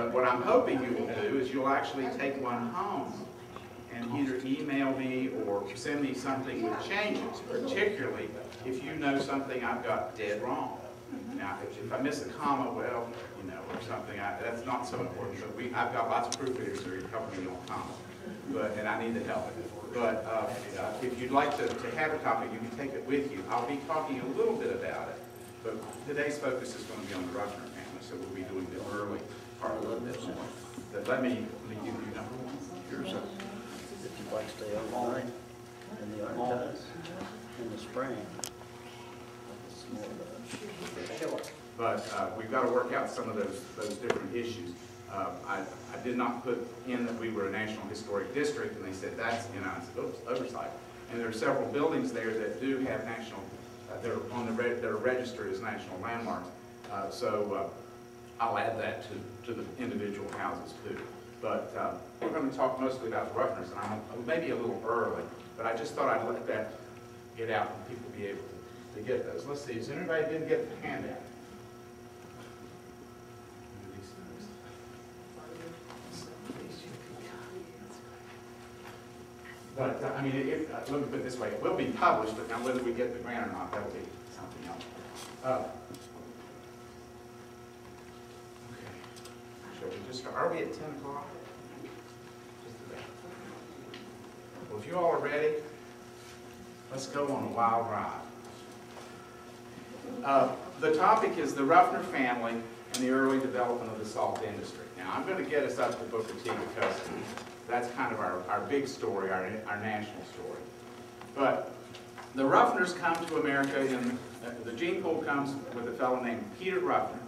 But what I'm hoping you will do is you'll actually take one home and either email me or send me something with changes, particularly if you know something I've got dead wrong. Now, if I miss a comma, well, you know, or something, I- that's not so important, but we, I've got lots of proofreaders who are helping me on commas, but, and I need the help. But uh, uh, if you'd like to, to have a copy, you can take it with you. I'll be talking a little bit about it, but today's focus is going to be on the Ruffner family, so we'll be doing the early part a little bit more. But let me, let give you number one. Here's a, if you'd like to stay online, and the advertise in the spring. It's more of a- But uh, we've got to work out some of those, those different issues. Uh, I, I did not put in that we were a National Historic District, and they said that's, you know, I said, oops, oversight. And there are several buildings there that do have national, uh, they're on the, reg- that are registered as national landmarks. Uh, So uh, I'll add that to, to the individual houses too. But uh, we're going to talk mostly about the Ruffners, and I'm maybe a little early, but I just thought I'd let that get out and people be able to, to get those. Let's see, has anybody didn't get the handout? But, uh, I mean, it, uh, let me put it this way, it will be published, but now whether we get the grant or not, that'll be something else. Uh, Okay. We just, are we at ten o'clock? Just about. Well, if you all are ready, let's go on a wild ride. Uh, The topic is the Ruffner family and the early development of the salt industry. Now, I'm going to get us up to Booker T because that's kind of our, our big story, our, our national story. But the Ruffners come to America and uh, the gene pool comes with a fellow named Peter Ruffner.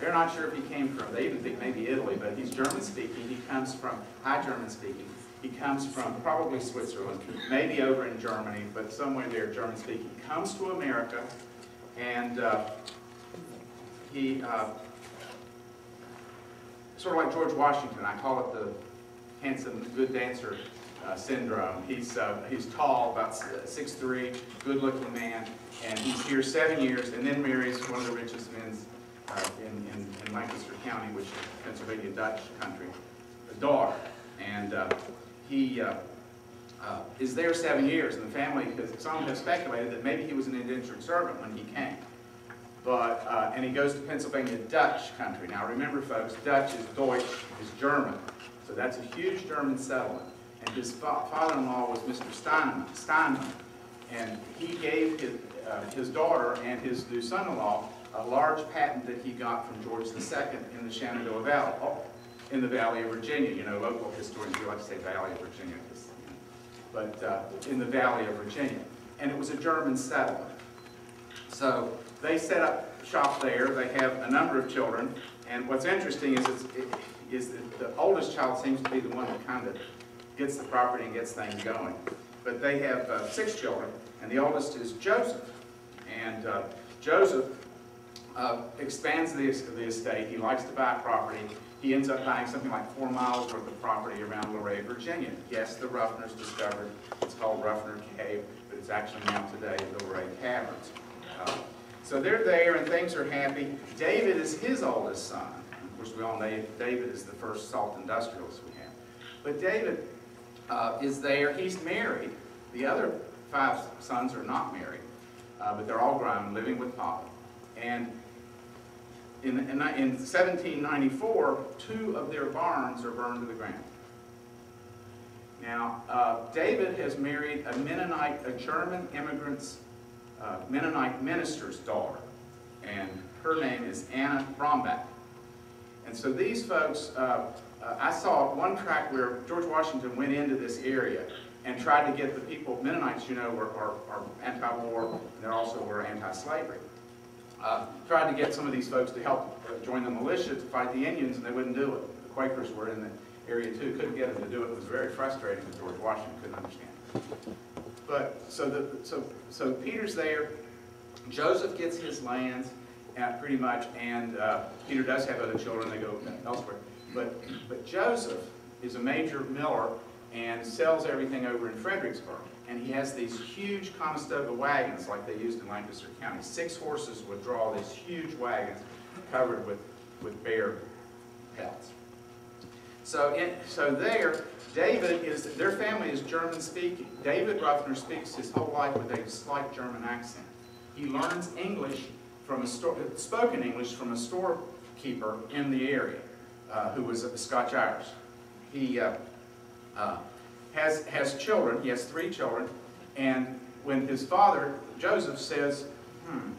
They're not sure if he came from, they even think maybe Italy, but he's German speaking. He comes from, high German speaking. He comes from probably Switzerland, maybe over in Germany, but somewhere there, German speaking. Comes to America and uh, he, uh, sort of like George Washington, I call it the handsome, good dancer uh, syndrome. He's, uh, he's tall, about six three, good-looking man, and he's here seven years, and then marries one of the richest men uh, in, in, in Lancaster County, which is Pennsylvania Dutch country, a daughter. And uh, he uh, uh, is there seven years, and the family, has- some have speculated that maybe he was an indentured servant when he came. But, uh, and he goes to Pennsylvania Dutch country. Now remember folks, Dutch is Deutsch, is German. So that's a huge German settlement. And his fa- father-in-law was Mr. Steinman, Steinman. And he gave his, uh, his daughter and his new son-in-law a large patent that he got from George II in the Shenandoah Valley, oh, in the Valley of Virginia. You know, local historians, we like to say Valley of Virginia, but uh, in the Valley of Virginia. And it was a German settlement. So they set up shop there. They have a number of children. And what's interesting is, it, is that the oldest child seems to be the one that kind of gets the property and gets things going. But they have uh, six children, and the oldest is Joseph. And uh, Joseph uh, expands the, the estate. He likes to buy property. He ends up buying something like four miles worth of property around Luray, Virginia. Yes, the Ruffners discovered, it's called Ruffner Cave, but it's actually now today Luray Caverns. Uh, So they're there and things are happy. David is his oldest son. Of course, we all know David is the first salt industrialist we have. But David uh, is there, he's married. The other five sons are not married, uh, but they're all grown, living with Papa. And in, in, in 1794, two of their barns are burned to the ground. Now, uh, David has married a Mennonite, a German immigrant's uh, Mennonite minister's daughter, and her name is Anna Brombach. And so these folks, uh, uh, I saw one track where George Washington went into this area and tried to get the people, Mennonites, you know, are, are, are anti-war, and they also were anti-slavery. Uh, tried to get some of these folks to help uh, join the militia to fight the Indians, and they wouldn't do it. The Quakers were in the area too, couldn't get them to do it. It was very frustrating because George Washington couldn't understand. But, so the, so, so Peter's there, Joseph gets his lands, uh, pretty much, and, uh, Peter does have other children, they go elsewhere. But, but Joseph is a major miller and sells everything over in Fredericksburg. And he has these huge Conestoga wagons like they used in Lancaster County. Six horses would draw these huge wagons covered with, with bear pelts. So, in, so there, David is, their family is German speaking. David Ruffner speaks his whole life with a slight German accent. He learns English from a store, spoken English from a storekeeper in the area, uh, who was a Scotch Irish. He uh, uh, has, has children, he has three children, and when his father, Joseph, says, hmm,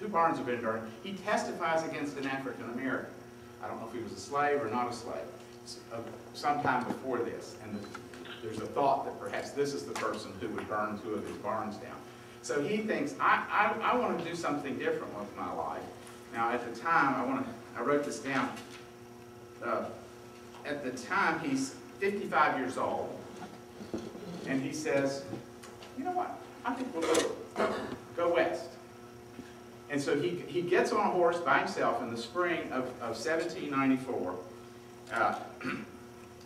two barns have been burned, he testifies against an African American. I don't know if he was a slave or not a slave, uh, sometime before this. And there's a thought that perhaps this is the person who would burn two of his barns down. So he thinks, I, I, I want to do something different with my life. Now, at the time, I want to, I wrote this down. Uh, at the time, he's 55 years old, and he says, you know what, I think we'll go, go west. And so he, he gets on a horse by himself in the spring of, of 1794 uh,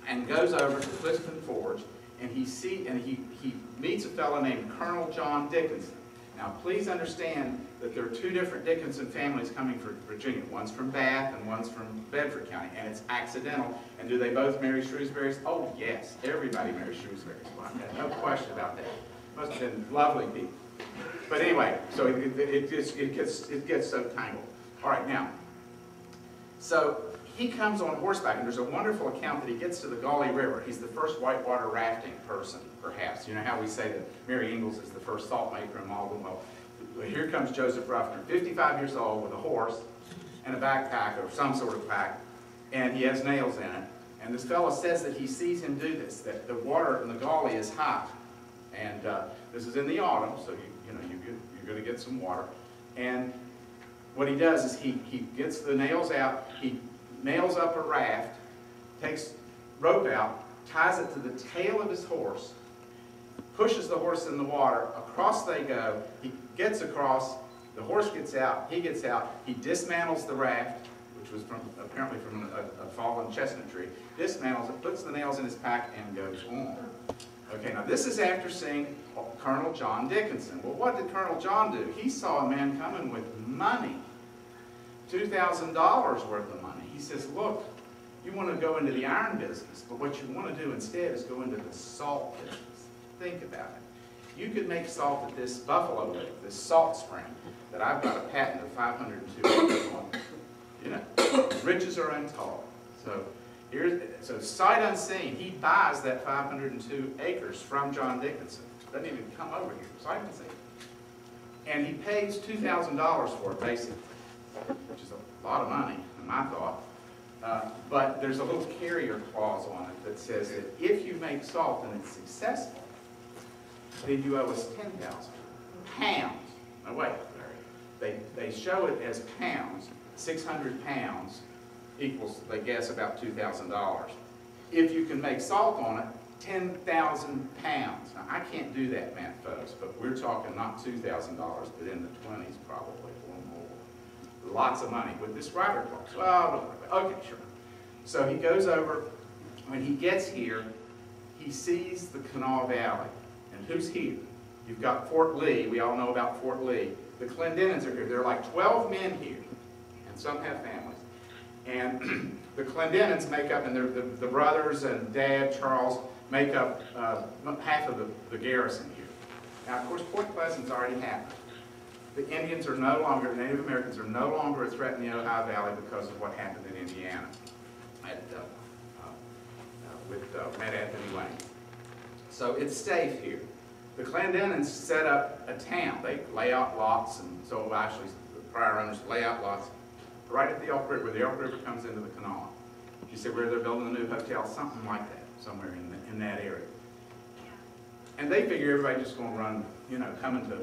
and goes over to Clifton Forge and he see and he, he meets a fellow named Colonel John Dickinson. Now please understand that there are two different Dickinson families coming from Virginia. One's from Bath and one's from Bedford County and it's accidental. And do they both marry Shrewsburys? Oh yes, everybody marries Shrewsburys. No question about that. Must have been lovely people. But anyway, so it, it, it it gets, it gets so tangled. All right, now, so he comes on horseback, and there's a wonderful account that he gets to the Gauley River. He's the first whitewater rafting person, perhaps. You know how we say that Mary Ingles is the first salt maker in Malden? Well, here comes Joseph Ruffner, 55 years old, with a horse and a backpack or some sort of pack, and he has nails in it. And this fellow says that he sees him do this, that the water in the Gauley is high. And uh, this is in the autumn, so you, you know, you, you're going to get some water. And what he does is he, he gets the nails out, he nails up a raft, takes rope out, ties it to the tail of his horse, pushes the horse in the water, across they go, he gets across, the horse gets out, he gets out, he dismantles the raft, which was from, apparently from a, a fallen chestnut tree, dismantles it, puts the nails in his pack, and goes on. Okay, now this is after seeing Colonel John Dickinson. Well, what did Colonel John do? He saw a man coming with money, $2,000 worth of money. He says, look, you want to go into the iron business, but what you want to do instead is go into the salt business. Think about it. You could make salt at this Buffalo Lick, this salt spring, that I've got a patent of 502 on. You know, riches are untold. So here's, so sight unseen, he buys that 502 acres from John Dickinson. Doesn't even come over here, sight unseen. And he pays $2,000 for it, basically, which is a lot of money, in my thought. Uh, But there's a little carrier clause on it that says that if you make salt and it's successful, then you owe us 10,000 pounds. Now wait, they, they show it as pounds, 600 pounds equals, they guess, about $2,000. If you can make salt on it, 10,000 pounds. Now, I can't do that math, folks, but we're talking not $2,000, but in the 20s probably, or more. Lots of money with this rider clause. Well, okay, sure. So he goes over, when he gets here, he sees the Kanawha Valley. And who's here? You've got Fort Lee, we all know about Fort Lee. The Clendenins are here, there are like 12 men here, and some have families. And the Clendenins make up, and the, the brothers and dad, Charles, make up uh, half of the, the garrison here. Now, of course, Point Pleasant's already happened. The Indians are no longer, the Native Americans are no longer a threat in the Ohio Valley because of what happened in Indiana at, uh, uh, uh, with uh, Mad Anthony Wayne. So it's safe here. The Clendenins set up a town. They lay out lots, and so actually the prior owners lay out lots right at the Elk River, where the Elk River comes into the Kanawha. She said where they're building a new hotel, something like that, somewhere in, the- in that area. And they figure everybody just gonna run, you know, coming to,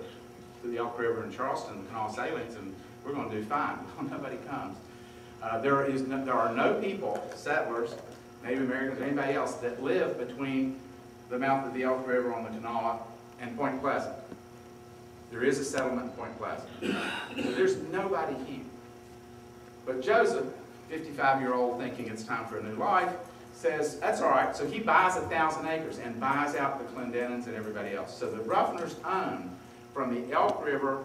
to the Elk River in Charleston, the Kanawha Salines, and we're gonna do fine. Nobody comes. Uh, there is, no- there are no people, settlers, Native Americans, or anybody else that live between the mouth of the Elk River on the Kanawha and Point Pleasant. There is a settlement in Point Pleasant. So there's nobody here. But Joseph, 55-year-old thinking it's time for a new life, says, that's all right. So he buys a thousand acres and buys out the Clendenins and everybody else. So the Ruffners own from the Elk River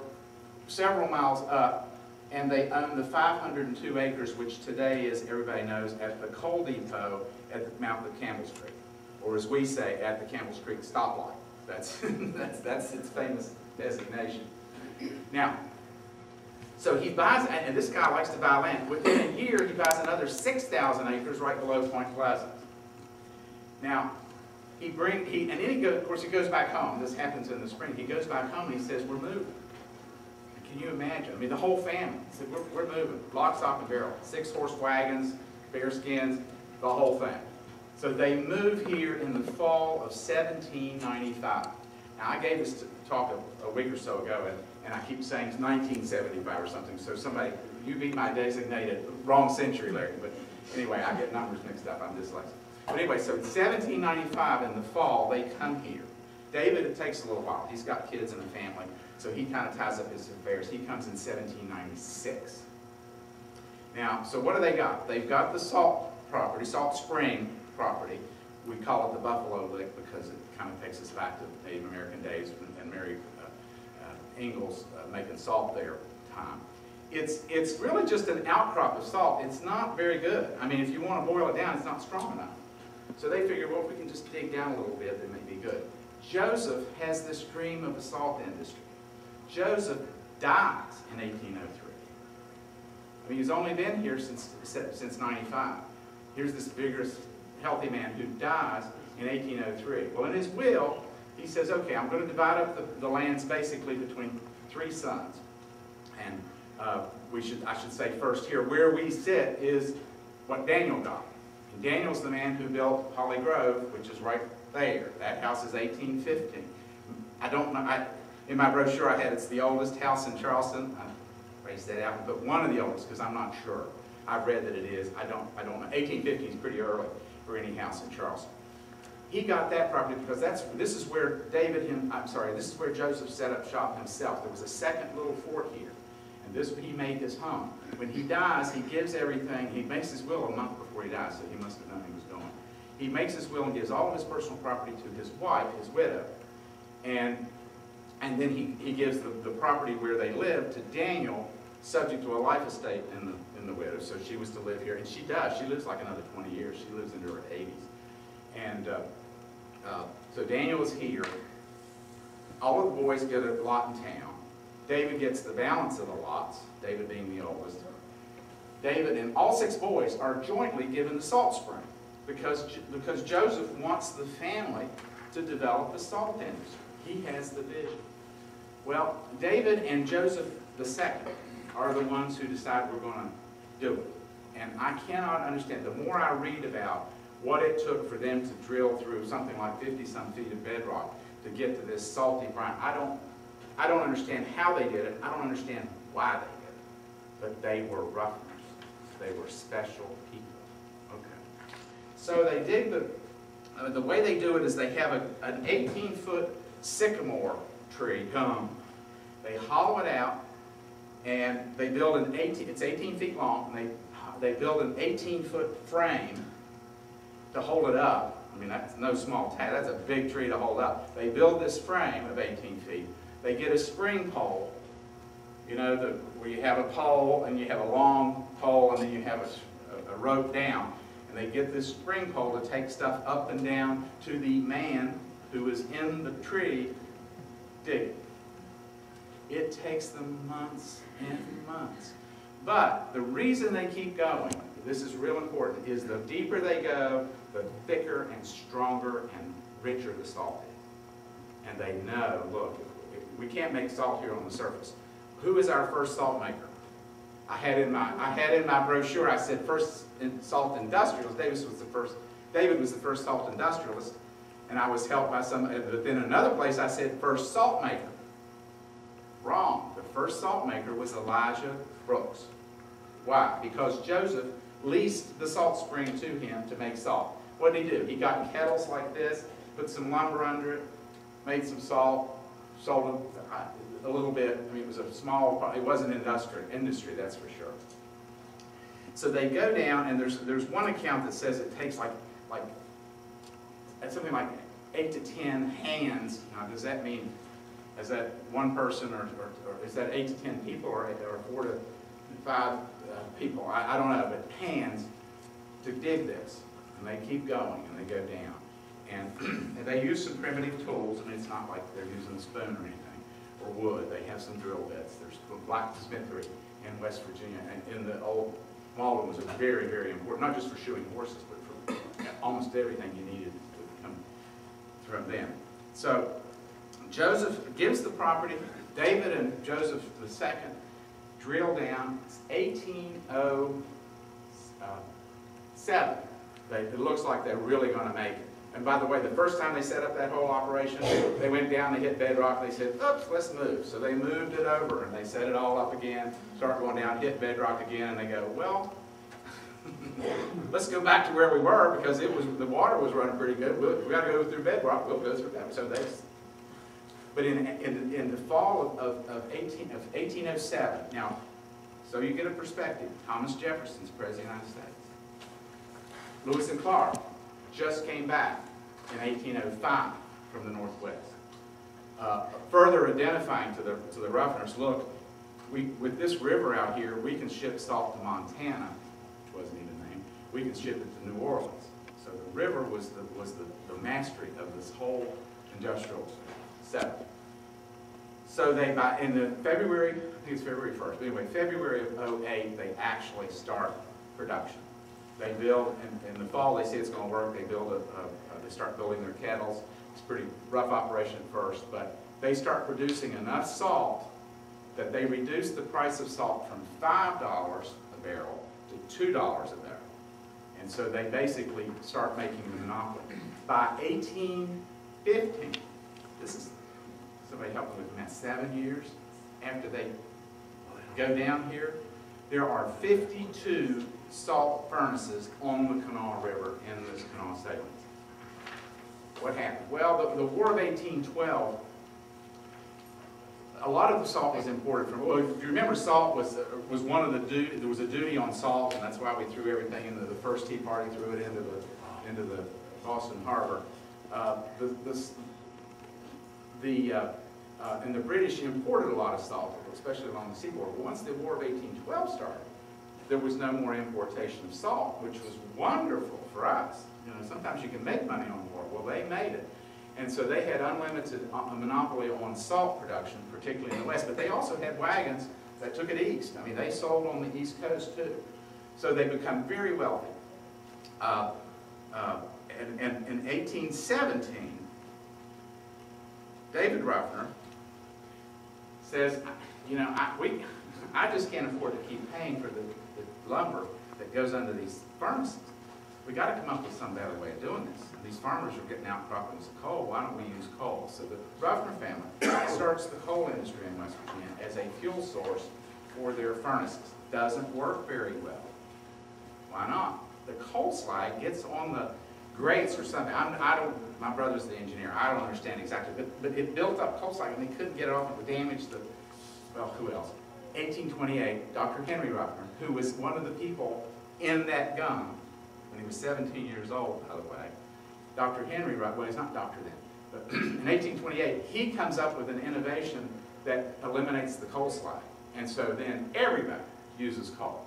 several miles up And they own the 502 acres, which today is, everybody knows, at the coal depot at the mouth of Campbell's Creek. Or as we say, at the Campbell's Creek stoplight. That's, that's, that's its famous designation. Now, so he buys, and this guy likes to buy land. Within a year, he buys another 6,000 acres right below Point Pleasant. Now, he bring, he, and then he goes, of course, he goes back home. This happens in the spring. He goes back home and he says, we're moving. Can you imagine? I mean, the whole family said, we're, we're moving. Lock, stock, and barrel. Six horse wagons, bear skins, the whole thing. So they move here in the fall of 1795. Now, I gave this talk a, a week or so ago, and, and I keep saying it's 1975 or something, so somebody, you beat my designated wrong century, Larry, but anyway, I get numbers mixed up, I'm dyslexic. But anyway, so in 1795 in the fall, they come here. David, it takes a little while. He's got kids and a family, so he kind of ties up his affairs. He comes in 1796. Now, so what do they got? They've got the salt property, Salt Spring property. We call it the Buffalo Lick because it kind of takes us back to Native American days and Mary uh, uh, Ingles uh, making salt there time. It's, it's really just an outcrop of salt. It's not very good. I mean, if you want to boil it down, it's not strong enough. So they figure, well, if we can just dig down a little bit, it may be good. Joseph has this dream of a salt industry. Joseph dies in 1803. I mean, he's only been here since, since 95. Here's this vigorous, healthy man who dies in 1803. Well, in his will, he says, okay, I'm going to divide up the, the lands basically between three sons. And uh, we should, I should say first here, where we sit is what Daniel got. Daniel's the man who built Holly Grove, which is right there. That house is 1815. I don't know, I, in my brochure I had it's the oldest house in Charleston. I raised that out, but one of the oldest because I'm not sure. I've read that it is. I don't, I don't know. 1850 is pretty early for any house in Charleston. He got that property because that's, this is where David, him, I'm sorry, this is where Joseph set up shop himself. There was a second little fort here. And this, he made his home. When he dies, he gives everything, he makes his will a month before he dies, so he must have known he was going. He makes his will and gives all of his personal property to his wife, his widow. And, and then he, he gives the, the property where they live to Daniel, subject to a life estate in the, in the widow. So she was to live here, and she does. She lives like another 20 years. She lives into her 80s. And uh, uh, so Daniel is here. All of the boys get a lot in town. David gets the balance of the lots, David being the oldest. David and all six boys are jointly given the salt spring because, because Joseph wants the family to develop the salt industry. He has the vision. Well, David and Joseph II are the ones who decide we're going to do it. And I cannot understand, the more I read about what it took for them to drill through something like 50-some feet of bedrock to get to this salty brine, I don't, I don't understand how they did it. I don't understand why they did it. But they were Ruffners. They were special people. Okay. So they dig the, the way they do it is they have a, an 18-foot sycamore tree gum. They hollow it out, and they build an 18, it's 18 feet long, and they, they build an 18-foot frame to hold it up. I mean, that's no small task. That's a big tree to hold up. They build this frame of 18 feet. They get a spring pole, you know, the, where you have a pole and you have a long pole and then you have a, a rope down. And they get this spring pole to take stuff up and down to the man who is in the tree digging. It takes them months and months. But the reason they keep going, this is real important, is the deeper they go, the thicker and stronger and richer the salt is. And they know, look, we can't make salt here on the surface. Who is our first salt maker? I had in my I had in my brochure I said first salt industrialist. Davis was the first. David was the first salt industrialist, and I was helped by some. But then another place I said first salt maker. Wrong. The first salt maker was Elijah Brooks. Why? Because Joseph leased the salt spring to him to make salt. What did he do? He got kettles like this, put some lumber under it, made some salt, sold it a little bit. I mean, it was a small, it wasn't industry, industry, that's for sure. So they go down, and there's there's one account that says it takes like like something like eight to ten hands. Now, does that mean is that one person, or, or, or is that eight to ten people, or, or four to five uh, people, I, I don't know, but hands to dig this. And they keep going and they go down. And, and they use some primitive tools, and it's not like they're using a spoon or anything, or wood. They have some drill bits. There's black blacksmithery in West Virginia, and in the old Malden was a very, very important, not just for shoeing horses, but for almost everything you needed to come from them. So Joseph gives the property, David and Joseph II drill down, it's 1807. Uh, they, it looks like they're really gonna make it. And by the way, the first time they set up that whole operation, they went down, they hit bedrock, they said, oops, let's move. So they moved it over and they set it all up again, start going down, hit bedrock again, and they go, well, let's go back to where we were because it was, the water was running pretty good. We'll- We gotta go through bedrock, we'll go through that. So they, but in, in, in the fall of, of eighteen, of eighteen oh seven, now, so you get a perspective, Thomas Jefferson's president of the United States. Lewis and Clark just came back in 1805 from the Northwest. Uh, Further identifying to the, to the Ruffners, look, we, with this river out here, we can ship salt to Montana, which wasn't even named, we can ship it to New Orleans. So the river was the, was the, the mastery of this whole industrial setup. So they, by, in the February, I think it's February 1st, but anyway, February of '08, they actually start production. They build, in, in the fall, they see it's gonna work, they build a, a, a- they start building their kettles. It's a pretty rough operation at first, but they start producing enough salt that they reduce the price of salt from five dollars a barrel to two dollars a barrel. And so they basically start making the monopoly. By eighteen fifteen, this is, somebody help me with math, seven years after they go down here, there are 52 salt furnaces on the Kanawha River in this Kanawha Salines. What happened? Well, the, the War of 1812, a lot of the salt was imported from, well, if you remember, salt was, was one of the there was a duty on salt, and that's why we threw everything into the first Tea Party, threw it into the, into the Boston Harbor. Uh, the, this, the, uh, uh, and the British imported a lot of salt, especially along the seaboard. But once the War of 1812 started, there was no more importation of salt, which was wonderful for us. You know, sometimes you can make money on war. Well, they made it. And so they had unlimited uh, monopoly on salt production, particularly in the West. But they also had wagons that took it east. I mean, they sold on the East Coast too. So they become very wealthy. Uh, uh, and, and in 1817, David Ruffner says, you know, I, we, I just can't afford to keep paying for the, the lumber that goes under these furnaces. We gotta come up with some better way of doing this. These farmers are getting outcroppings of coal, why don't we use coal? So the Ruffner family starts the coal industry in West Virginia as a fuel source for their furnaces. Doesn't work very well. Why not? The coal slide gets on the grates or something. I'm, I don't, my brother's the engineer, I don't understand exactly, but, but it built up coal slide and they couldn't get it off, it would damage the, well, who else? 1828, Dr. Henry Ruffner, who was one of the people in that gun when he was 17 years old, by the way. Dr. Henry Ruffner, well, he's not doctor then, but in 1828, he comes up with an innovation that eliminates the coal slide. And so then everybody uses coal.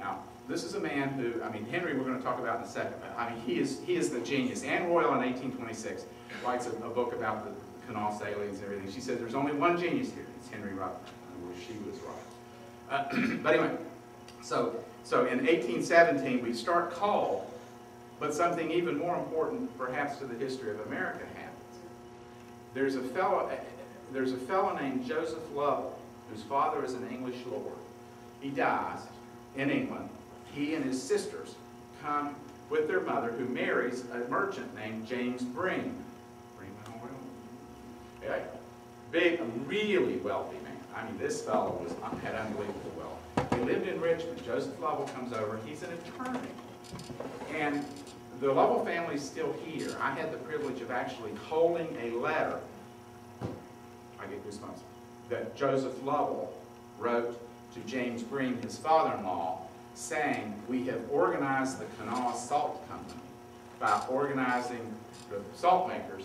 Now, this is a man who, I mean, Henry we're going to talk about in a second, but I mean, he is, he is the genius. Anne Royall in 1826 writes a, a book about the Kanawha Salines and everything. She said there's only one genius here, it's Henry and she was right. Uh, but anyway, so, so in 1817 we start coal, but something even more important perhaps to the history of America happens. There's a fellow, eh, there's a fellow named Joseph Lovell, whose father is an English lord. He dies in England. He and his sisters come with their mother, who marries a merchant named James Bream. Bream Oil? Yeah, big, really wealthy man. I mean, this fellow was, had unbelievable Lived in Richmond. Joseph Lovell comes over. He's an attorney. And the Lovell family is still here. I had the privilege of actually holding a letter, I get goosebumps, that Joseph Lovell wrote to James Green, his father-in-law, saying, we have organized the Kanawha Salt Company by organizing the salt makers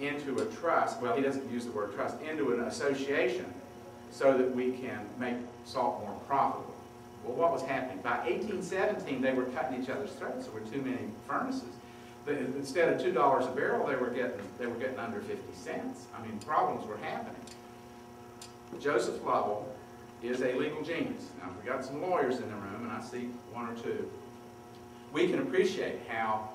into a trust, well, he doesn't use the word trust, into an association so that we can make salt more profitable. Well, what was happening? By 1817, they were cutting each other's throats. There were too many furnaces. But instead of two dollars a barrel, they were getting they were getting under 50 cents. I mean, problems were happening. Joseph Lovell is a legal genius. Now, we got some lawyers in the room, and I see one or two. We can appreciate how,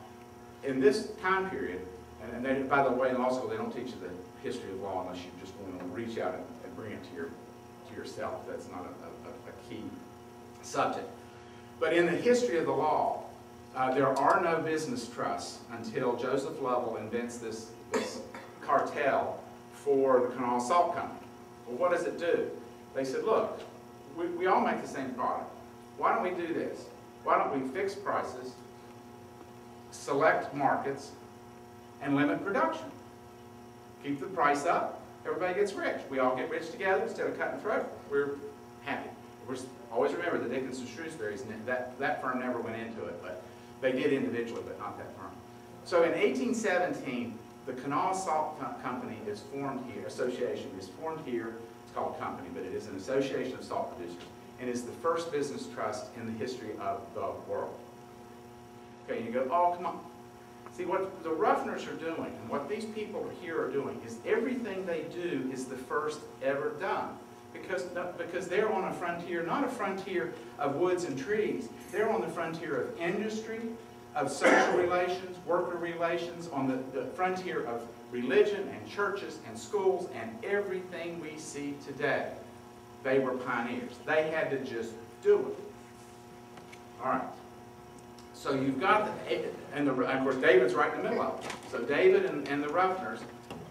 in this time period, and- they, by the way, in law school, they don't teach you the history of law unless you just want to reach out and and bring it to your to yourself. That's not a, a, a key subject. But in the history of the law, uh, there are no business trusts until Joseph Lovell invents this, this cartel for the Kanawha Salt Company. Well, what does it do? They said, look, we, we all make the same product. Why don't we do this? Why don't we fix prices, select markets, and limit production? Keep the price up, everybody gets rich. We all get rich together instead of cutting throat. We're happy. We're, always remember the Dickens and Shrewsbury's, that, that firm never went into it, but they did individually, but not that firm. So in 1817, the Kanawha Salt Co- Company is formed here, association is formed here. It's called a company, but it is an association of salt producers, and is the first business trust in the history of the world. Okay, and you go, oh, come on. See, what the Ruffners are doing, and what these people here are doing, is everything they do is the first ever done. Because, because they're on a frontier, not a frontier of woods and trees. They're on the frontier of industry, of social relations, worker relations, on the, the frontier of religion and churches and schools and everything we see today. They were pioneers. They had to just do it. All right. So you've got, the, and the, of course, David's right in the middle of it. So David and, and the Ruffners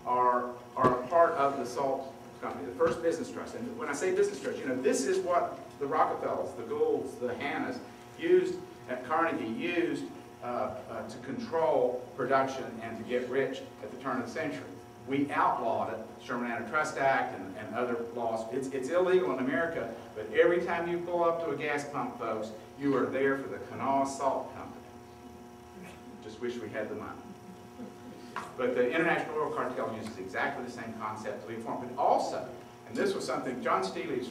are, are a part of the salt company, the first business trust. And when I say business trust, you know, this is what the Rockefellers, the Goulds, the Hannas used, at Carnegie used uh, uh, to control production and to get rich at the turn of the century. We outlawed it, Sherman Antitrust Act and, and other laws. It's, it's illegal in America, but every time you pull up to a gas pump, folks, you are there for the Kanawha Salt Company. Just wish we had the money. But the International Oil Cartel uses exactly the same concept to be formed. But also, and this was something, John Stealey's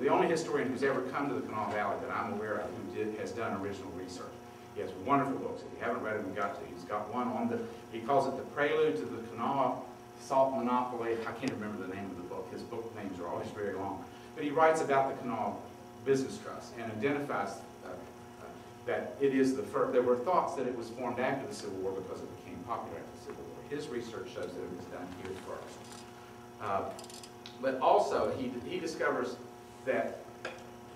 the only historian who's ever come to the Kanawha Valley that I'm aware of who did, has done original research. He has wonderful books. If you haven't read them, you got to. He's got one on the, he calls it The Prelude to the Kanawha Salt Monopoly. I can't remember the name of the book. His book names are always very long. But he writes about the Kanawha Business Trust and identifies uh, uh, that it is the first, there were thoughts that it was formed after the Civil War because it became popular His research shows that it was done here first. Uh, but also, he, he discovers that,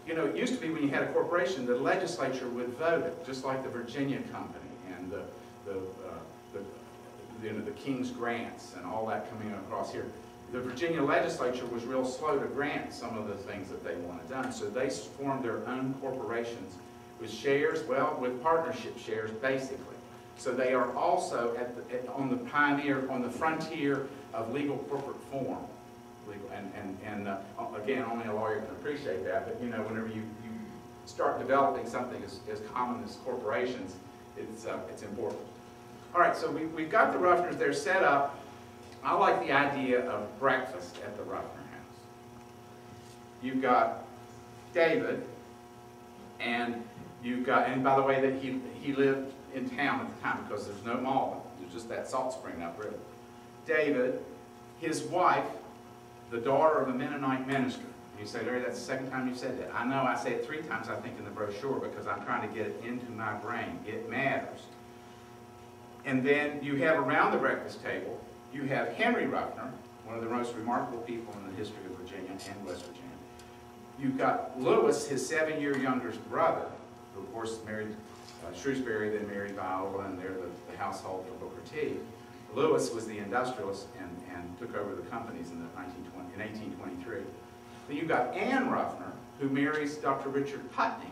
you know, it used to be when you had a corporation, the legislature would vote it, just like the Virginia Company and the, the, uh, the, you know, the King's grants and all that coming across here. The Virginia legislature was real slow to grant some of the things that they wanted done, so they formed their own corporations with shares, well, with partnership shares, basically. So they are also at the, at, on the pioneer, on the frontier of legal corporate form legal, and, and, and uh, again, only a lawyer can appreciate that, but you know, whenever you, you start developing something as, as common as corporations, it's, uh, it's important. All right, so we, we've got the Ruffners, they're set up. I like the idea of breakfast at the Ruffner house. You've got David, and you've got, and by the way, that he, he lived in town at the time because there's no mall, there's just that salt spring upriver. David, his wife, the daughter of a Mennonite minister. You say, Larry, that's the second time you said that. I know I say it three times, I think, in the brochure because I'm trying to get it into my brain. It matters. And then you have around the breakfast table, you have Henry Ruffner, one of the most remarkable people in the history of Virginia and West Virginia. You've got Lewis, his seven-year younger brother, who of course married Shrewsbury, then married Viola, and they're the, the household for Booker T. Lewis was the industrialist and, and took over the companies in, the 1920, in 1823. Then you've got Anne Ruffner, who marries Dr. Richard Putney.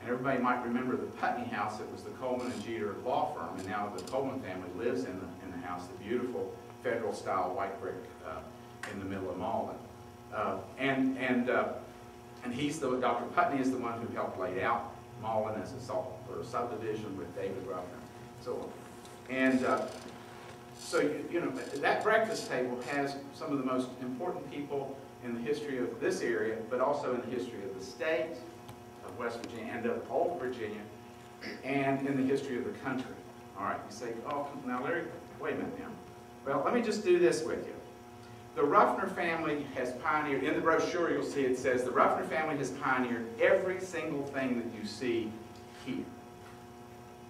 And everybody might remember the Putney house. It was the Coleman and Jeter law firm. And now the Coleman family lives in the, in the house, the beautiful federal-style white brick uh, in the middle of Malden. Uh, and, and, uh, and he's the, Dr. Putney is the one who helped lay out Malden as a salt or subdivision with David Ruffner. So, and uh, so, you, you know, that breakfast table has some of the most important people in the history of this area, but also in the history of the state of West Virginia and of old Virginia, and in the history of the country. All right, you say, oh, now Larry, wait a minute now. Well, let me just do this with you. The Ruffner family has pioneered, in the brochure you'll see it says, the Ruffner family has pioneered every single thing that you see here.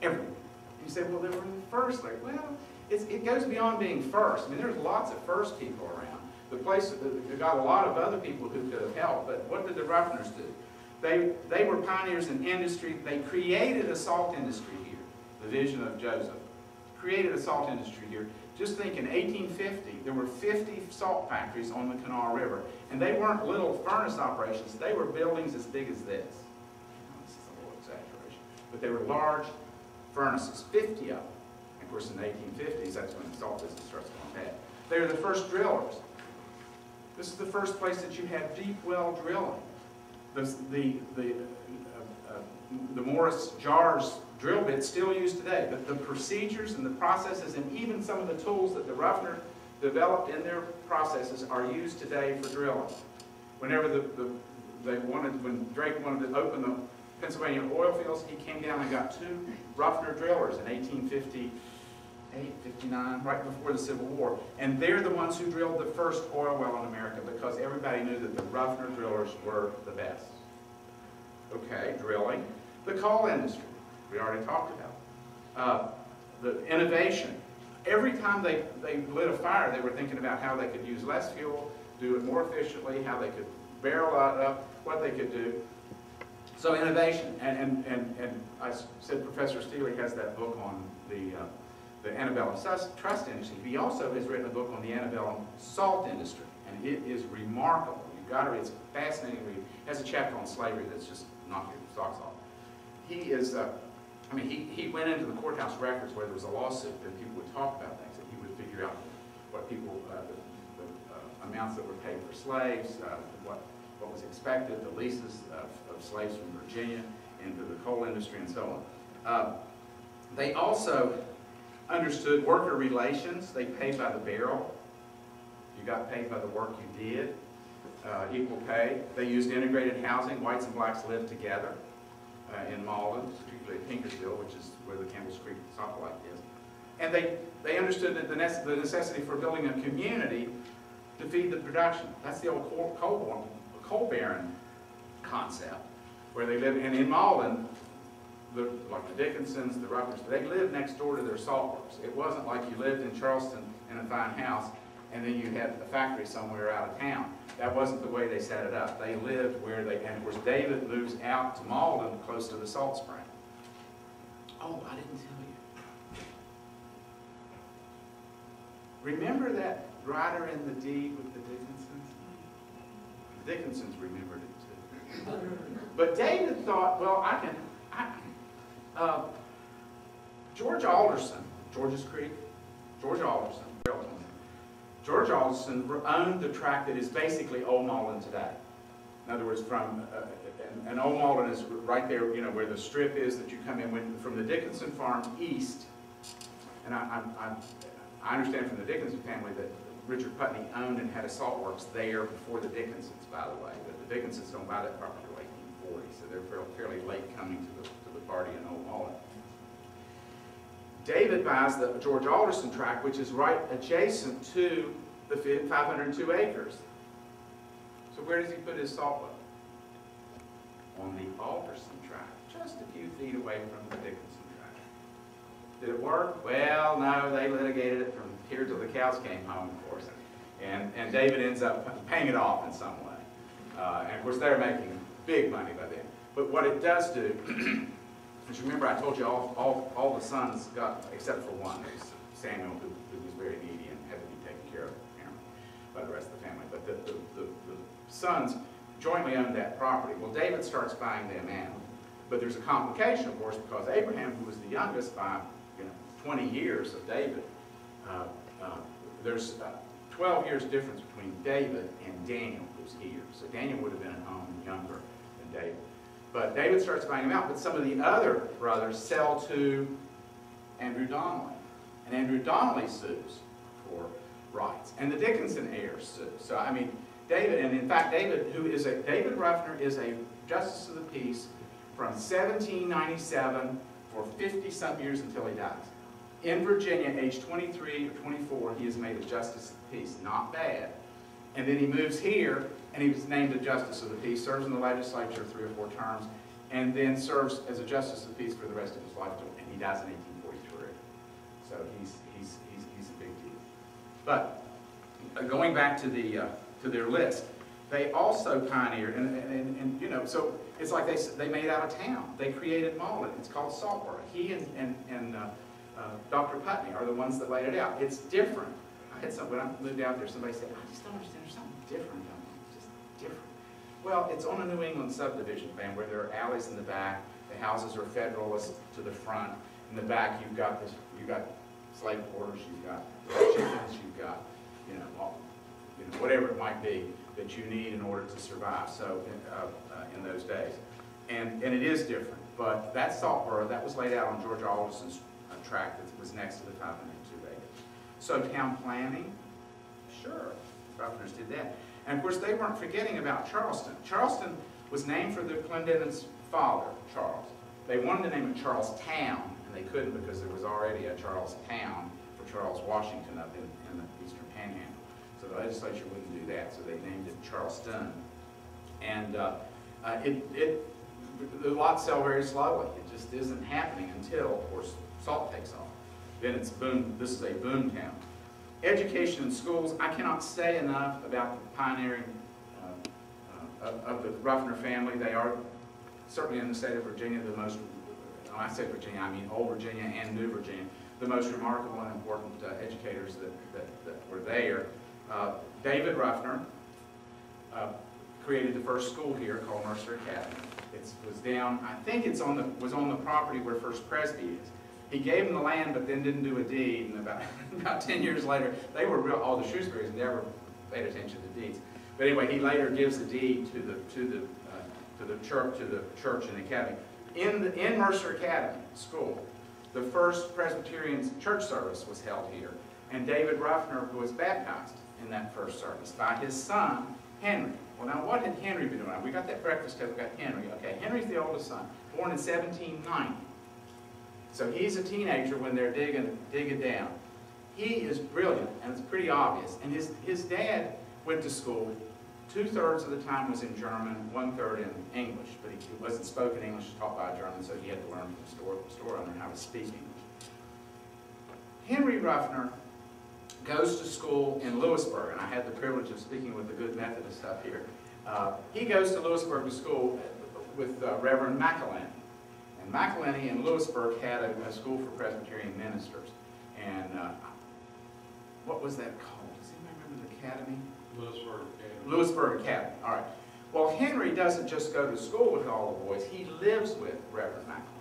Everything. You say, well, they were the first. Like, well, it goes beyond being first. I mean, there's lots of first people around. The place, got a lot of other people who could have helped, but what did the Ruffners do? They, they were pioneers in industry. They created a salt industry here, the vision of Joseph. Created a salt industry here. Just think in 1850, there were 50 salt factories on the Kanawha River, and they weren't little furnace operations. They were buildings as big as this. This is a little exaggeration. But they were large furnaces, 50 of them. Of course, in the 1850s, that's when the salt business starts going bad. They were the first drillers. This is the first place that you have deep well drilling. The, the, the, uh, uh, the Morris jars drill bits still used today. But the procedures and the processes and even some of the tools that the Ruffner developed in their processes are used today for drilling. Whenever the, the, they wanted, when Drake wanted to open the Pennsylvania oil fields, he came down and got two Ruffner drillers in 1858, 59, right before the Civil War. And they're the ones who drilled the first oil well in America because everybody knew that the Ruffner drillers were the best. Okay, drilling. The coal industry, we already talked about. Uh, the innovation. Every time they, they lit a fire, they were thinking about how they could use less fuel, do it more efficiently, how they could barrel it up, what they could do. So innovation, and, and, and, and I said Professor Steele has that book on the, uh, the antebellum trust industry. He also has written a book on the antebellum salt industry, and it is remarkable. You've got to read, it. it's fascinating read. It has a chapter on slavery that's just knocking your socks off. He is, uh, I mean, he, he went into the courthouse records where there was a lawsuit and people would talk about things, and he would figure out what people, uh, the, the uh, amounts that were paid for slaves, uh, what, what was expected, the leases of, of slaves from Virginia into the coal industry and so on. Uh, they also understood worker relations. They paid by the barrel. You got paid by the work you did. Uh, equal pay. They used integrated housing. Whites and blacks lived together uh, in Malden, particularly at which is where the Campbell's Creek lake is. And they, they understood that the, nece- the necessity for building a community to feed the production. That's the old coal, coal, coal baron concept, where they live, and in Malden, the, like the Dickinsons, the Ruckers, they lived next door to their salt works. It wasn't like you lived in Charleston in a fine house, and then you had a factory somewhere out of town. That wasn't the way they set it up. They lived where they, and of course, David moves out to Malden, close to the salt spring. Oh, I didn't tell you. Remember that rider in the deed with the Dickinsons? The Dickinsons remembered it too. But David thought, well, I can, I, uh, George Alderson, George's Creek, George Alderson, George Alderson owned the tract that is basically Old Malden today. In other words, from, uh, and, and Old Malden is right there, you know, where the strip is that you come in from the Dickinson farm east. And I, I, I, I understand from the Dickinson family that Richard Putney owned and had a salt works there before the Dickinsons, by the way. But the Dickinsons don't buy that property until 1840, so they're fairly late coming to the, to the party in Old Malden. David buys the George Alderson tract, which is right adjacent to the 502 acres. So where does he put his salt? On the Alderson tract, just a few feet away from the Dickinson tract. Did it work? Well, no, they litigated it from here till the cows came home, of course. And, and David ends up paying it off in some way. Uh, and of course, they're making big money by then. But what it does do Because remember, I told you all, all, all the sons got, except for one, Samuel, who, who was very needy and had to be taken care of by the rest of the family. But the, the, the, the sons jointly owned that property. Well, David starts buying them out. But there's a complication, of course, because Abraham, who was the youngest by you know, 20 years of David, uh, uh, there's uh, 12 years difference between David and Daniel, who's here. So Daniel would have been at home younger than David. But David starts buying them out, but some of the other brothers sell to Andrew Donnelly. And Andrew Donnelly sues for rights. And the Dickinson heirs sue. So, I mean, David, and in fact, David, who is a, David Ruffner is a justice of the peace from 1797 for 50-some years until he dies. In Virginia, age 23 or 24, he is made a justice of the peace. Not bad. And then he moves here, and he was named a justice of the peace, serves in the legislature three or four terms, and then serves as a justice of the peace for the rest of his life, and he dies in 1843. So he's, he's, he's, he's a big deal. But uh, going back to the, uh, to their list, they also pioneered, and, and, and, you know, so it's like they, they made out of town. They created Malden. It's called Saltburg. He and, and, and uh, uh, Dr. Putney are the ones that laid it out. It's different. I had some, when I moved out there, somebody said, I just don't understand, there's something different Well, it's on a New England subdivision plan where there are alleys in the back, the houses are Federalist to the front. In the back, you've got this, you've got slave quarters, you've got chickens, you've got, you know, all, you know, whatever it might be that you need in order to survive, so, uh, uh, in those days. And, and it is different, but that Saltboro, that was laid out on George Alderson's uh, tract that was next to the 502 acres. So town planning, sure, Ruffners did that. And of course, they weren't forgetting about Charleston. Charleston was named for the Clendenin's father, Charles. They wanted to name it Charlestown, and they couldn't because there was already a Charlestown for Charles Washington up in, in the eastern panhandle. So the legislature wouldn't do that, so they named it Charleston. And uh, uh, it, it, the lots sell very slowly. It just isn't happening until, of course, salt takes off. Then it's boom, this is a boom town. Education in schools, I cannot say enough about the pioneering uh, uh, of, the Ruffner family. They are certainly in the state of Virginia the most, when I say Virginia, I mean Old Virginia and New Virginia, the most remarkable and important uh, educators that, that, that were there. Uh, David Ruffner uh, created the first school here called Mercer Academy. It was down, I think it's on the, was on the property where First Presby is. He gave them the land, but then didn't do a deed, and about, about ten years later, they were real, all the Shrewsburys never paid attention to deeds. But anyway, he later gives the deed to the, to the, uh, to the church, to the church and the academy. In, the, in Mercer Academy School, the first Presbyterian church service was held here, and David Ruffner was baptized in that first service by his son, Henry. Well, now, what had Henry been doing? We got that breakfast table, we got Henry. Okay, Henry's the oldest son, born in 1790. So he's a teenager when they're digging, digging down. He is brilliant, and it's pretty obvious. And his, his dad went to school. Two-thirds of the time was in German, one-third in English. But he wasn't spoken English, taught by a German, so he had to learn from the store, store owner how to speak English. Henry Ruffner goes to school in Lewisburg, and I had the privilege of speaking with the good Methodist up here. Uh, he goes to Lewisburg to school with uh, Reverend McElhenney. And McElhenney and Lewisburg had a, a school for Presbyterian ministers. And uh, what was that called? Does anybody remember the academy? Lewisburg Academy. Lewisburg Academy, all right. Well, Henry doesn't just go to school with all the boys, he lives with Reverend McElhenney.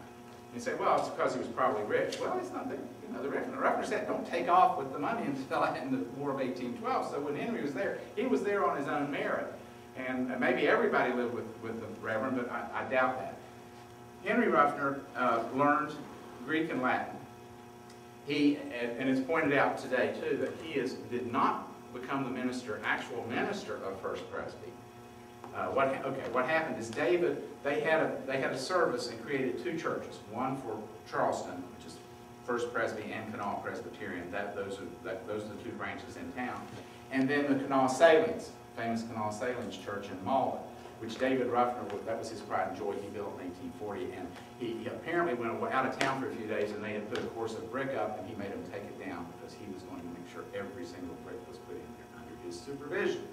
You say, well, it's because he was probably rich. Well, it's not that, you know, the Reverend, the Reverend said, don't take off with the money until in the War of 1812. So when Henry was there, he was there on his own merit. And uh, maybe everybody lived with, with the Reverend, but I, I doubt that. Henry Ruffner uh, learned Greek and Latin. He, and and it's pointed out today too, that he is, did not become the minister, actual minister of First Presby. Uh, what, okay, what happened is David, they had a, they had a service and created two churches, one for Charleston, which is First Presby and Kanawha Presbyterian, that, those are, that, those are the two branches in town. And then the Kanawha Salines, famous Kanawha Salines Church in Malden, which David Ruffner, that was his pride and joy, he built in 1840, and he he apparently went out of town for a few days, and they had put a course of brick up, and he made them take it down, because he was going to make sure every single brick was put in there under his supervision.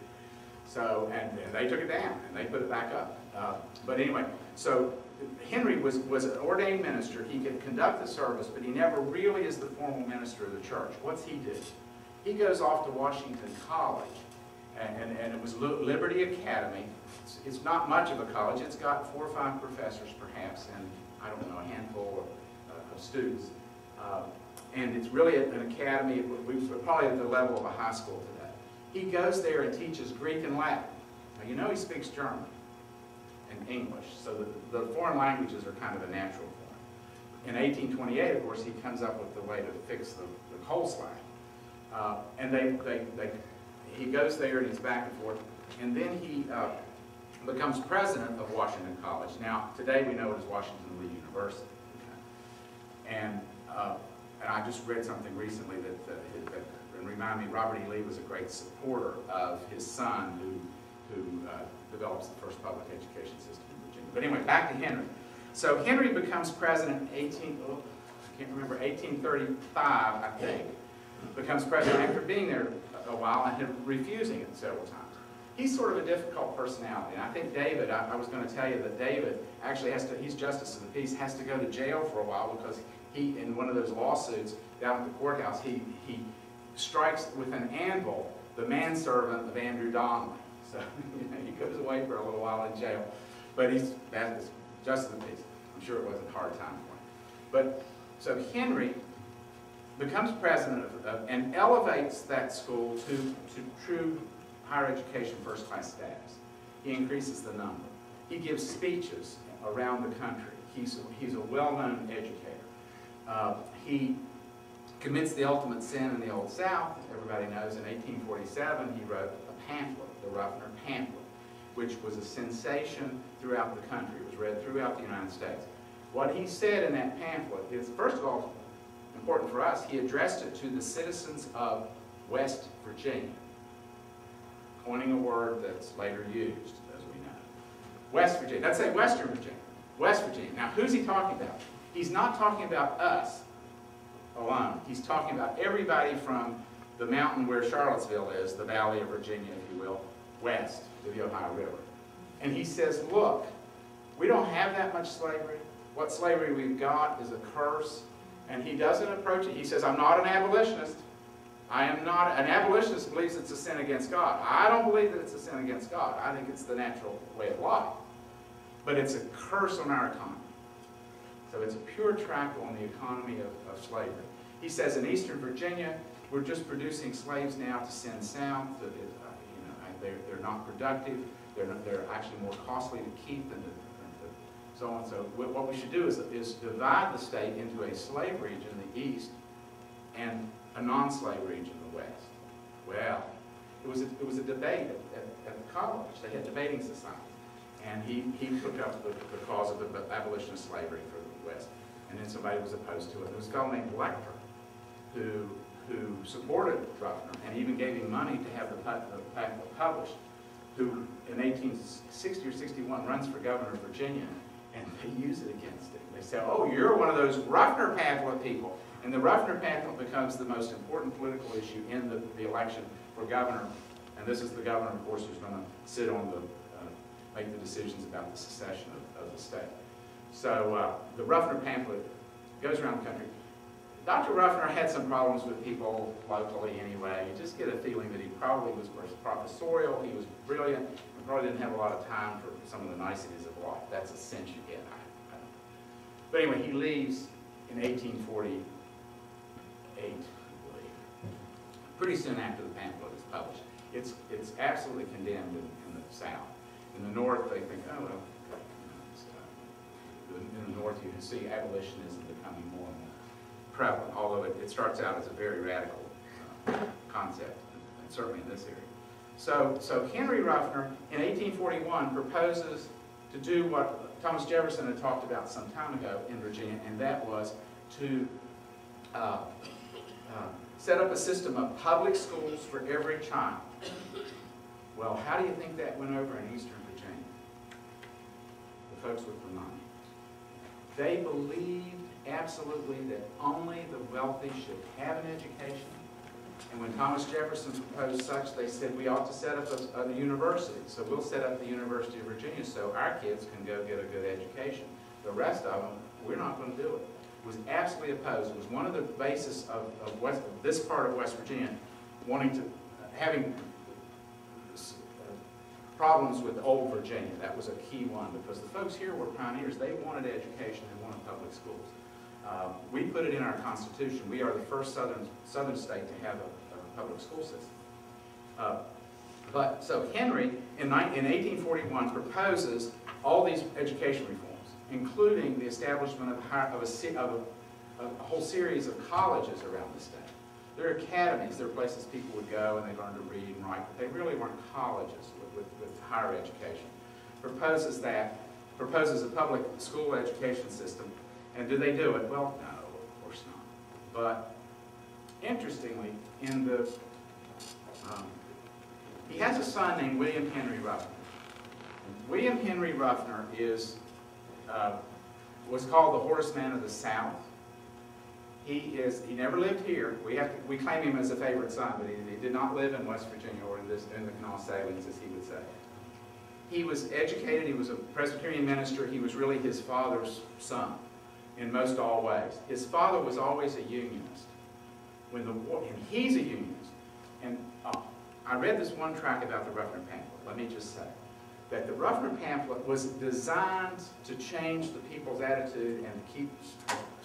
So, and, and they took it down, and they put it back up. Uh, But anyway, so Henry was, was an ordained minister, he could conduct the service, but he never really is the formal minister of the church. What's he do? He goes off to Washington College, and, and- and it was Liberty Academy. It's- It's not much of a college, it's got four or five professors perhaps, and, I don't know, a handful of, uh, of students. Uh, And it's really an academy, we- we're probably at the level of a high school today. He goes there and teaches Greek and Latin. Now, you know he speaks German and English, so the, the foreign languages are kind of a natural for him. In 1828, of course, he comes up with the way to fix the, the coal slag. Uh, and they, they, they, he goes there and he's back and forth. And then he uh, becomes president of Washington College. Now, today we know it as Washington Lee University. And, uh, and I just read something recently that, uh, that remind me, Robert E. Lee was a great supporter of his son who, who uh, develops the first public education system in Virginia. But anyway, back to Henry. So Henry becomes president in 18, oh, I can't remember, 1835, I think. Becomes president after being there a while and refusing it several times. He's sort of a difficult personality. And I think David, I, I was going to tell you that David actually has to, he's justice of the peace, has to go to jail for a while because he, in one of those lawsuits down at the courthouse, he, he strikes with an anvil the manservant of Andrew Donnelly. So you know, he goes away for a little while in jail. But he's, that is justice of the peace. I'm sure it wasn't a hard time for him. But, so Henry becomes president of, of, and elevates that school to, to true higher education first-class status. He increases the number. He gives speeches around the country. He's, he's a well-known educator. Uh, he commits the ultimate sin in the Old South. Everybody knows in 1847 he wrote a pamphlet, the Ruffner Pamphlet, which was a sensation throughout the country. It was read throughout the United States. What he said in that pamphlet is, first of all, important for us, he addressed it to the citizens of West Virginia, coining a word that's later used, as we know. West Virginia. Let's say Western Virginia. West Virginia. Now, who's he talking about? He's not talking about us alone. He's talking about everybody from the mountain where Charlottesville is, the Valley of Virginia, if you will, west to the Ohio River. And he says, look, we don't have that much slavery. What slavery we've got is a curse. And he doesn't approach it. He says, I'm not an abolitionist. I am not, an abolitionist believes it's a sin against God. I don't believe that it's a sin against God. I think it's the natural way of life. But it's a curse on our economy. So it's a pure track on the economy of, of slavery. He says in eastern Virginia, we're just producing slaves now to send south. Uh, you know, they're, they're not productive. They're, not, they're actually more costly to keep than to, than to so on. So what we should do is, is divide the state into a slave region, the east, and a non-slave region, the west. Well, it was a, it was a debate at, at, at the college. They had debating societies. And he, he took up the, the cause of the abolition of slavery for the West. And then somebody was opposed to it. There was a fellow named Letcher who, who supported Ruffner and even gave him money to have the, the pamphlet published, who in 1860 or 61 runs for governor of Virginia, and they use it against him. They say, oh, you're one of those Ruffner pamphlet people. And the Ruffner pamphlet becomes the most important political issue in the, the election for governor. And this is the governor, of course, who's going to sit on the, uh, make the decisions about the secession of, of the state. So uh, the Ruffner pamphlet goes around the country. Dr. Ruffner had some problems with people locally anyway. You just get a feeling that he probably was professorial, he was brilliant, and probably didn't have a lot of time for some of the niceties of life. That's a sense you get. I, I but anyway, he leaves in 1848, I believe, pretty soon after the pamphlet is published. It's, it's absolutely condemned in, in the South. In the North, they think, oh, well, in the North, you can see abolitionism becoming more and more prevalent, although it, it starts out as a very radical uh, concept, and certainly in this area. So, so Henry Ruffner, in 1841, proposes to do what Thomas Jefferson had talked about some time ago in Virginia, and that was to uh, uh, set up a system of public schools for every child. Well, how do you think that went over in Eastern Virginia? The folks with the money. They believed absolutely that only the wealthy should have an education. And when Thomas Jefferson proposed such, they said we ought to set up a, a university. So we'll set up the University of Virginia so our kids can go get a good education. The rest of them, we're not going to do it. Was absolutely opposed. It was one of the basis of, of West, this part of West Virginia wanting to, having problems with old Virginia. That was a key one because the folks here were pioneers. They wanted education. They wanted public schools. Uh, we put it in our Constitution. We are the first southern, southern state to have a, a public school system. Uh, but so Henry, in, in 1841, proposes all these education reforms, including the establishment of, of, a, of a, a whole series of colleges around the state. They're academies, they're places people would go and they learn to read and write, but they really weren't colleges with, with, with higher education. Proposes that, proposes a public school education system, and do they do it? Well, no, of course not. But interestingly, in the, um, he has a son named William Henry Ruffner. William Henry Ruffner is, uh, was called the Horace Mann of the South. He is, he never lived here. We have, we claim him as a favorite son, but he, he did not live in West Virginia or in this, in the Kanawha Salines, as he would say. He was educated, he was a Presbyterian minister, he was really his father's son in most all ways. His father was always a unionist. When the war, and he's a unionist. And uh, I read this one track about the Ruffner pamphlet, let me just say, that the Ruffner pamphlet was designed to change the people's attitude and to keep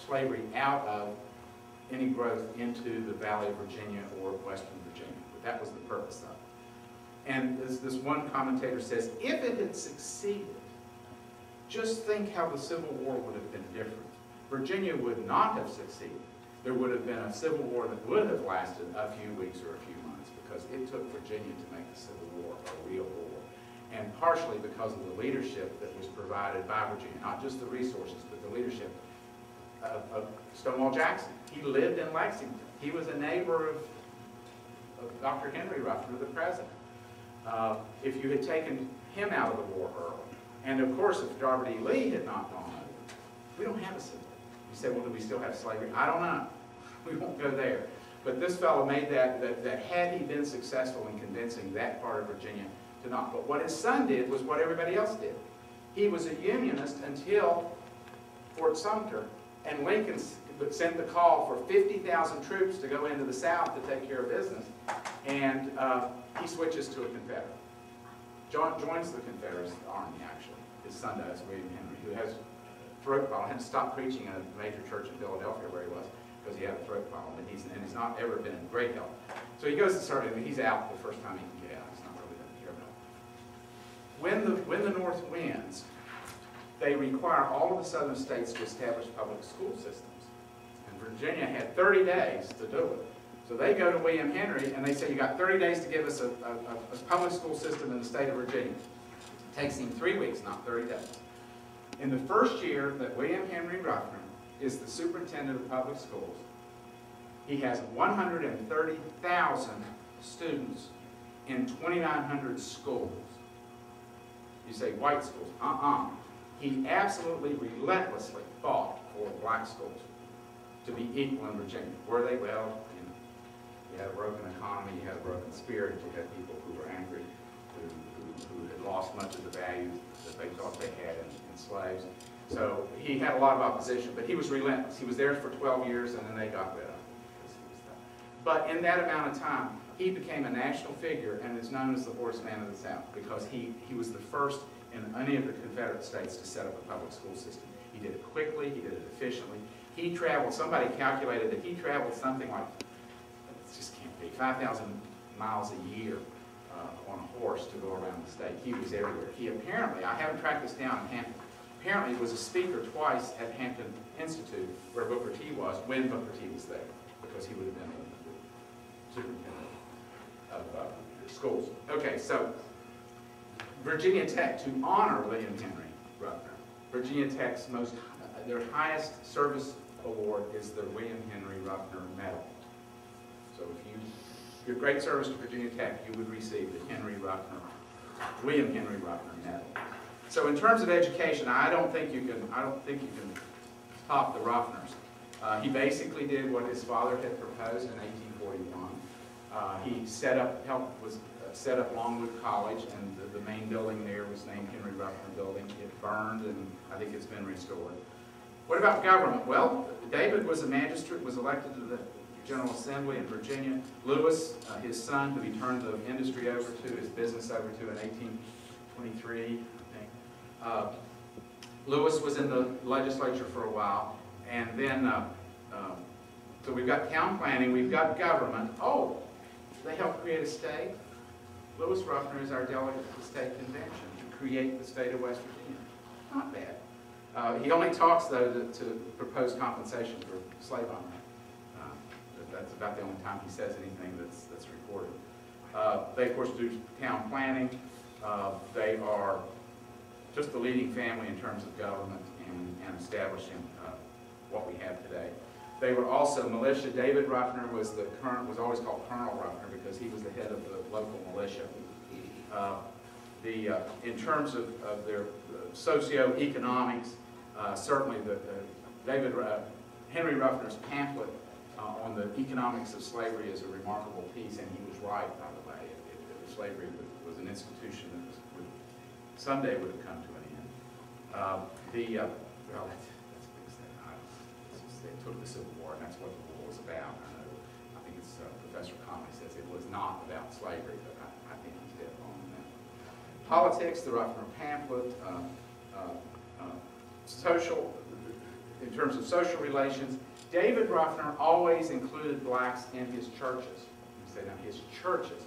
slavery out of any growth into the Valley of Virginia or Western Virginia. But that was the purpose of it. And this, this one commentator says, if it had succeeded, just think how the Civil War would have been different. Virginia would not have succeeded. There would have been a Civil War that would have lasted a few weeks or a few months because it took Virginia to make the Civil War a real war. And partially because of the leadership that was provided by Virginia, not just the resources, but the leadership of, of Stonewall Jackson. He lived in Lexington. He was a neighbor of, of Dr. Henry Ruffner, the president. Uh, if you had taken him out of the war early, and of course, if Robert E. Lee had not gone over, we don't have a civil war. You say, well, do we still have slavery? I don't know. We won't go there. But this fellow made that, that, that had he been successful in convincing that part of Virginia to not, but what his son did was what everybody else did. He was a Unionist until Fort Sumter, and Lincoln sent the call for 50,000 troops to go into the South to take care of business, and uh, he switches to a Confederate. Jo- Joins the Confederate Army, actually. His son does, William Henry, who has throat problem, had to stop preaching at a major church in Philadelphia where he was, because he had a throat problem, and he's, and he's not ever been in great health. So he goes to start, and he's out the first time he can get out, he's not really been here at all. When the, when the North wins, they require all of the southern states to establish public school systems. And Virginia had 30 days to do it. So they go to William Henry and they say, you got 30 days to give us a, a, a- public school system in the state of Virginia. It takes him three weeks, not 30 days. In the first year that William Henry Ruffner is the superintendent of public schools, he has 130,000 students in 2,900 schools. You say white schools, uh-uh. He absolutely relentlessly fought for black schools to be equal in Virginia. Were they? Well, you know, you had a broken economy, you had a broken spirit, you had people who were angry, who, who, who had lost much of the values that they thought they had in, in slaves. So he had a lot of opposition, but he was relentless. He was there for 12 years and then they got rid of him. But in that amount of time, he became a national figure and is known as the Horace Mann of the South because he, he was the first in any of the Confederate states to set up a public school system. He did it quickly, he did it efficiently. He traveled, somebody calculated that he traveled something like, it just can't be, 5,000 miles a year uh, on a horse to go around the state. He was everywhere. He apparently, I haven't tracked this down in Hampton, apparently was a speaker twice at Hampton Institute where Booker T was, when Booker T was there, because he would have been the superintendent of uh, schools. Okay, so Virginia Tech, to honor William Henry Ruffner, Virginia Tech's most, their highest service award is the William Henry Ruffner Medal. So if you, your great service to Virginia Tech, you would receive the Henry Ruffner, William Henry Ruffner Medal. So in terms of education, I don't think you can, I don't think you can top the Ruffners. Uh, he basically did what his father had proposed in 1841. Uh, he set up, helped, was uh, set up Longwood College, and the, the main building there was named Henry Ruffner Building. It burned, and I think it's been restored. What about government? Well, David was a magistrate, was elected to the General Assembly in Virginia. Lewis, uh, his son, who he turned the industry over to, his business over to in 1823, I think. Uh, Lewis was in the legislature for a while, and then, uh, um, so we've got town planning, we've got government. Oh, they helped create a state. Lewis Ruffner is our delegate to the state convention to create the state of West Virginia. Not bad. Uh, he only talks, though, to, to propose compensation for slave owners. Uh, that's about the only time he says anything that's, that's recorded. Uh, They, of course, do town planning. Uh, They are just the leading family in terms of government and, and establishing uh, what we have today. They were also militia. David Ruffner was the current, was always called Colonel Ruffner because he was the head of the local militia. Uh, The, uh, in terms of, of their uh, socioeconomics, uh, certainly the, the David, uh, Henry Ruffner's pamphlet uh, on the economics of slavery is a remarkable piece, and he was right, by the way. If Slavery was, was an institution that was, would, someday would have come to an end. Uh, The, uh, well, They took the Civil War, and that's what the war was about. I know, I think it's, uh, Professor Conley says it was not about slavery, but I, I think he's dead wrong on that. Politics, the Ruffner pamphlet, uh, uh, uh, social, in terms of social relations, David Ruffner always included blacks in his churches. You say now, his churches.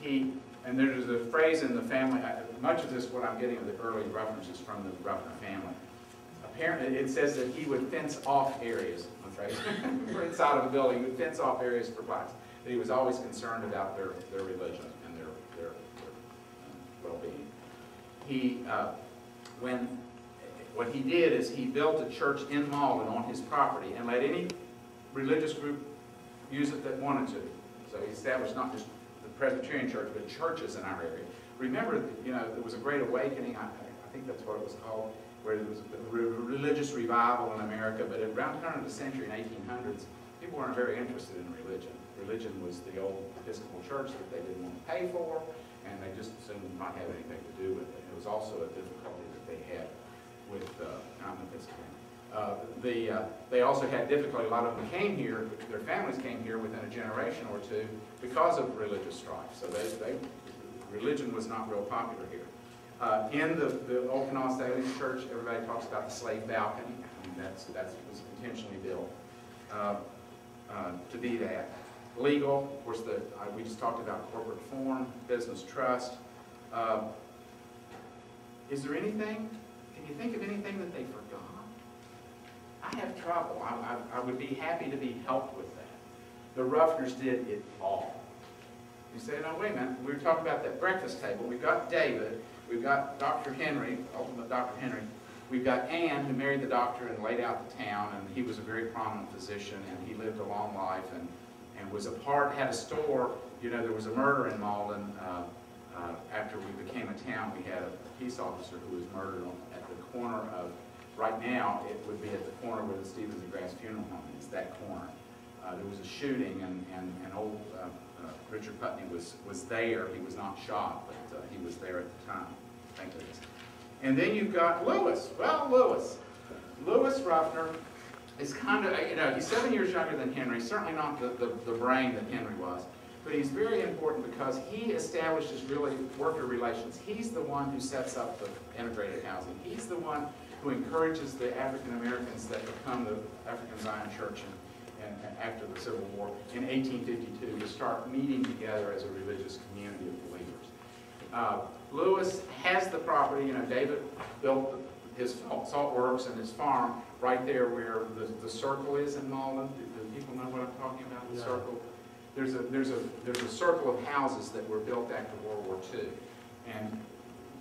He, and there's a phrase in the family, much of this, what I'm getting of the early Ruffners is from the Ruffner family. Apparently, it says that he would fence off areas, okay, for inside of a building, he would fence off areas for blacks. That he was always concerned about their, their religion and their, their, their well-being. He, uh, when, what he did is he built a church in Malden on his property and let any religious group use it that wanted to. So he established not just the Presbyterian church, but churches in our area. Remember, you know, there was a great awakening, I, I think that's what it was called, where there was a re- religious revival in America, but around the turn of the century in 1800s, people weren't very interested in religion. Religion was the old Episcopal church that they didn't want to pay for, and they just assumed not have anything to do with it. It was also a difficulty that they had with, uh, I'm an Episcopalian. Uh, the, uh, they also had difficulty, a lot of them came here, their families came here within a generation or two because of religious strife. So they, they, religion was not real popular here. Uh, in the, the Canal State Church, everybody talks about the slave balcony. That's, that's, was intentionally built, uh, uh, to be that. Legal, of course, the, uh, we just talked about corporate form, business trust. Uh, Is there anything, can you think of anything that they forgot? I have trouble. I, I, I would be happy to be helped with that. The Ruffners did it all. You say, no, wait a minute, we were talking about that breakfast table. We've got David, we've got Dr. Henry, ultimate Dr. Henry. We've got Ann, who married the doctor and laid out the town, and he was a very prominent physician, and he lived a long life, and, and was a part, had a store. You know, there was a murder in Malden. Uh, uh, after we became a town, we had a peace officer who was murdered on, at the corner of, right now, it would be at the corner where the Stevens and Grass Funeral Home is, that corner. Uh, there was a shooting, and, and, and old uh, Richard Putney was, was there. He was not shot, but uh, he was there at the time, thank goodness. And then you've got Lewis. Well, Lewis. Lewis Ruffner is kind of, you know, he's seven years younger than Henry, certainly not the, the, the brain that Henry was. But he's very important because he establishes really worker relations. He's the one who sets up the integrated housing. He's the one who encourages the African Americans that become the African Zion Church after the Civil War in 1852 to start meeting together as a religious community of believers. Uh, Lewis has the property, you know, David built his salt works and his farm right there where the, the circle is in Malden. Do, do people know what I'm talking about, the No. circle? There's a, there's a, there's a circle of houses that were built after World War II. And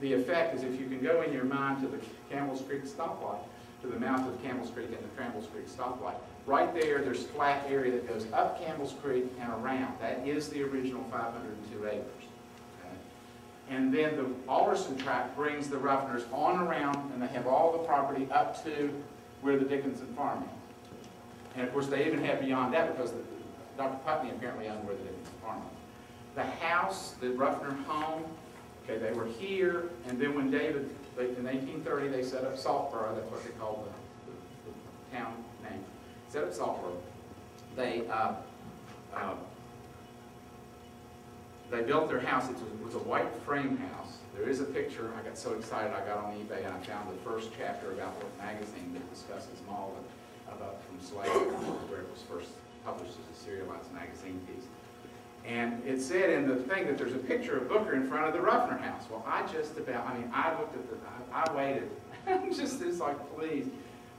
the effect is if you can go in your mind to the Campbell's Creek stoplight, to the mouth of Campbell's Creek and the Campbell's Creek stoplight, right there, there's flat area that goes up Campbell's Creek and around. That is the original 502 acres. okay? And then the Alderson tract brings the Ruffners on around, and they have all the property up to where the Dickinson farm is. And of course, they even have beyond that because the- Dr. Putney apparently owned where the Dickinson farm is. The house, the Ruffner home, okay, they were here, and then when David, in 1830, they set up Saltboro, that's what they called the, the- the town set up Saltboro. They, uh, uh, they built their house, it was, it was a white frame house. There is a picture, I got so excited, I got on eBay and I found the first chapter about what magazine that discusses Malden, about from slavery, where it was first published as a serialized magazine piece. And it said in the thing that there's a picture of Booker in front of the Ruffner house. Well, I just about, I mean, I looked at the, I, I waited. just, it's like, please.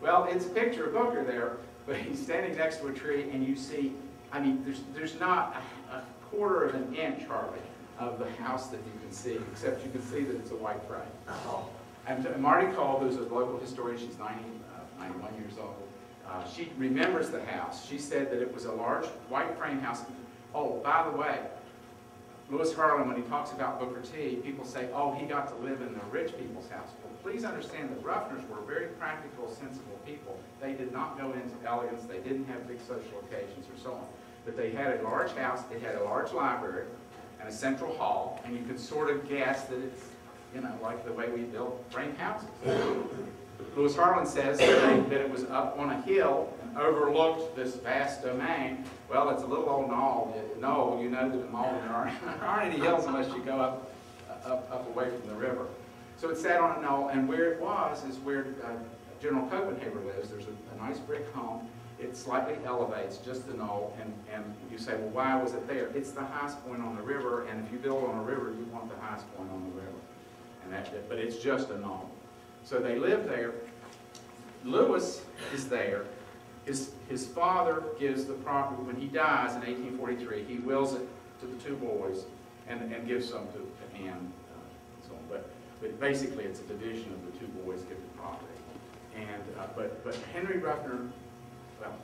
Well, it's a picture of Booker there, but he's standing next to a tree and you see I mean, there's, there's not a a quarter of an inch hardly of the house that you can see, except you can see that it's a white frame. And Marty Cole, who's a local historian, she's 90, uh, 91 years old, uh, she remembers the house. She said that it was a large white frame house. Oh, by the way, Louis Harlan, when he talks about Booker T, people say, oh, he got to live in the rich people's house. Please understand that Ruffners were very practical, sensible people. They did not go into elegance. They didn't have big social occasions or so on. But they had a large house. It had a large library and a central hall, and you could sort of guess that it's, you know, like the way we build frame houses. Louis Harlan says that it was up on a hill and overlooked this vast domain. Well, it's a little old knoll. No, you know that in Malden there aren't, there aren't any hills unless you go up, up, up away from the river. So it sat on a knoll, and where it was is where uh, General Copenhagen lives. There's a, a nice brick home. It slightly elevates just the knoll, and, and you say, well, why was it there? It's the highest point on the river, and if you build on a river, you want the highest point on the river. And that's it, but it's just a knoll. So they live there. Lewis is there. His, his father gives the property, when he dies in 1843, he wills it to the two boys and, and gives some to, to Anne. Uh, and so on. But, basically, it's a division of the two boys give the property. And, uh, but, but Henry Ruffner, well,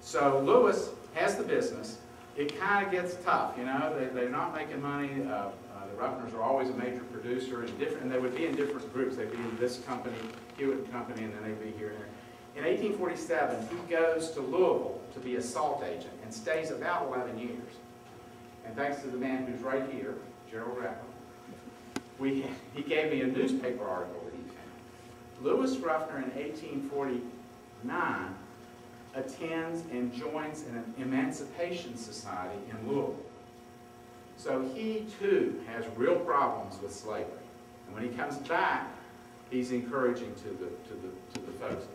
so Lewis has the business. It kind of gets tough, you know, they, they're not making money. Uh, uh, the Ruffners are always a major producer and different, and they would be in different groups. They'd be in this company, Hewitt Company, and then they'd be here and there. In 1847, he goes to Louisville to be a salt agent and stays about 11 years. And thanks to the man who's right here, Gerald Rapp, we, he gave me a newspaper article that he found. Lewis Ruffner in 1849 attends and joins an emancipation society in Louisville. So he too has real problems with slavery. And when he comes back, he's encouraging to the, to the, to the folks.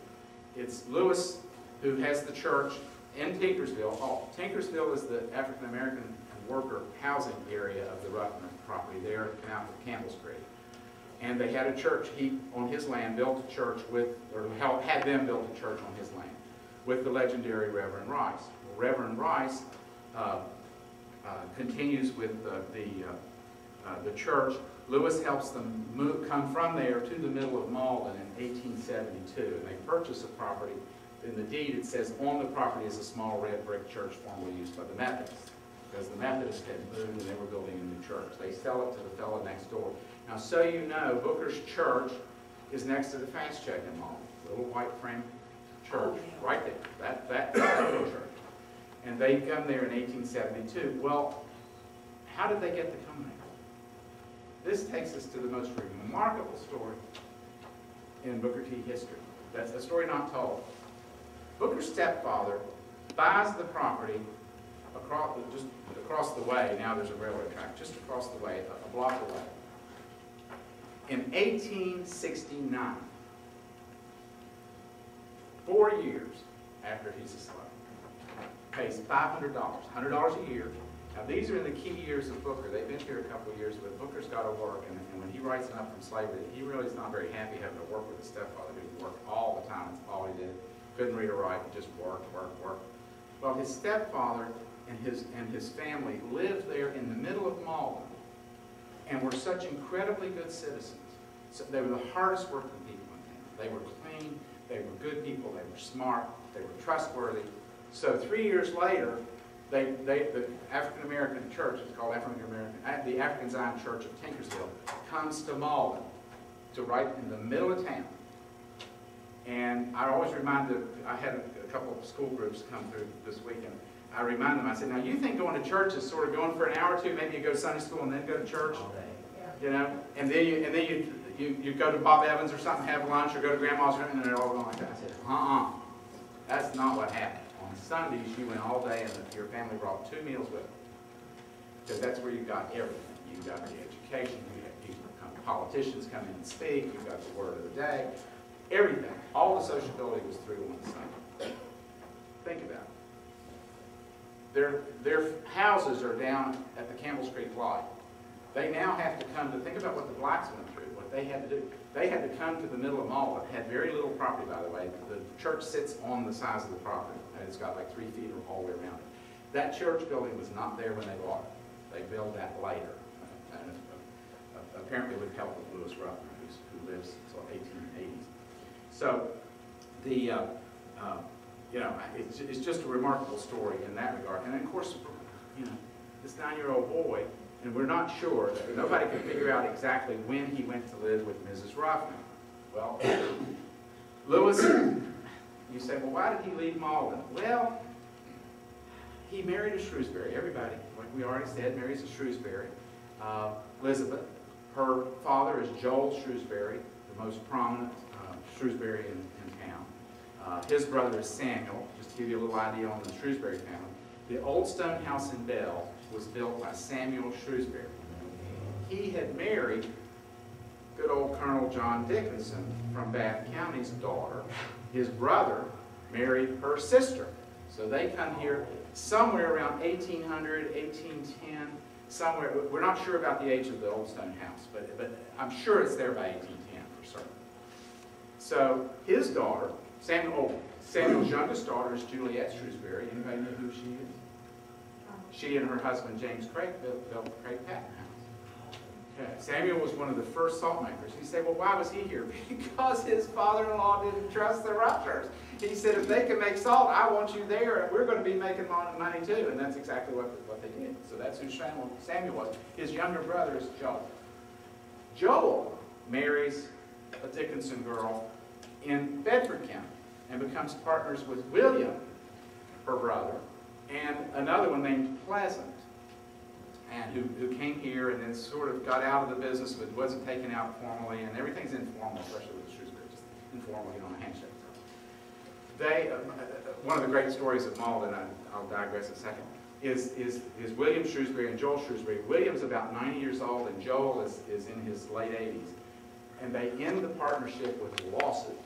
It's Lewis who has the church in Tinkersville. Oh, Tinkersville is the African American worker housing area of the Ruffner property there out of Campbell's Creek. And they had a church, he, on his land, built a church with, or helped, had them build a church on his land with the legendary Reverend Rice. Reverend Rice uh, uh, continues with uh, the, uh, the church. Lewis helps them move, come from there to the middle of Malden in 1872, and they purchase a property. In the deed, it says on the property is a small red brick church formerly used by the Methodists, because the Methodists had moved and they were building a new church. They sell it to the fellow next door. Now, so you know, Booker's church is next to the fast check mall, little white frame church, oh, right there, that, that, that little church. And they come there in 1872. Well, how did they get to come there? This takes us to the most remarkable story in Booker T history. That's a story not told. Booker's stepfather buys the property across, just across the way, now there's a railroad track, just across the way, a, block away. In 1869, four years after he's a slave, pays $500, $100 a year. Now, these are in the key years of Booker. They've been here a couple of years, but Booker's got to work, and, and when he writes enough from slavery, he really is not very happy having to work with his stepfather, who worked all the time. That's all he did. Couldn't read or write, just worked, worked, worked. Well, his stepfather and his, and his family lived there in the middle of Malden and were such incredibly good citizens. So they were the hardest working people in town. They were clean, they were good people, they were smart, they were trustworthy. So three years later, they, they, the African American church, it's called African American, uh, the African Zion Church of Tinkersville, comes to Malden, to right in the middle of town. And I always remind them, I had a, a couple of school groups come through this weekend. I remind them, I said, now you think going to church is sort of going for an hour or two, maybe you go to Sunday school and then go to church? You know, and then you, and then you, you, you go to Bob Evans or something, have lunch, or go to grandma's room, and they're all going like that. I said, uh-uh, that's not what happened. On Sundays, you went all day, and your family brought two meals with them. Because that's where you got everything. You got the education, you had people come, politicians come in and speak, you got the word of the day, everything. All the sociability was through on Sunday. Think about it. Their, their houses are down at the Campbell's Creek Light. They now have to come to, think about what the blacks went through, what they had to do. They had to come to the middle of Malden, had very little property, by the way. The church sits on the size of the property, and it's got like three feet all the way around it. That church building was not there when they bought it. They built that later. And uh, apparently with help of Lewis Ruffner, who lives until 1880s. So the, uh, uh, you know, it's, it's just a remarkable story in that regard. And of course, you know, this nine-year-old boy, and we're not sure, nobody can figure out exactly when he went to live with Mrs. Ruffner. Well, Lewis, you say, well, why did he leave Malden? Well, he married a Shrewsbury. Everybody, like we already said, marries a Shrewsbury. Uh, Elizabeth, her father is Joel Shrewsbury, the most prominent uh, Shrewsbury in. Uh, his brother Samuel, just to give you a little idea on the Shrewsbury family. The old stone house in Belle was built by Samuel Shrewsbury. He had married good old Colonel John Dickinson from Bath County's daughter. His brother married her sister. So they come here somewhere around 1800, 1810, somewhere. We're not sure about the age of the old stone house, but, but I'm sure it's there by 1810 for certain. So his daughter, Samuel, oh, Samuel's youngest daughter is Juliet Shrewsbury. Anybody know who she is? She and her husband James Craik built, built Craik Patton House. Okay. Samuel was one of the first salt makers. You say, well, why was he here? Because his father-in-law didn't trust the Ruffners. He said, if they can make salt, I want you there, and we're going to be making money too. And that's exactly what, what they did. So that's who Samuel, Samuel was. His younger brother is Joel. Joel marries a Dickinson girl in Bedford County and becomes partners with William, her brother, and another one named Pleasant, and who, who came here and then sort of got out of the business, but wasn't taken out formally, and everything's informal, especially with Shrewsbury, just informally on a handshake. They, uh, one of the great stories of Malden, I- I'll digress a second, is, is, is William Shrewsbury and Joel Shrewsbury. William's about 90 years old, and Joel is, is in his late 80s. And they end the partnership with a lawsuit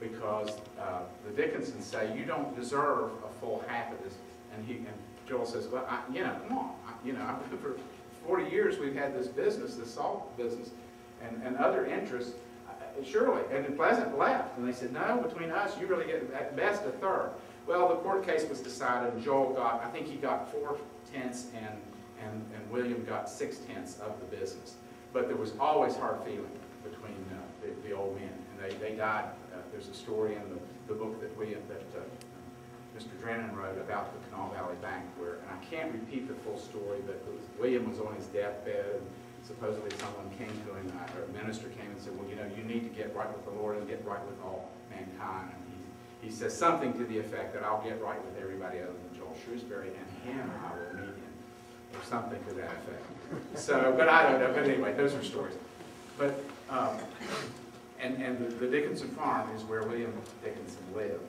because uh, the Dickinsons say, you don't deserve a full half of this. And he, and Joel says, well, I, you know, come on, I, you know, for 40 years we've had this business, this salt business, and, and other interests, uh, surely. And Pleasant left, and they said, no, between us, you really get at best a third. Well, the court case was decided, and Joel got, I think he got four tenths, and, and, and William got six tenths of the business. But there was always hard feeling between uh, the, the old men, and they, they died. There's a story in the, the book that we, that uh, Mr. Drennan wrote about the Kanawha Valley Bank, where, and I can't repeat the full story, but was, William was on his deathbed, and supposedly someone came to him, uh, or a minister came and said, well, you know, you need to get right with the Lord and get right with all mankind. And he, he says something to the effect that I'll get right with everybody other than Joel Shrewsbury, and him I will meet him, or something to that effect. So, but I don't know, but anyway, those are stories. But, um, and, and the, the Dickinson farm is where William Dickinson lived.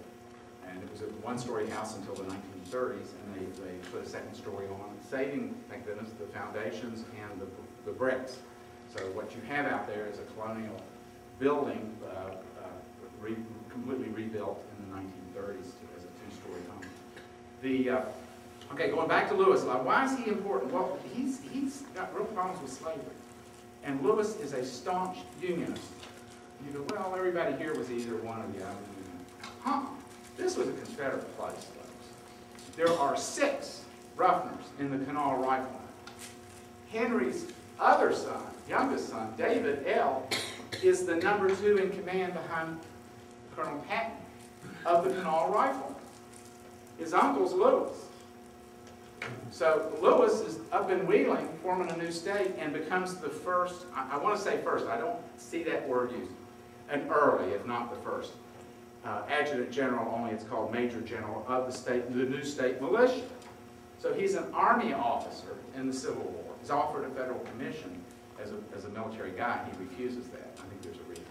And it was a one-story house until the 1930s, and they, they put a second story on, saving, thank goodness, the foundations and the, the bricks. So what you have out there is a colonial building, uh, uh, re, completely rebuilt in the 1930s as a two-story home. The, uh, okay, going back to Lewis, uh, why is he important? Well, he's, he's got real problems with slavery. And Lewis is a staunch unionist. You go, well, everybody here was either one or the other. Huh? This was a Confederate place. There are six Ruffners in the Kanawha Riflemen. Henry's other son, youngest son, David L., is the number two in command behind Colonel Patton of the Kanawha Riflemen. His uncle's Lewis. So Lewis is up in Wheeling, forming a new state, and becomes the first, I, I want to say first, I don't see that word used, an early, if not the first, uh, adjutant general, only it's called major general, of the state, the new state militia. So he's an army officer in the Civil War. He's offered a federal commission as a, as a military guy. He refuses that. I think there's a reason.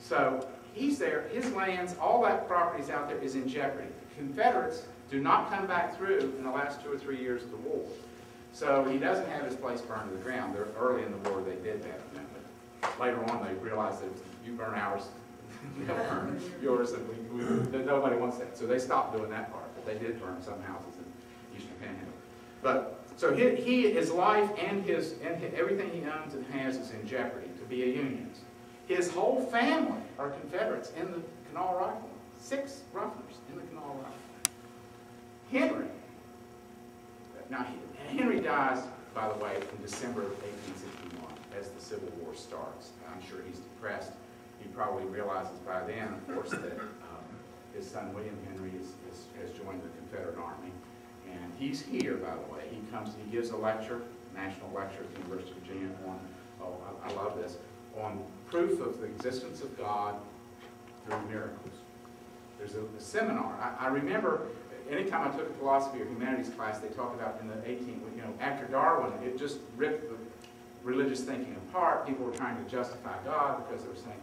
So he's there. His lands, all that property's out there is in jeopardy. The Confederates do not come back through in the last two or three years of the war. So he doesn't have his place burned to the ground. They're, early in the war, they did that. Later on, they realized that if you burn ours, they'll burn yours, and we, we, nobody wants that. So they stopped doing that part. But they did burn some houses in Eastern Panhandle. But so he, he, his life and his and his, everything he owns and has is in jeopardy to be a Unionist. His whole family are Confederates in the Kanawha Rifle. Six Ruffners in the Kanawha Rifle. Henry now, Henry dies, by the way, in December of 1861, as the Civil War starts. I'm sure he's depressed. He probably realizes by then, of course, that um, his son William Henry is, is, has joined the Confederate Army. And he's here, by the way. He comes, he gives a lecture, national lecture at the University of Virginia on, oh, I, I love this, on proof of the existence of God through miracles. There's a, a seminar. I, I remember anytime I took a philosophy or humanities class, they talk about in the 18, you know, after Darwin, it just ripped the religious thinking apart. People were trying to justify God because they were saying,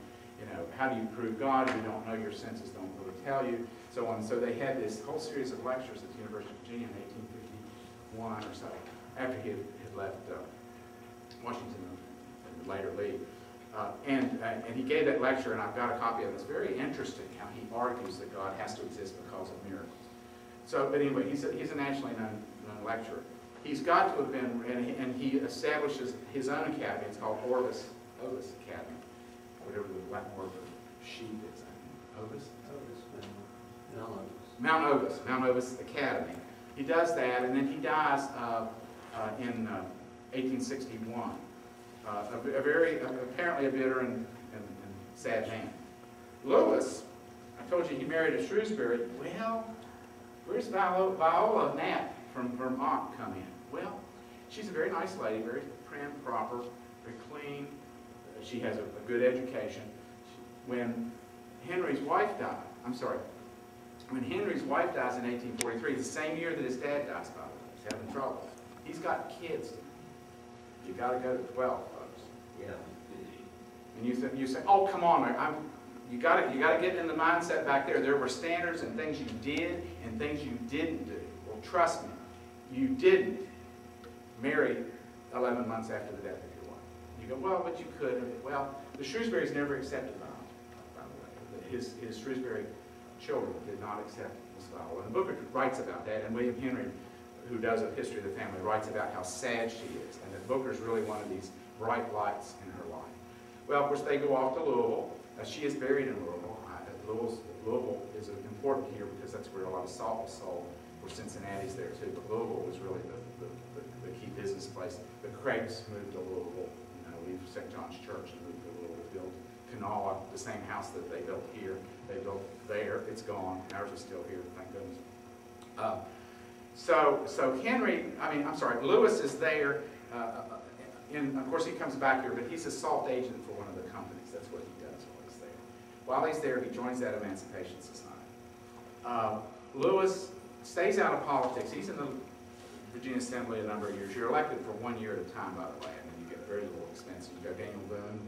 you know, how do you prove God you don't know your senses don't really tell you, so on. So they had this whole series of lectures at the University of Virginia in 1851 or so, after he had, had left uh, Washington and later Lee. Uh, and, uh, and he gave that lecture, and I've got a copy of it. It's very interesting how he argues that God has to exist because of miracles. So, but anyway, he's a, he's a nationally known, known lecturer. He's got to have been, and he, and he establishes his own academy. It's called Orvis, Ovis Academy, whatever the Latin word for sheep is. Ovis? Mount Ovis, Mount Ovis Academy. He does that, and then he dies uh, uh, in uh, 1861. Uh, a, a, very, apparently a bitter and, and, and, sad man. Lewis, I told you he married a Shrewsbury. Well, where's Viola, Viola Knapp from Vermont come in? Well, she's a very nice lady, very prim, proper, very clean. She has a, a good education. When Henry's wife died, I'm sorry, when Henry's wife dies in 1843, the same year that his dad dies, by the way, he's having trouble. He's got kids. You got to go to 12, folks. Yeah. And you, you say, oh, come on, I'm, you got to you got to get in the mindset back there. There were standards and things you did and things you didn't do. Well, trust me, you didn't marry 11 months after the death of. You go, well, but you could. Well, the Shrewsburys never accepted vows, by the way. His, his Shrewsbury children did not accept this vow. And the book writes about that, and William Henry, who does a history of the family, writes about how sad she is, and that Booker's really one of these bright lights in her life. Well, of course, they go off to Louisville. She is buried in Louisville. Uh, Louisville, Louisville is important here because that's where a lot of salt was sold. Course, Cincinnati's there too, but Louisville was really the, the, the, the key business place. The Craiks moved to Louisville, know, St. John's Church and moved built Kanawha, the same house that they built here. They built there, it's gone. Ours is still here, thank goodness. Uh, so, so Henry, I mean, I'm sorry, Lewis is there. Uh, and of course, he comes back here, but he's a salt agent for one of the companies. That's what he does while he's there. While he's there, he joins that Emancipation Society. Uh, Lewis stays out of politics. He's in the Virginia Assembly a number of years. You're elected for one year at a time, by the way, very expense. You go Daniel Boone,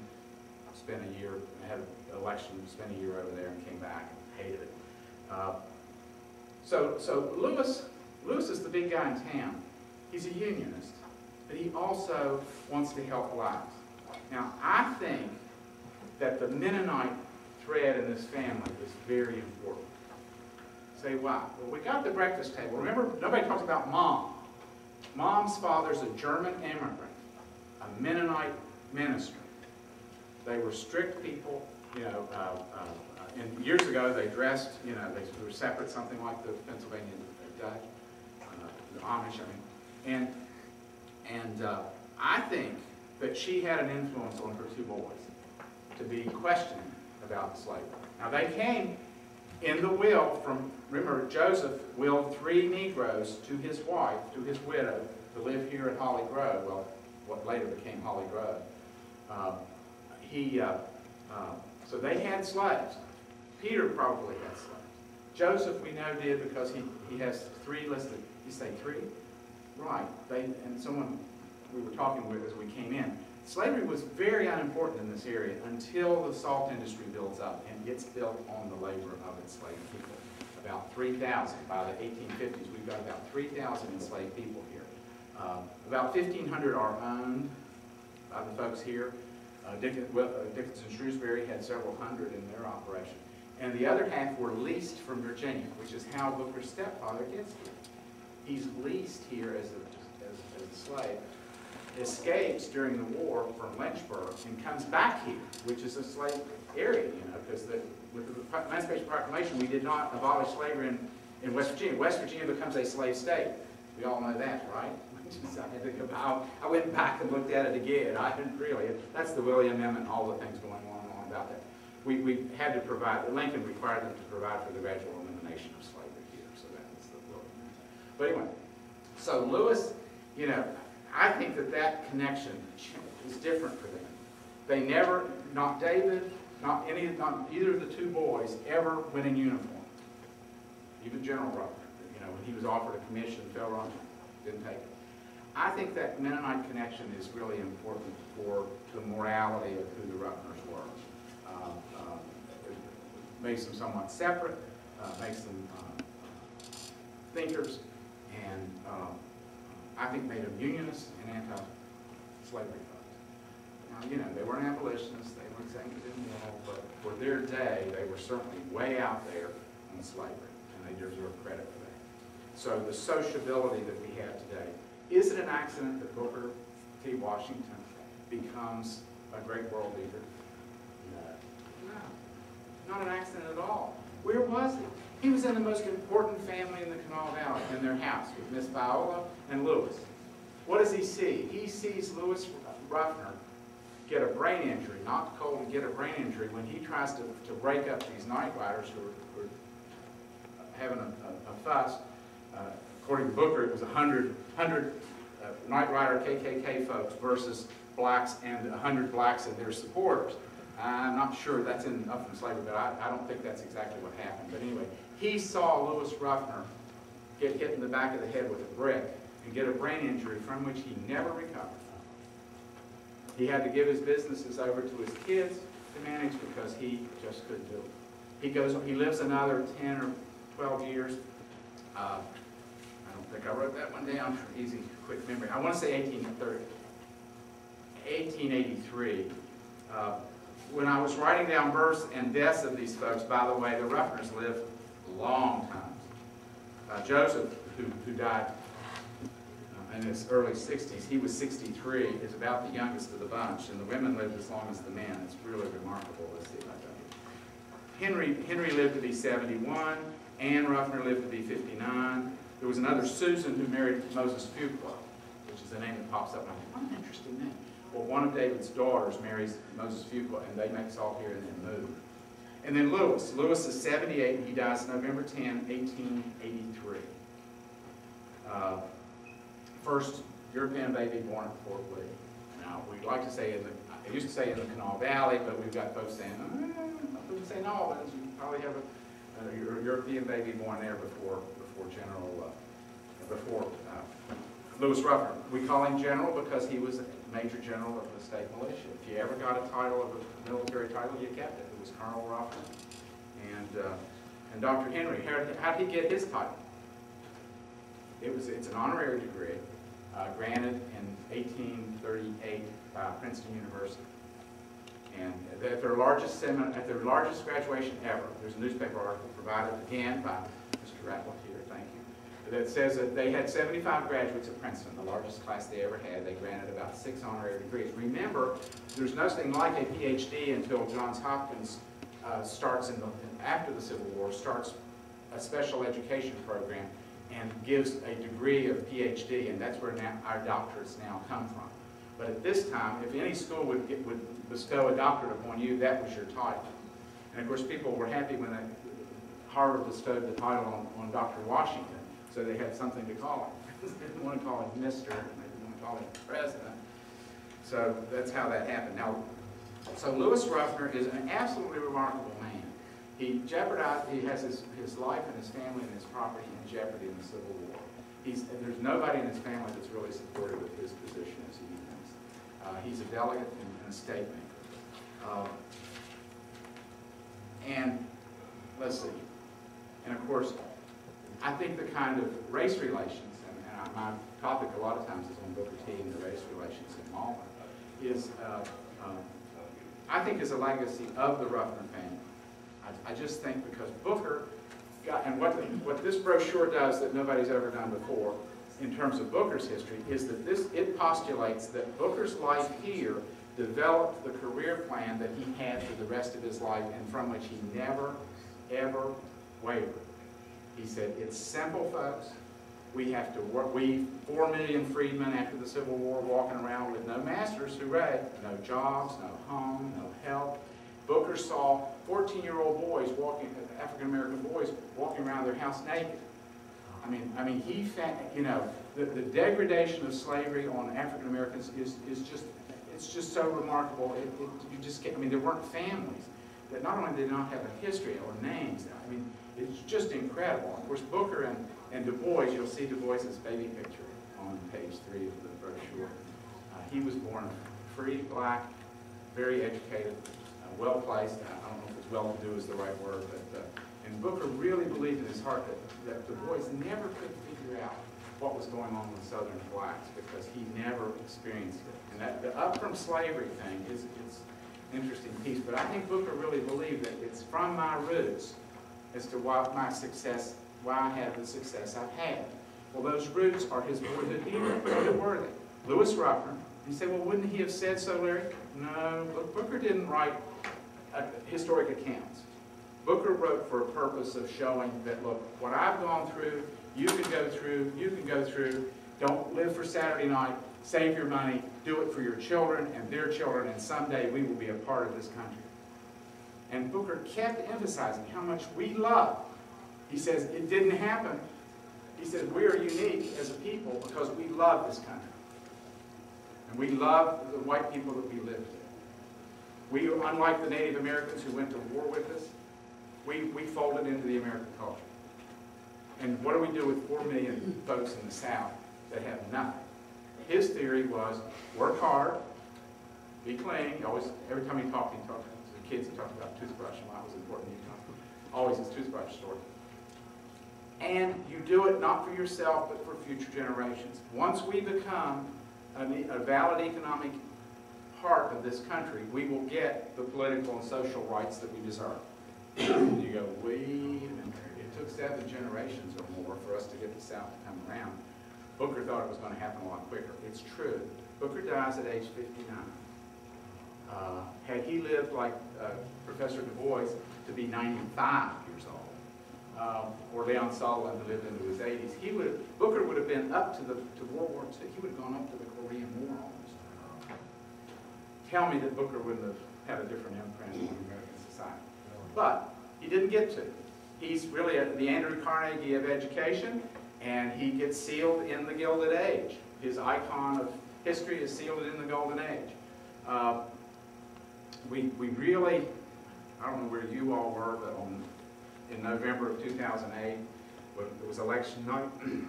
spent a year, had an election, spent a year over there and came back and hated it. Uh, so, so Lewis, Lewis is the big guy in town. He's a unionist, but he also wants to help lives. Now, I think that the Mennonite thread in this family is very important. Say why? Well, we got the breakfast table. Remember, nobody talks about mom. Mom's father's a German immigrant, a Mennonite minister. They were strict people, you know, uh, uh, and years ago they dressed, you know, they were separate, something like the Pennsylvania Dutch, uh, the Amish, I mean. And, and uh, I think that she had an influence on her two boys to be questioning about slavery. Now they came in the will from, remember, Joseph willed three Negroes to his wife, to his widow, to live here at Holly Grove, well, what later became Holly Grove. Uh, he, uh, uh, so they had slaves. Peter probably had slaves. Joseph, we know, did because he, he has three listed. You say three? Right. They, and someone we were talking with as we came in, slavery was very unimportant in this area until the salt industry builds up and gets built on the labor of enslaved people. About 3,000 by the 1850s. We've got about 3,000 enslaved people here. Uh, about 1,500 are owned by the folks here. Uh, Dickens, well, uh, Dickinson Shrewsbury had several hundred in their operation. And the other half were leased from Virginia, which is how Booker's stepfather gets here. He's leased here as a, as, as a slave, escapes during the war from Lynchburg, and comes back here, which is a slave area, you know, because with the Emancipation Proclamation, we did not abolish slavery in, in West Virginia. West Virginia becomes a slave state. We all know that, right? I I went back and looked at it again. I didn't really, that's the Willey Amendment, all the things going on and on about that. We, we had to provide, Lincoln required them to provide for the gradual elimination of slavery here, so that was the Willey Amendment. But anyway, so Lewis, you know, I think that that connection is different for them. They never, not David, not any, not either of the two boys ever went in uniform. Even General Ruffner, you know, when he was offered a commission, fell on didn't take it. I think that Mennonite connection is really important for the morality of who the Ruffners were. Um, um, it Makes them somewhat separate, uh, makes them um, thinkers, and um, I think made them unionists and anti-slavery folks. Now, you know, they weren't abolitionists, they weren't saying it didn't but for their day, they were certainly way out there on slavery, and they deserve credit for that. So the sociability that we have today, is it an accident that Booker T. Washington becomes a great world leader? No. Not an accident at all. Where was he? He was in the most important family in the Kanawha Valley, in their house, with Miss Viola and Lewis. What does he see? He sees Lewis Ruffner get a brain injury, knock cold and get a brain injury when he tries to, to break up these night riders who are, who are having a, a, a fuss. Uh, according to Booker, it was 100, 100 uh, night rider KKK folks versus blacks and 100 blacks and their supporters. I'm not sure that's in, up from slavery, but I, I don't think that's exactly what happened. But anyway, he saw Lewis Ruffner get hit in the back of the head with a brick and get a brain injury from which he never recovered. He had to give his businesses over to his kids to manage because he just couldn't do it. He goes, he lives another 10 or 12 years. Uh, think I wrote that one down for easy, quick memory. I want to say 1830, 1883. Uh, when I was writing down births and deaths of these folks, by the way, the Ruffners lived long times. Uh, Joseph, who, who died uh, in his early 60s, he was 63, is about the youngest of the bunch, and the women lived as long as the men. It's really remarkable. Let's see if got. Henry, Henry lived to be 71. Anne Ruffner lived to be 59. There was another Susan who married Moses Fuqua, which is the name that pops up. And I what an interesting name. Well, one of David's daughters marries Moses Fuqua, and they make salt here and then move. And then Lewis. Lewis is 78, and he dies November 10, 1883. Uh, first European baby born at Fort Lee. Now, we'd like to say in the, I used to say in the Kanawha Valley, but we've got folks saying, eh, I wouldn't say New Orleans, you probably have a, a European baby born there before, before General, uh, before uh, Lewis Ruffner. We call him General because he was a Major General of the state militia. If you ever got a title of a military title, you kept it. It was Colonel Ruffner. And, uh, and Dr. Henry, how, did he get his title? It was, it's an honorary degree uh, granted in 1838 by Princeton University. And at their largest seminar, at their largest graduation ever, there's a newspaper article provided again by Mr. Ratliff that says that they had 75 graduates at Princeton, the largest class they ever had. They granted about six honorary degrees. Remember, there's nothing like a PhD until Johns Hopkins uh, starts in the, after the Civil War, starts a special education program and gives a degree of PhD, and that's where now our doctorates now come from. But at this time, if any school would, get, would bestow a doctorate upon you, that was your title. And of course, people were happy when they, Harvard bestowed the title on, on Dr. Washington, so they had something to call him. they didn't want to call him Mr., and they didn't want to call him President. So that's how that happened. Now, so Lewis Ruffner is an absolutely remarkable man. He jeopardized, he has his, his life and his family and his property in jeopardy in the Civil War. He's, there's nobody in his family that's really supportive of his position as he is. Uh, he's a delegate and, and a state maker. Uh, and let's see. And of course, I think the kind of race relations, and, and my topic a lot of times is on Booker T and the race relations in Malden, is, uh, um, I think is a legacy of the Ruffner family. I, I just think because Booker got, and what, the, what this brochure does that nobody's ever done before, in terms of Booker's history, is that this, it postulates that Booker's life here developed the career plan that he had for the rest of his life and from which he never, ever wavered. He said, it's simple, folks. We have to work, we, four million freedmen after the Civil War walking around with no masters, hooray, no jobs, no home, no help. Booker saw 14-year-old boys walking, African-American boys walking around their house naked. I mean, I mean, he you know, the, the degradation of slavery on African Americans is, is just, it's just so remarkable. It, it, you just get, I mean, there weren't families that not only did not have a history or names, I mean, it's just incredible. Of course, Booker and, and Du Bois, you'll see Du Bois's baby picture on page three of the brochure. Uh, he was born free, black, very educated, uh, well-placed. I don't know if it's well-to-do is the right word, but, uh, and Booker really believed in his heart that, that Du Bois never could figure out what was going on with Southern blacks because he never experienced it. And that, the up from slavery thing is, is an interesting piece, but I think Booker really believed that it's from my roots as to why my success, why I have the success I've had. Well, those roots are his boyhood hero. What were they? Lewis Ruffner. You say, well, wouldn't he have said so, Larry? No, but Booker didn't write uh, historic accounts. Booker wrote for a purpose of showing that, look, what I've gone through, you can go through, you can go through. Don't live for Saturday night. Save your money. Do it for your children and their children, and someday we will be a part of this country. And Booker kept emphasizing how much we love. He says, it didn't happen. He says, we are unique as a people because we love this country. And we love the white people that we live with. We, unlike the Native Americans who went to war with us, we, we folded into the American culture. And what do we do with four million folks in the South that have nothing? His theory was work hard, be clean. Always, every time he talked, he talked kids, he talked about toothbrush and why it was important. You know, always his toothbrush story. And you do it not for yourself, but for future generations. Once we become a, a valid economic part of this country, we will get the political and social rights that we deserve. you go, minute. It took seven generations or more for us to get the South to come around. Booker thought it was going to happen a lot quicker. It's true. Booker dies at age 59. Uh, had he lived like uh, Professor Du Bois to be 95 years old, um, or Leon Sullivan who lived into his 80s, he would Booker would have been up to the to World War II. He would have gone up to the Korean War almost. Tell me that Booker wouldn't have had a different imprint on American society. But he didn't get to. He's really a, the Andrew Carnegie of education, and he gets sealed in the Gilded Age. His icon of history is sealed in the Golden Age. Uh, we, we really, I don't know where you all were, but on, in November of 2008, when it was election night, and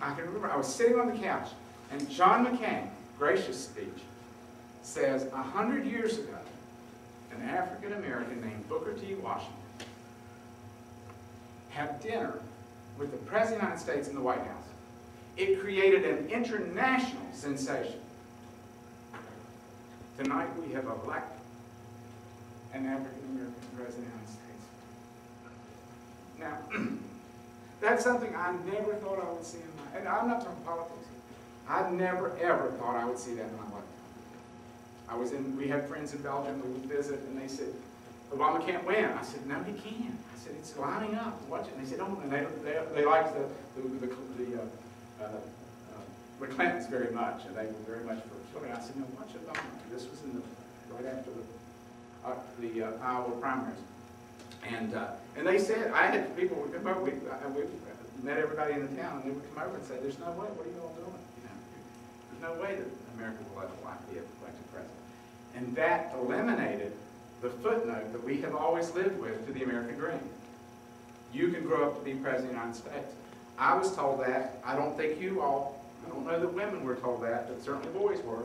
I can remember I was sitting on the couch, and John McCain, gracious speech, says, a hundred years ago, an African American named Booker T. Washington had dinner with the President of the United States in the White House. It created an international sensation. Tonight we have elected an African American President of the States. Now, that's something I never thought I would see in my, and I'm not talking politics. I never ever thought I would see that in my lifetime. I was in, we had friends in Belgium, we would visit, and they said, Obama can't win. I said, no, he can. I said, it's lining up. Watch it. And they said, oh, and they, they, they liked the, the, the, the, uh, uh, uh, the Clintons very much, and they were very much for I said, no, Obama. This was in the, right after the, uh, the uh, Iowa primaries. And, uh, and they said, I had people would come over, we, met everybody in the town, and they would come over and say, there's no way, what are you all doing? You know, there's no way that America will ever like be elected president. And that eliminated the footnote that we have always lived with to the American dream. You can grow up to be President of the United States. I was told that. I don't think you all, I don't know that women were told that, but certainly boys were.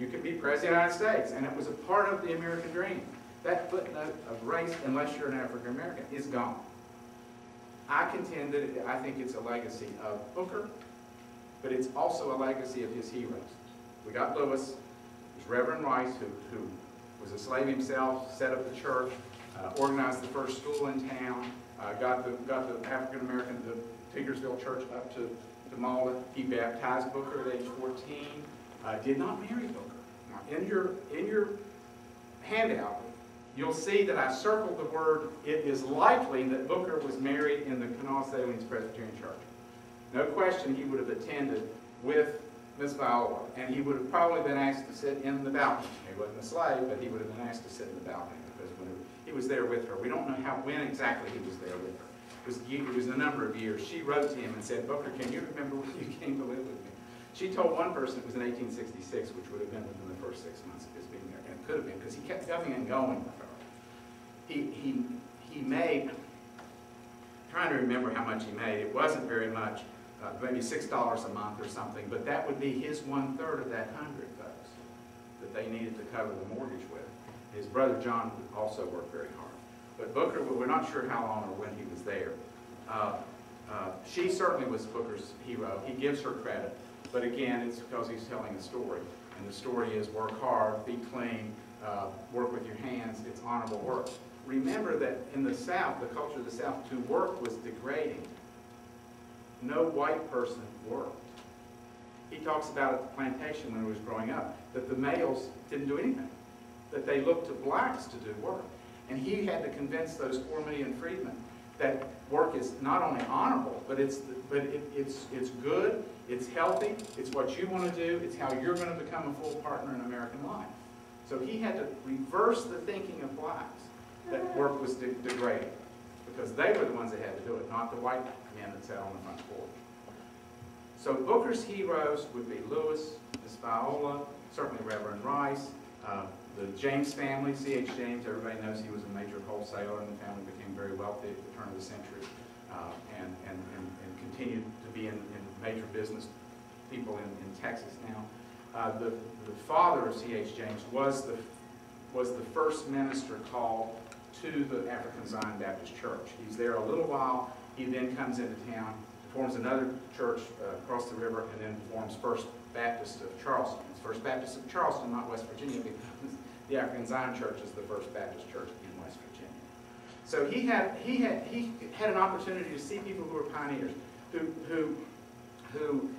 You can be President of the United States. And it was a part of the American dream. That footnote of race, unless you're an African American, is gone. I contend that I think it's a legacy of Booker, but it's also a legacy of his heroes. We got Lewis, there's Reverend Rice, who, who was a slave himself, set up the church, uh, organized the first school in town, uh, got the got the African American, the Tinkersville Church up to, Malta. He baptized Booker at age 14. Uh, did not marry Booker. Now, in your in your handout, You'll see that I circled the word, it is likely that Booker was married in the Kanawha Salines Presbyterian Church. No question he would have attended with Miss Viola, and he would have probably been asked to sit in the balcony. He wasn't a slave, but he would have been asked to sit in the balcony because when he was there with her. We don't know how, when exactly he was there with her. Was, it was a number of years. She wrote to him and said, Booker, can you remember when you came to live with me? She told one person it was in 1866, which would have been within the first six months of his being there, and it could have been because he kept coming and going with her. He, he, he made, trying to remember how much he made, it wasn't very much, uh, maybe six dollars a month or something, but that would be his one-third of that hundred, folks, that they needed to cover the mortgage with. His brother John also worked very hard. But Booker, we're not sure how long or when he was there. Uh, uh, She certainly was Booker's hero. He gives her credit. But again, it's because he's telling a story. And the story is work hard, be clean, uh, work with your hands. It's honorable work. Remember that in the South, the culture of the South, to work was degrading. No white person worked. He talks about at the plantation when he was growing up, that the males didn't do anything, that they looked to blacks to do work. And he had to convince those four million freedmen that work is not only honorable, but it's, but it, it's, it's good, it's healthy, it's what you want to do, it's how you're going to become a full partner in American life. So he had to reverse the thinking of blacks that work was de- degrading, because they were the ones that had to do it, not the white men that sat on the front porch. So Booker's heroes would be Lewis, Miss Viola, certainly Reverend Rice, uh, the James family, C.H. James, everybody knows he was a major wholesaler, and the family became very wealthy at the turn of the century, uh, and, and, and, and continued to be in, in major business people in, in Texas now. Uh, the, the father of C.H. James was the, was the first minister called to the African Zion Baptist Church. He's there a little while, he then comes into town, forms another church uh, across the river, and then forms First Baptist of Charleston. It's First Baptist of Charleston, not West Virginia, because the African Zion Church is the First Baptist Church in West Virginia. So he had, he had, he had an opportunity to see people who were pioneers, who, who, who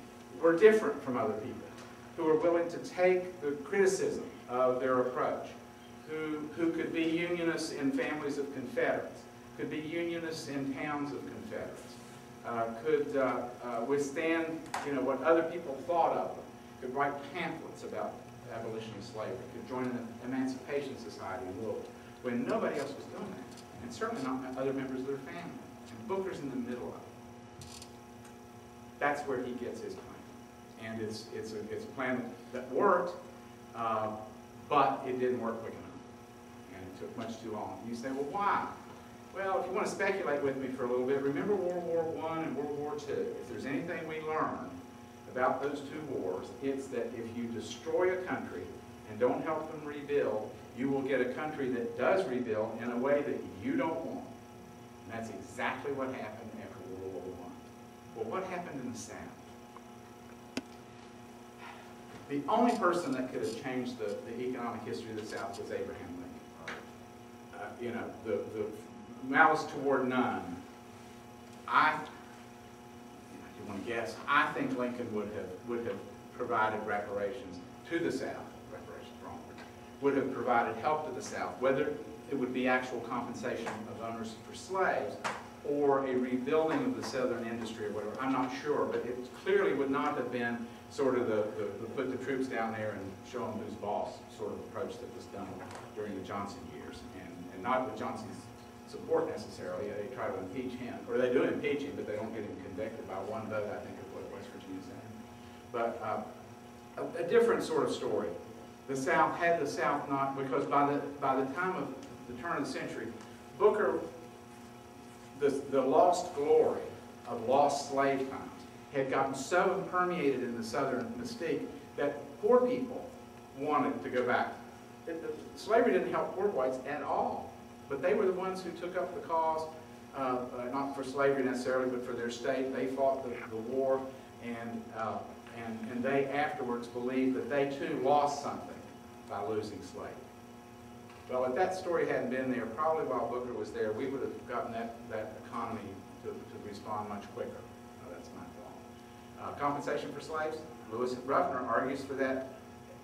were different from other people, who were willing to take the criticism of their approach, who, who could be unionists in families of Confederates, could be unionists in towns of Confederates, uh, could uh, uh, withstand, you know, what other people thought of them, could write pamphlets about abolition of slavery, could join an Emancipation Society in Louisville, when nobody else was doing that, and certainly not other members of their family. And Booker's in the middle of it. That's where he gets his plan. And it's, it's, a, it's a plan that worked, uh, but it didn't work quick enough. And it took much too long. You say, well, why? Well, if you want to speculate with me for a little bit, remember World War I and World War II. If there's anything we learned about those two wars, it's that if you destroy a country and don't help them rebuild, you will get a country that does rebuild in a way that you don't want. And that's exactly what happened after World War I. Well, what happened in the South? The only person that could have changed the, the economic history of the South was Abraham Lincoln. Uh, you know, the, the malice toward none. I, you guess, I think Lincoln would have, would have provided reparations to the South, reparations, wrong. Would have provided help to the South, whether it would be actual compensation of owners for slaves or a rebuilding of the Southern industry or whatever, I'm not sure, but it clearly would not have been sort of the, the, the put the troops down there and show them who's boss sort of approach that was done during the Johnson years, and, and not with Johnson's support necessarily. They try to impeach him, or they do impeach him, but they don't get him convicted by one vote, I think, of what West Virginia said. But uh, a, a different sort of story. The South had the South not, because by the, by the time of the turn of the century, Booker, the, the lost glory of lost slave times had gotten so permeated in the Southern mystique that poor people wanted to go back. It, the, slavery didn't help poor whites at all. But they were the ones who took up the cause, uh, uh, not for slavery necessarily, but for their state. They fought the, the war, and, uh, and, and they afterwards believed that they too lost something by losing slavery. Well, if that story hadn't been there, probably while Booker was there, we would have gotten that, that economy to, to respond much quicker. Uh, that's my thought. Uh, compensation for slaves, Lewis Ruffner argues for that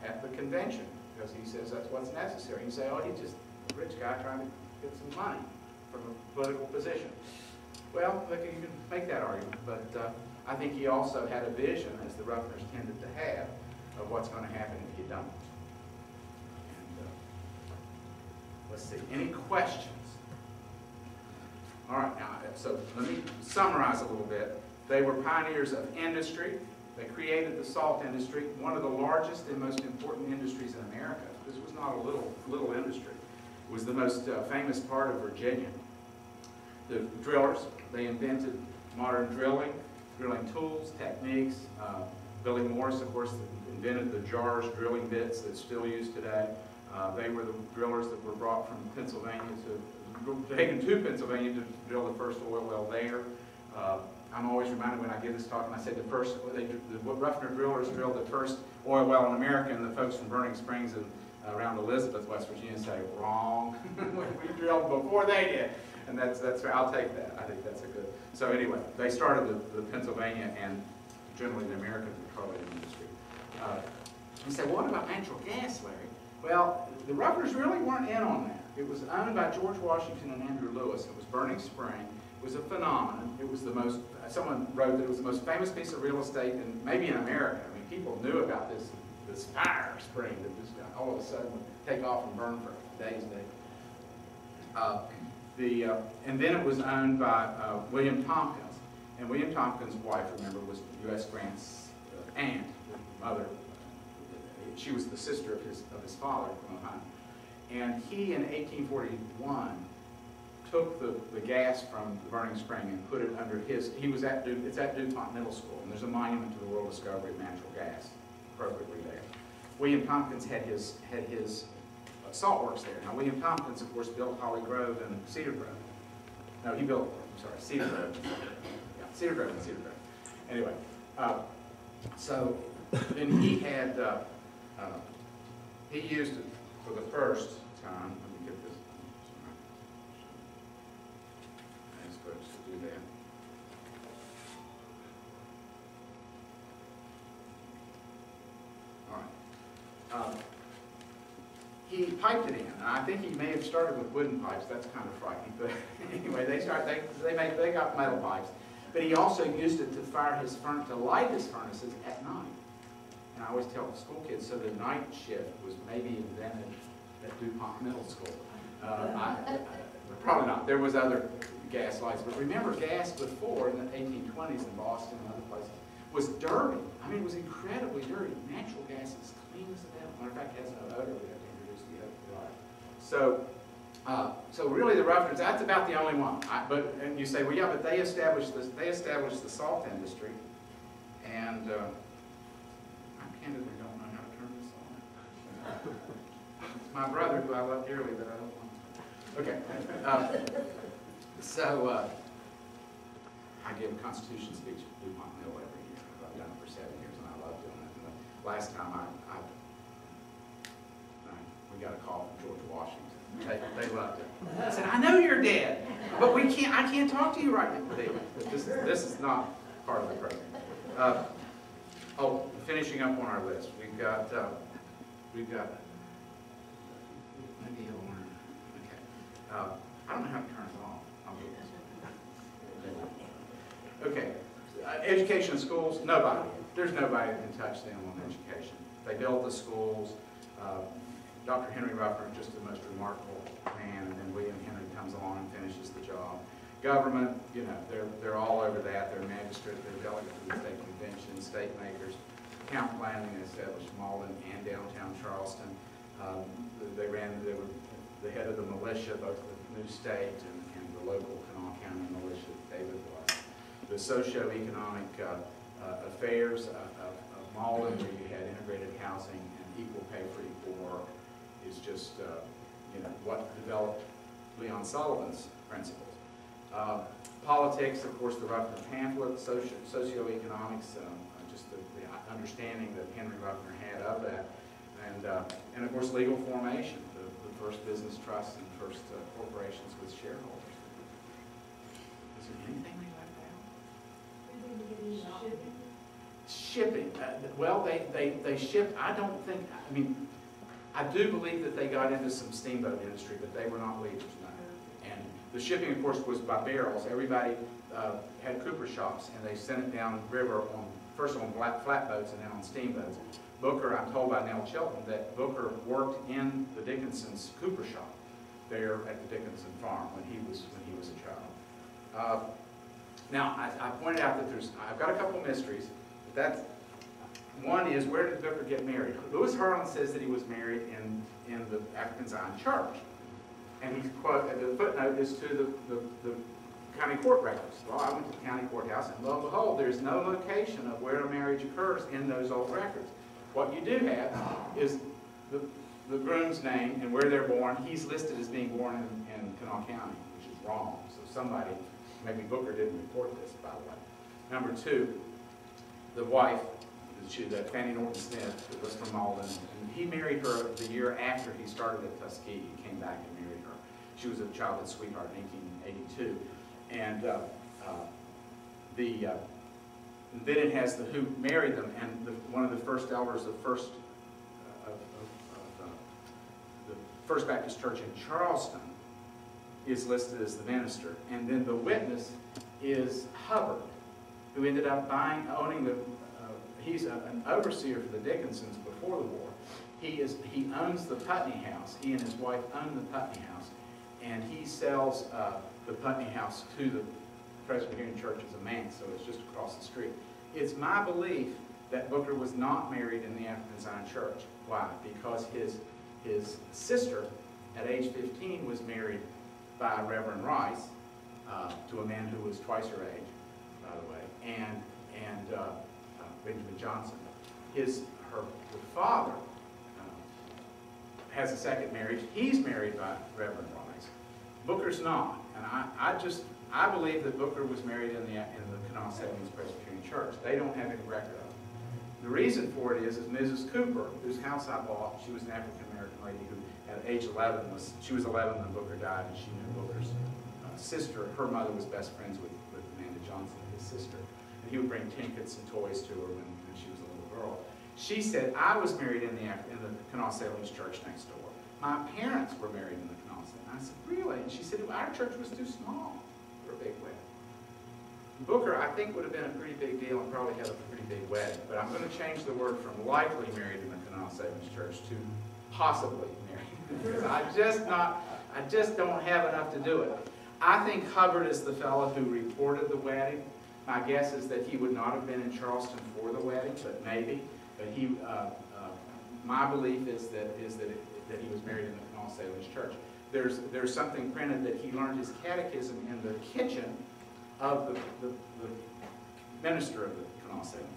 at the convention, because he says that's what's necessary. You say, oh, he's just a rich guy trying to get some money from a political position. Well, look, you can make that argument, but uh, I think he also had a vision, as the Ruffners tended to have, of what's going to happen if you don't. And, uh, Let's see, any questions? All right, now, so let me summarize a little bit. They were pioneers of industry. They created the salt industry, one of the largest and most important industries in America. This was not a little, little industry. Was the most uh, famous part of Virginia. The drillers, they invented modern drilling, drilling tools, techniques. Uh, Billy Morris, of course, invented the jars drilling bits that's still used today. Uh, They were the drillers that were brought from Pennsylvania to, taken to Pennsylvania to drill the first oil well there. Uh, I'm always reminded when I give this talk, and I say the first, they, the Ruffner drillers drilled the first oil well in America, and the folks from Burning Springs and around Elizabeth, West Virginia say, wrong. we drilled before they did. And that's, that's, I'll take that. I think that's a good. So anyway, they started the, the Pennsylvania and generally the American petroleum industry. Uh, you say, well, what about natural gas, Larry? Well, the Ruffners really weren't in on that. It was owned by George Washington and Andrew Lewis. It was Burning Spring. It was a phenomenon. It was the most, someone wrote that it was the most famous piece of real estate in, maybe in America. I mean, people knew about this, this fire spring that just got all of a sudden take off and burn for days and days. Uh, the, uh, and then it was owned by uh, William Tompkins. And William Tompkins' wife, remember, was U.S. Grant's uh, aunt, mother. She was the sister of his, of his father. And he, in 1841, took the, the gas from the burning spring and put it under his, he was at, Du- it's at DuPont Middle School, and there's a monument to the world discovery of natural gas appropriately. William Tompkins had his, had his uh, salt works there. Now, William Tompkins, of course, built Holly Grove and Cedar Grove. No, he built, I'm sorry, Cedar Grove. Yeah, Cedar Grove and Cedar Grove. Anyway, uh, so then he had, uh, uh, he used it for the first time. Let me get this. I'm supposed to do that. All right. Um, He piped it in, and I think he may have started with wooden pipes, that's kind of frightening, but anyway, they start, they, they make, they got metal pipes. But he also used it to fire his furnace, to light his furnaces at night. And I always tell school kids, so the night shift was maybe invented at DuPont Middle School. Uh, I, I- probably not, there was other gas lights, but remember, gas before, in the eighteen twenties in Boston and other places, was dirty. I mean, it was incredibly dirty. Natural gas is clean as a devil. Matter of fact, has no odor, we have to introduce the odor. So, uh, so really the Ruffners, that's about the only one. I, but, and you say, well, yeah, but they established this, they established the salt industry, and, uh, I candidly don't know how to turn this on. It's my brother, who I love dearly, but I don't want to. Okay. uh, So, uh, I give a Constitution speech at DuPont Mill every year. I've done it for seven years, and I love doing it. And the last time I- we got a call from George Washington. They, they loved it. I said, I know you're dead, but we can't, I can't talk to you right now. Anyway, This, this is not part of the program. Uh, Oh, finishing up on our list, we've got, uh, we've got, maybe you'll learn, okay. Uh, I don't know how to turn it off. I'll do this. Okay, Uh, education in schools, nobody. There's nobody that can touch them on education. They built the schools. Dr. Henry is just the most remarkable man, and then William Henry comes along and finishes the job. Government, you know, they're, they're all over that. They're magistrate, they're delegates to the state convention, state makers. Count planning they established Malden and downtown Charleston. Um, They ran, they were the head of the militia, both the new state and, and the local Kanawha County militia, David was. The socioeconomic uh, uh, affairs of, of of Malden, where you had integrated housing and equal pay for equal work, is just, uh, you know, what developed Leon Sullivan's principles. Uh, Politics, of course, the Ruffner pamphlet, socio- socioeconomics, um, uh, just the, the understanding that Henry Ruffner had of that. And, uh, and of course, legal formation, the, the first business trusts and first uh, corporations with shareholders. Is there anything they left out? Shipping, uh, well, they, they, they shipped, I don't think, I mean, I do believe that they got into some steamboat industry, but they were not leaders, no. And the shipping, of course, was by barrels. Everybody uh, had cooper shops, and they sent it down river on, first on flat flatboats and then on steamboats. Booker, I'm told by Nell Shelton, that Booker worked in the Dickinson's cooper shop there at the Dickinson farm when he was, when he was a child. Uh, Now, I, I pointed out that there's, I've got a couple mysteries, but that's, one is, where did Booker get married? Louis Harlan says that he was married in, in the African Zion Church. And he's quote, the footnote is to the, the, the county court records. Well, I went to the county courthouse, and lo and behold, there's no location of where a marriage occurs in those old records. What you do have is the, the groom's name and where they're born. He's listed as being born in, in Kanawha County, which is wrong. So somebody, maybe Booker didn't report this, by the way. Number two, the wife, she, that Fanny Norton Smith, was from Malden, and he married her the year after he started at Tuskegee. Came back and married her. She was a childhood sweetheart in 1882. And uh, uh, the, uh, then it has the who married them, and the, one of the first elders of First, uh, of, of, uh, the First Baptist Church in Charleston is listed as the minister. And then the witness is Hubbard, who ended up buying, owning the, he's a- an overseer for the Dickinsons before the war. He is, he owns the Putney House. He and his wife own the Putney House. And he sells uh, the Putney House to the Presbyterian Church as a man, so it's just across the street. It's my belief that Booker was not married in the African Zion Church. Why? Because his, his sister, at age 15, was married by Reverend Rice uh, to a man who was twice her age, by the way, and, and uh, Benjamin Johnson. His, her, her father uh, has a second marriage. He's married by Reverend Rice. Booker's not. And I, I just, I believe that Booker was married in the, in the Kanawha Salines Presbyterian Church. They don't have any record of it. The reason for it is, is Mrs. Cooper, whose house I bought, she was an African-American lady who at age 11 was, she was 11 when Booker died, and she knew Booker's uh, sister. Her mother was best friends with, with Amanda Johnson, his sister. And he would bring trinkets and toys to her when, when she was a little girl. She said, I was married in the, in the Kanawha Salines Church next door. My parents were married in the Kanawha Salines. I said, really? And she said, our church was too small for a big wedding. Booker, I think, would have been a pretty big deal and probably had a pretty big wedding. But I'm going to change the word from likely married in the Kanawha Salines Church to possibly married. I just not, I just don't have enough to do it. I think Hubbard is the fellow who reported the wedding. My guess is that he would not have been in Charleston for the wedding, but maybe. But he, uh, uh, my belief is that, is that, it- that he was married in the Kanawha Salines Church. There's, there's something printed that he learned his catechism in the kitchen of the, the, the minister of the Kanawha Presbyterian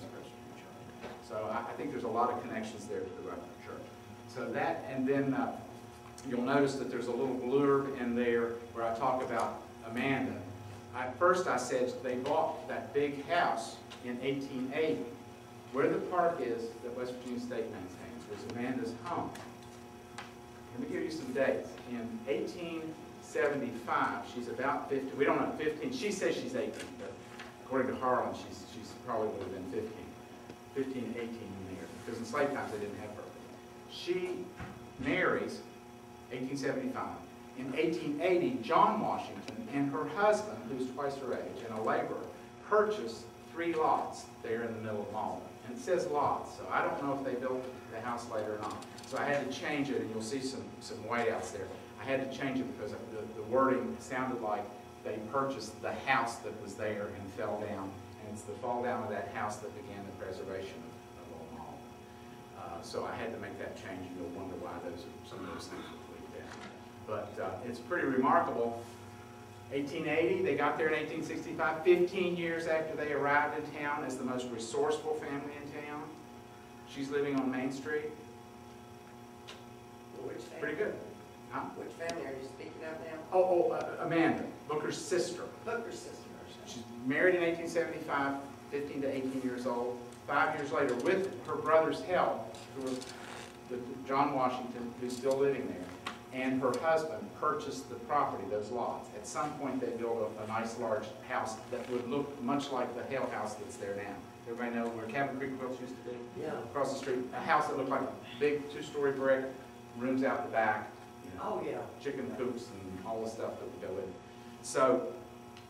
Church. So I, I think there's a lot of connections there to the Rutherford Church. So that, and then uh, you'll notice that there's a little blurb in there where I talk about Amanda. At first I said they bought that big house in 1880. Where the park is that West Virginia State maintains was Amanda's home. Let me give you some dates. In 1875, she's about 50, we don't know, 15, she says she's 18, but according to Harlan, she's, she's probably would have been 15. 15, 18 in there, because in slave times they didn't have birth. She marries, 1875. In 1880, John Washington and her husband, who's twice her age and a laborer, purchased three lots there in the middle of Malden. And it says lots, so I don't know if they built the house later or not. So I had to change it, and you'll see some, some whiteouts there. I had to change it because the, the wording sounded like they purchased the house that was there and fell down. And it's the fall down of that house that began the preservation of, of Old Malden. Uh, so I had to make that change, and you'll wonder why those, are, some of those things. But uh, it's pretty remarkable. 1880, they got there in 1865, 15 years after they arrived in town as the most resourceful family in town. She's living on Main Street. Which family? Pretty good. Huh? Which family are you speaking of now? Oh, oh, uh, Amanda, Booker's sister. Booker's sister. She's married in 1875, 15 to 18 years old. Five years later, with her brother's help, who was John Washington, who's still living there, and her husband purchased the property, those lots. At some point, they built a, a nice large house that would look much like the Hale House that's there now. Everybody know where Cabin Creek Quilts used to be? Yeah. Across the street, a house that looked like a big two-story brick, rooms out the back, you know, Oh, yeah. chicken coops and all the stuff that would go it. So,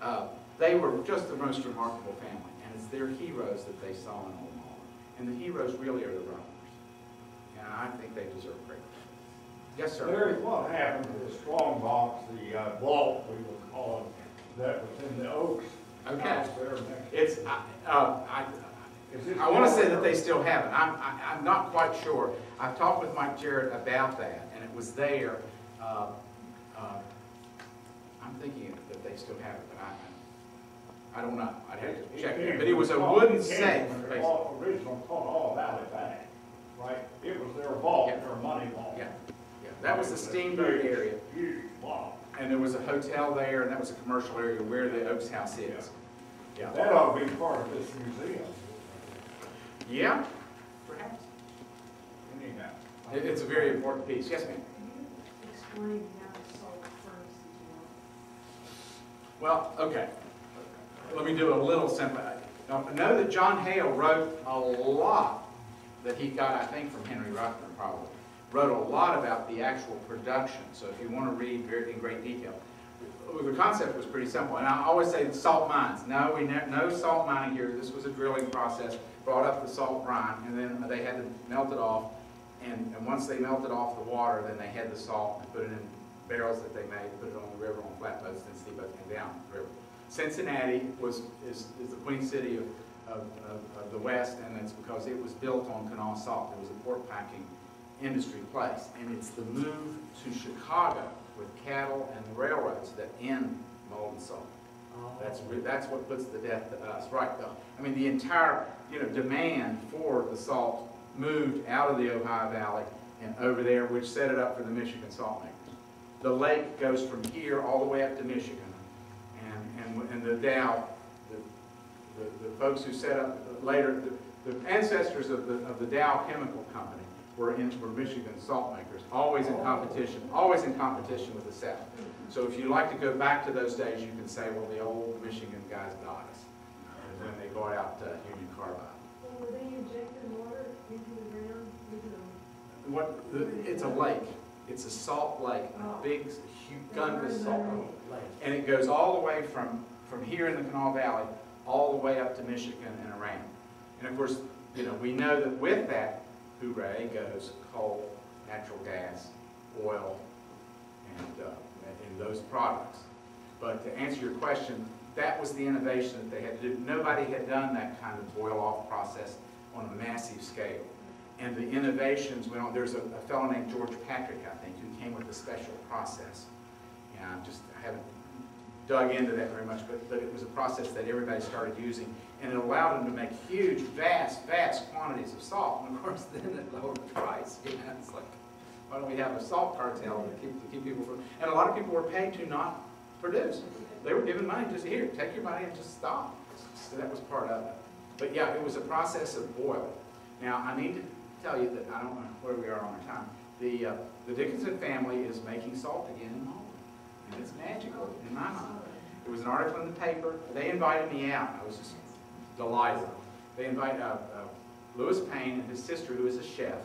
uh, they were just the most remarkable family, and it's their heroes that they saw in Old Malden. And the heroes really are the Ruffners. And I think they deserve great credit. Yes, sir? Larry, what happened to the strong box, the uh, vault we would call it, that was in the Oaks Okay. It's, I- uh, I, Is I want to say that they still have it. I'm, I- I'm not quite sure. I've talked with Mike Jarrett about that, and it was there. Uh, uh, I'm thinking that they still have it, but I, I don't know. I'd have to check it. But it was a wooden safe, the Original Kanawha Valley Bank, right? It was their vault, Yeah. their money vault. Yeah. That was the steamboat area, and there was a hotel there, and that was a commercial area where the Oaks House is. Yeah. That ought to be part of this museum. Yeah, perhaps. Anyhow. It- It's a very important piece. Yes, ma'am? Explain how the salt furnace Well, okay. Let me do a little simple. Now, I know that John Hale wrote a lot that he got, I think, from Henry Ruckman probably. Wrote a lot about the actual production, so if you want to read very, in great detail. The concept was pretty simple, and I always say salt mines. No, we ne no salt mining here. This was a drilling process, brought up the salt brine, and then they had to melt it off. And, and once they melted off the water, then they had the salt and put it in barrels that they made, put it on the river on flatboats, and steamboats came down the river. Cincinnati was, is, is the queen city of, of, of, of the West, and it's because it was built on Kanawha salt. It was a port packing industry place. And it's the move to Chicago with cattle and the railroads that end Malden salt. That's, that's what puts the death to us, right, though. I mean, the entire, you know, demand for the salt moved out of the Ohio Valley and over there, which set it up for the Michigan salt makers. The lake goes from here all the way up to Michigan. And, and, and the Dow, the, the, the folks who set up later, the, the ancestors of the, of the Dow Chemical Company were in, were Michigan salt makers, always in competition, always in competition with the South. So if you like to go back to those days, you can say, well, the old Michigan guys got us. And then they bought out uh, Union Carbide. Well, were they injecting water into the ground, into? What, the- it's a lake. It's a salt lake, a big, humongous salt lake. And it goes all the way from, from here in the Kanawha Valley, all the way up to Michigan and around. And of course, you know, we know that with that, hooray, goes coal, natural gas, oil, and, uh, and those products. But to answer your question, that was the innovation that they had to do. Nobody had done that kind of boil-off process on a massive scale. And the innovations went on, there's a a fellow named George Patrick, I think, who came with a special process. And I just, I haven't dug into that very much, but, but it was a process that everybody started using. And it allowed them to make huge, vast, vast quantities of salt. And of course, then it lowered the price. You know, it's like, why don't we have a salt cartel to keep, to keep people from, and a lot of people were paid to not produce. They were given money, just here, take your money and just stop. So that was part of it. But yeah, it was a process of boiling. Now, I need to tell you that, I don't know where we are on our time. The, uh, the Dickinson family is making salt again. And it's magical in my mind. There was an article in the paper, they invited me out, I was just delighted. They invited, uh, uh, Lewis Payne and his sister, who is a chef,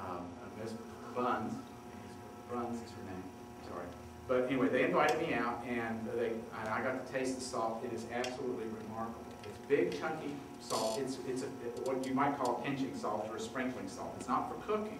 um, uh, Ms. Bruns, Bruns is her name, sorry. But anyway, they invited me out, and they, and I got to taste the salt, it is absolutely remarkable. It's big chunky salt, it's, it's a- what you might call pinching salt or a sprinkling salt, it's not for cooking,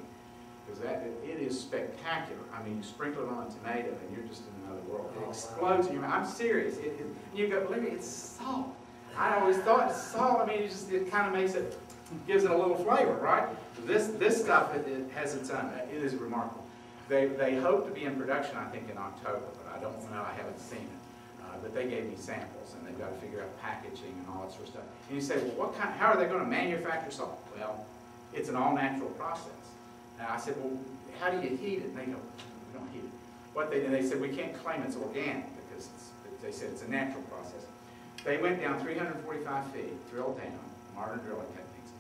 because that, it is spectacular. I mean, you sprinkle it on a tomato, and you're just in another world. It explodes in your mouth, I'm serious, it, it, you go, believe me, it's salt. I always thought salt, I mean, it just, it kind of makes it, gives it a little flavor, right? This, this stuff, it, it has its own, it is remarkable. They, they hope to be in production, I think, in October, but I don't know, I haven't seen it. Uh, But they gave me samples, and they've got to figure out packaging and all that sort of stuff. And you say, well, what kind, how are they going to manufacture salt? Well, it's an all-natural process. And I said, well, how do you heat it? And they go, we don't heat it. What they, and they said, we can't claim it's organic, because it's, they said it's a natural process. They went down 345 feet, drilled down, modern drilling techniques,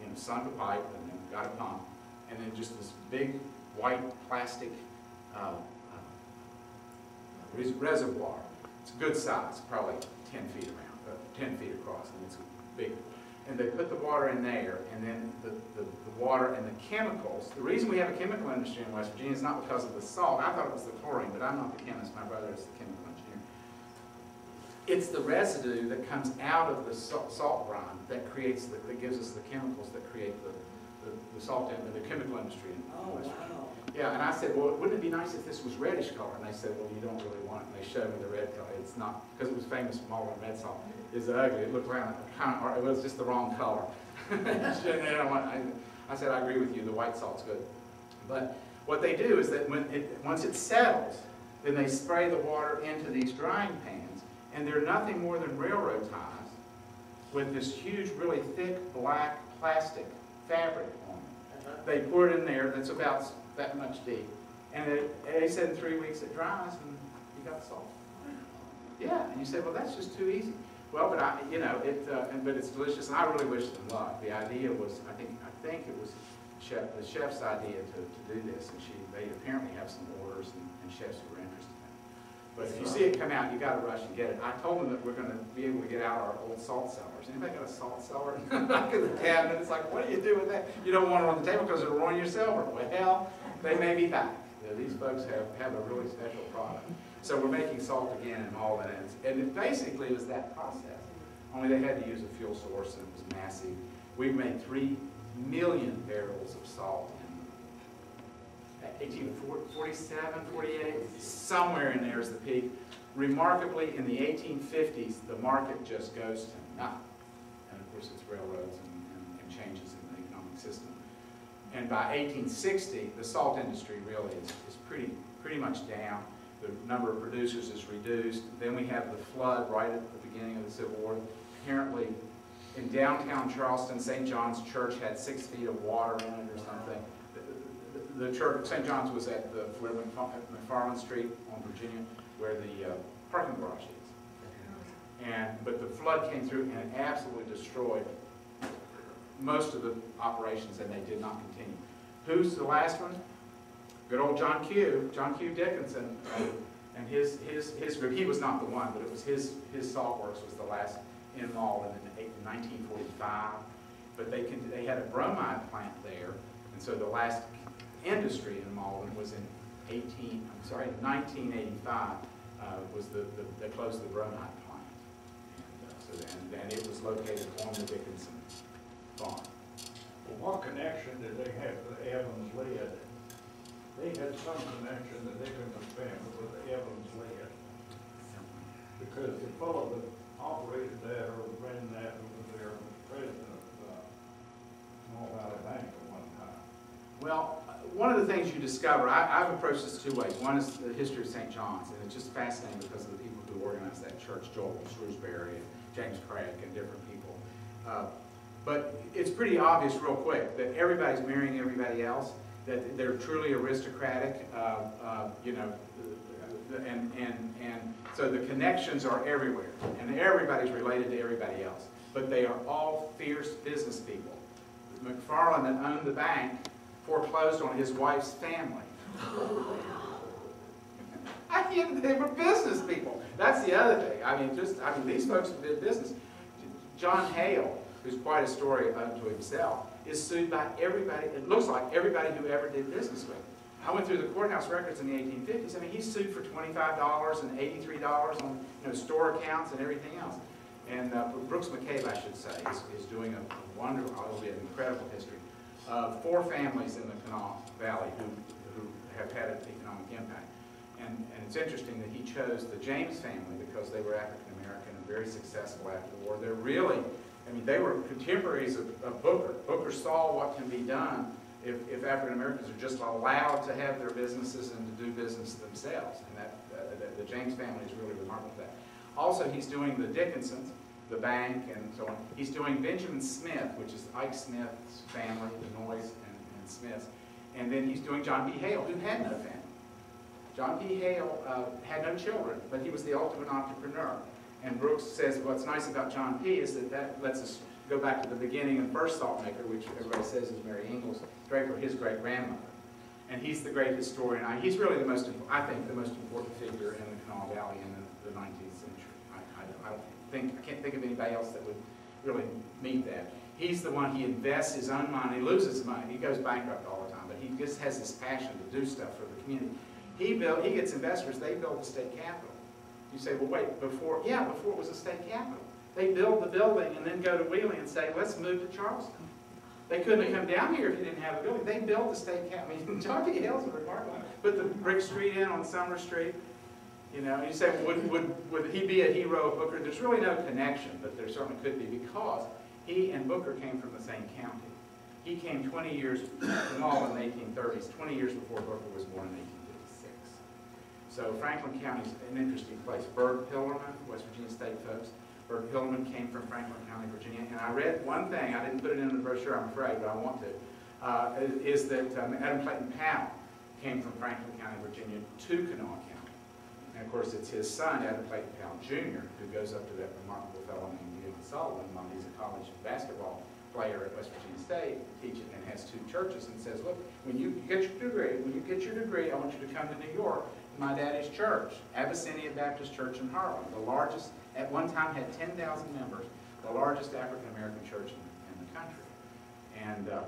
you know, sunk a pipe and then got a pump, and then just this big white plastic uh, uh, res- reservoir. It's a good size, probably 10 feet around, uh, 10 feet across, and it's big. and they put the water in there, and then the, the, the water and the chemicals, the reason we have a chemical industry in West Virginia is not because of the salt, I thought it was the chlorine, but I'm not the chemist, my brother is the chemical engineer. It's the residue that comes out of the salt, salt brine that creates, the- that gives us the chemicals that create the, the, the salt and the chemical industry in Oh, West Virginia. wow. Yeah, and I said, well, wouldn't it be nice if this was reddish color? And they said, well, you don't really want it. And they showed me the red color. It's not, because it was famous for Marlin red salt. It's ugly. It looked like kind of, it was just the wrong color. And they don't I I said, I agree with you, the white salt's good. But what they do is that when it, once it settles, then they spray the water into these drying pans, and they're nothing more than railroad ties with this huge, really thick, black plastic fabric on it. Uh-huh. They pour it in there, that's about that much deep. And it, they said in three weeks it dries and you got salt. Yeah, and you say, well, that's just too easy. Well, but I, you know, it, uh, and, but it's delicious, and I really wish them luck. The idea was, I think, think it was chef, the chef's idea to, to do this, and she, they apparently have some orders and, and chefs who are interested in it. But if you see it come out, you gotta rush and get it. I told them that we're gonna be able to get out our old salt cellars. Anybody got a salt cellar in the back of the cabinet? It's like, what do you do with that? You don't want it on the table because it'll ruin your silver. Well, they may be back. You know, these folks have, have a really special product. So we're making salt again in and it's, and it basically was that process. Only they had to use a fuel source and it was massive. We've made three million barrels of salt in 1847, 48, somewhere in there is the peak. Remarkably, in the 1850s, the market just goes to nothing. And of course, it's railroads and, and, and changes in the economic system. And by 1860, the salt industry really is, is pretty, pretty much down. The number of producers is reduced. Then we have the flood right at the beginning of the Civil War. Apparently, in downtown Charleston, St. John's Church had six feet of water in it or something. The- church, St. John's was at the, where McFarland Street on Virginia, where the uh, parking garage is. And, but the flood came through and it absolutely destroyed most of the operations, and they did not continue. Who's the last one? Good old John Q, John Q. Dickinson, and his, his, his group, he was not the one, but it was his, his salt works was the last in Malden in eight- 1945. But they they had a bromide plant there, and so the last industry in Malden was in 18, I'm sorry, 1985, uh, was the, the, they closed the bromide plant. And, uh, So then, then it was located on the Dickinson farm. Well, what connection did they have to Evans Lead? They had some connection that they couldn't expand with Evans Lead. Because the fellow that operated that or ran that was their president of, uh, Small Valley Bank at one time. Well, one of the things you discover, I, I've approached this two ways. One is the history of St. John's, and it's just fascinating because of the people who organized that church, Joel Shrewsbury and James Craik and different people. Uh, But it's pretty obvious real quick that everybody's marrying everybody else, that they're truly aristocratic, uh, uh, you know, and, and, and so the connections are everywhere, and everybody's related to everybody else. But they are all fierce business people. McFarland that owned the bank foreclosed on his wife's family. I mean, they were business people. That's the other thing. I mean, just, I mean, these folks did business. John Hale, who's quite a story unto himself, is sued by everybody, it looks like everybody who ever did business with him. I went through the courthouse records in the 1850s. I mean, he's sued for $25 and $83 on, you know, store accounts and everything else. And uh, Brooks McCabe, I should say, is, is doing a wonderful, it'll be an incredible history of four families in the Kanawha Valley who, who have had an economic impact. And, and it's interesting that he chose the James family because they were African American and very successful after the war. They're really, I mean, they were contemporaries of, of Booker. Booker saw what can be done if, if African Americans are just allowed to have their businesses and to do business themselves. And that, uh, the, the James family is really remarkable for that. Also, he's doing the Dickinsons, the bank and so on. He's doing Benjamin Smith, which is Ike Smith's family, the Noyes and, and Smiths. And then he's doing John P. Hale, who had no family. John P. Hale uh, had no children, but he was the ultimate entrepreneur. And Brooks says what's nice about John P. is that that lets us go back to the beginning and first salt maker, which everybody says is Mary Ingles Draper, his great grandmother. And he's the great historian. He's really the most, I think, the most important figure in the Kanawha Valley in the, the 19th century. I, I, don't- I think, I can't think of anybody else that would really meet that. He's the one, he invests his own money, he loses money, he goes bankrupt all the time, but he just has this passion to do stuff for the community. He built, he gets investors, they build the state capitol. You say, well, wait, before, yeah, before it was a state capitol. They build the building and then go to Wheeling and say, let's move to Charleston. They couldn't have come down here if you didn't have a building. They built the state capitol. I mean, remarkable. Put the brick street in on Summer Street. You know, you say, would, would, would he be a hero of Booker? There's really no connection, but there certainly could be because he and Booker came from the same county. He came 20 years, from all in the 1830s, 20 years before Booker was born in 1856. So Franklin County's an interesting place. Byrd Prillerman, West Virginia State folks, Prillerman came from Franklin County, Virginia. And I read one thing, I didn't put it in the brochure, I'm afraid, but I want to, uh, is that um, Adam Clayton Powell came from Franklin County, Virginia to Kanawha County. And of course, it's his son, Adam Clayton Powell Jr., who goes up to that remarkable fellow named William Sullivan while he's a college basketball player at West Virginia State, teaching, and has two churches, and says, look, when you get your degree, when you get your degree, I want you to come to New York, my daddy's church, Abyssinia Baptist Church in Harlem, the largest, at one time had 10,000 members, the largest African-American church in, in the country. And uh,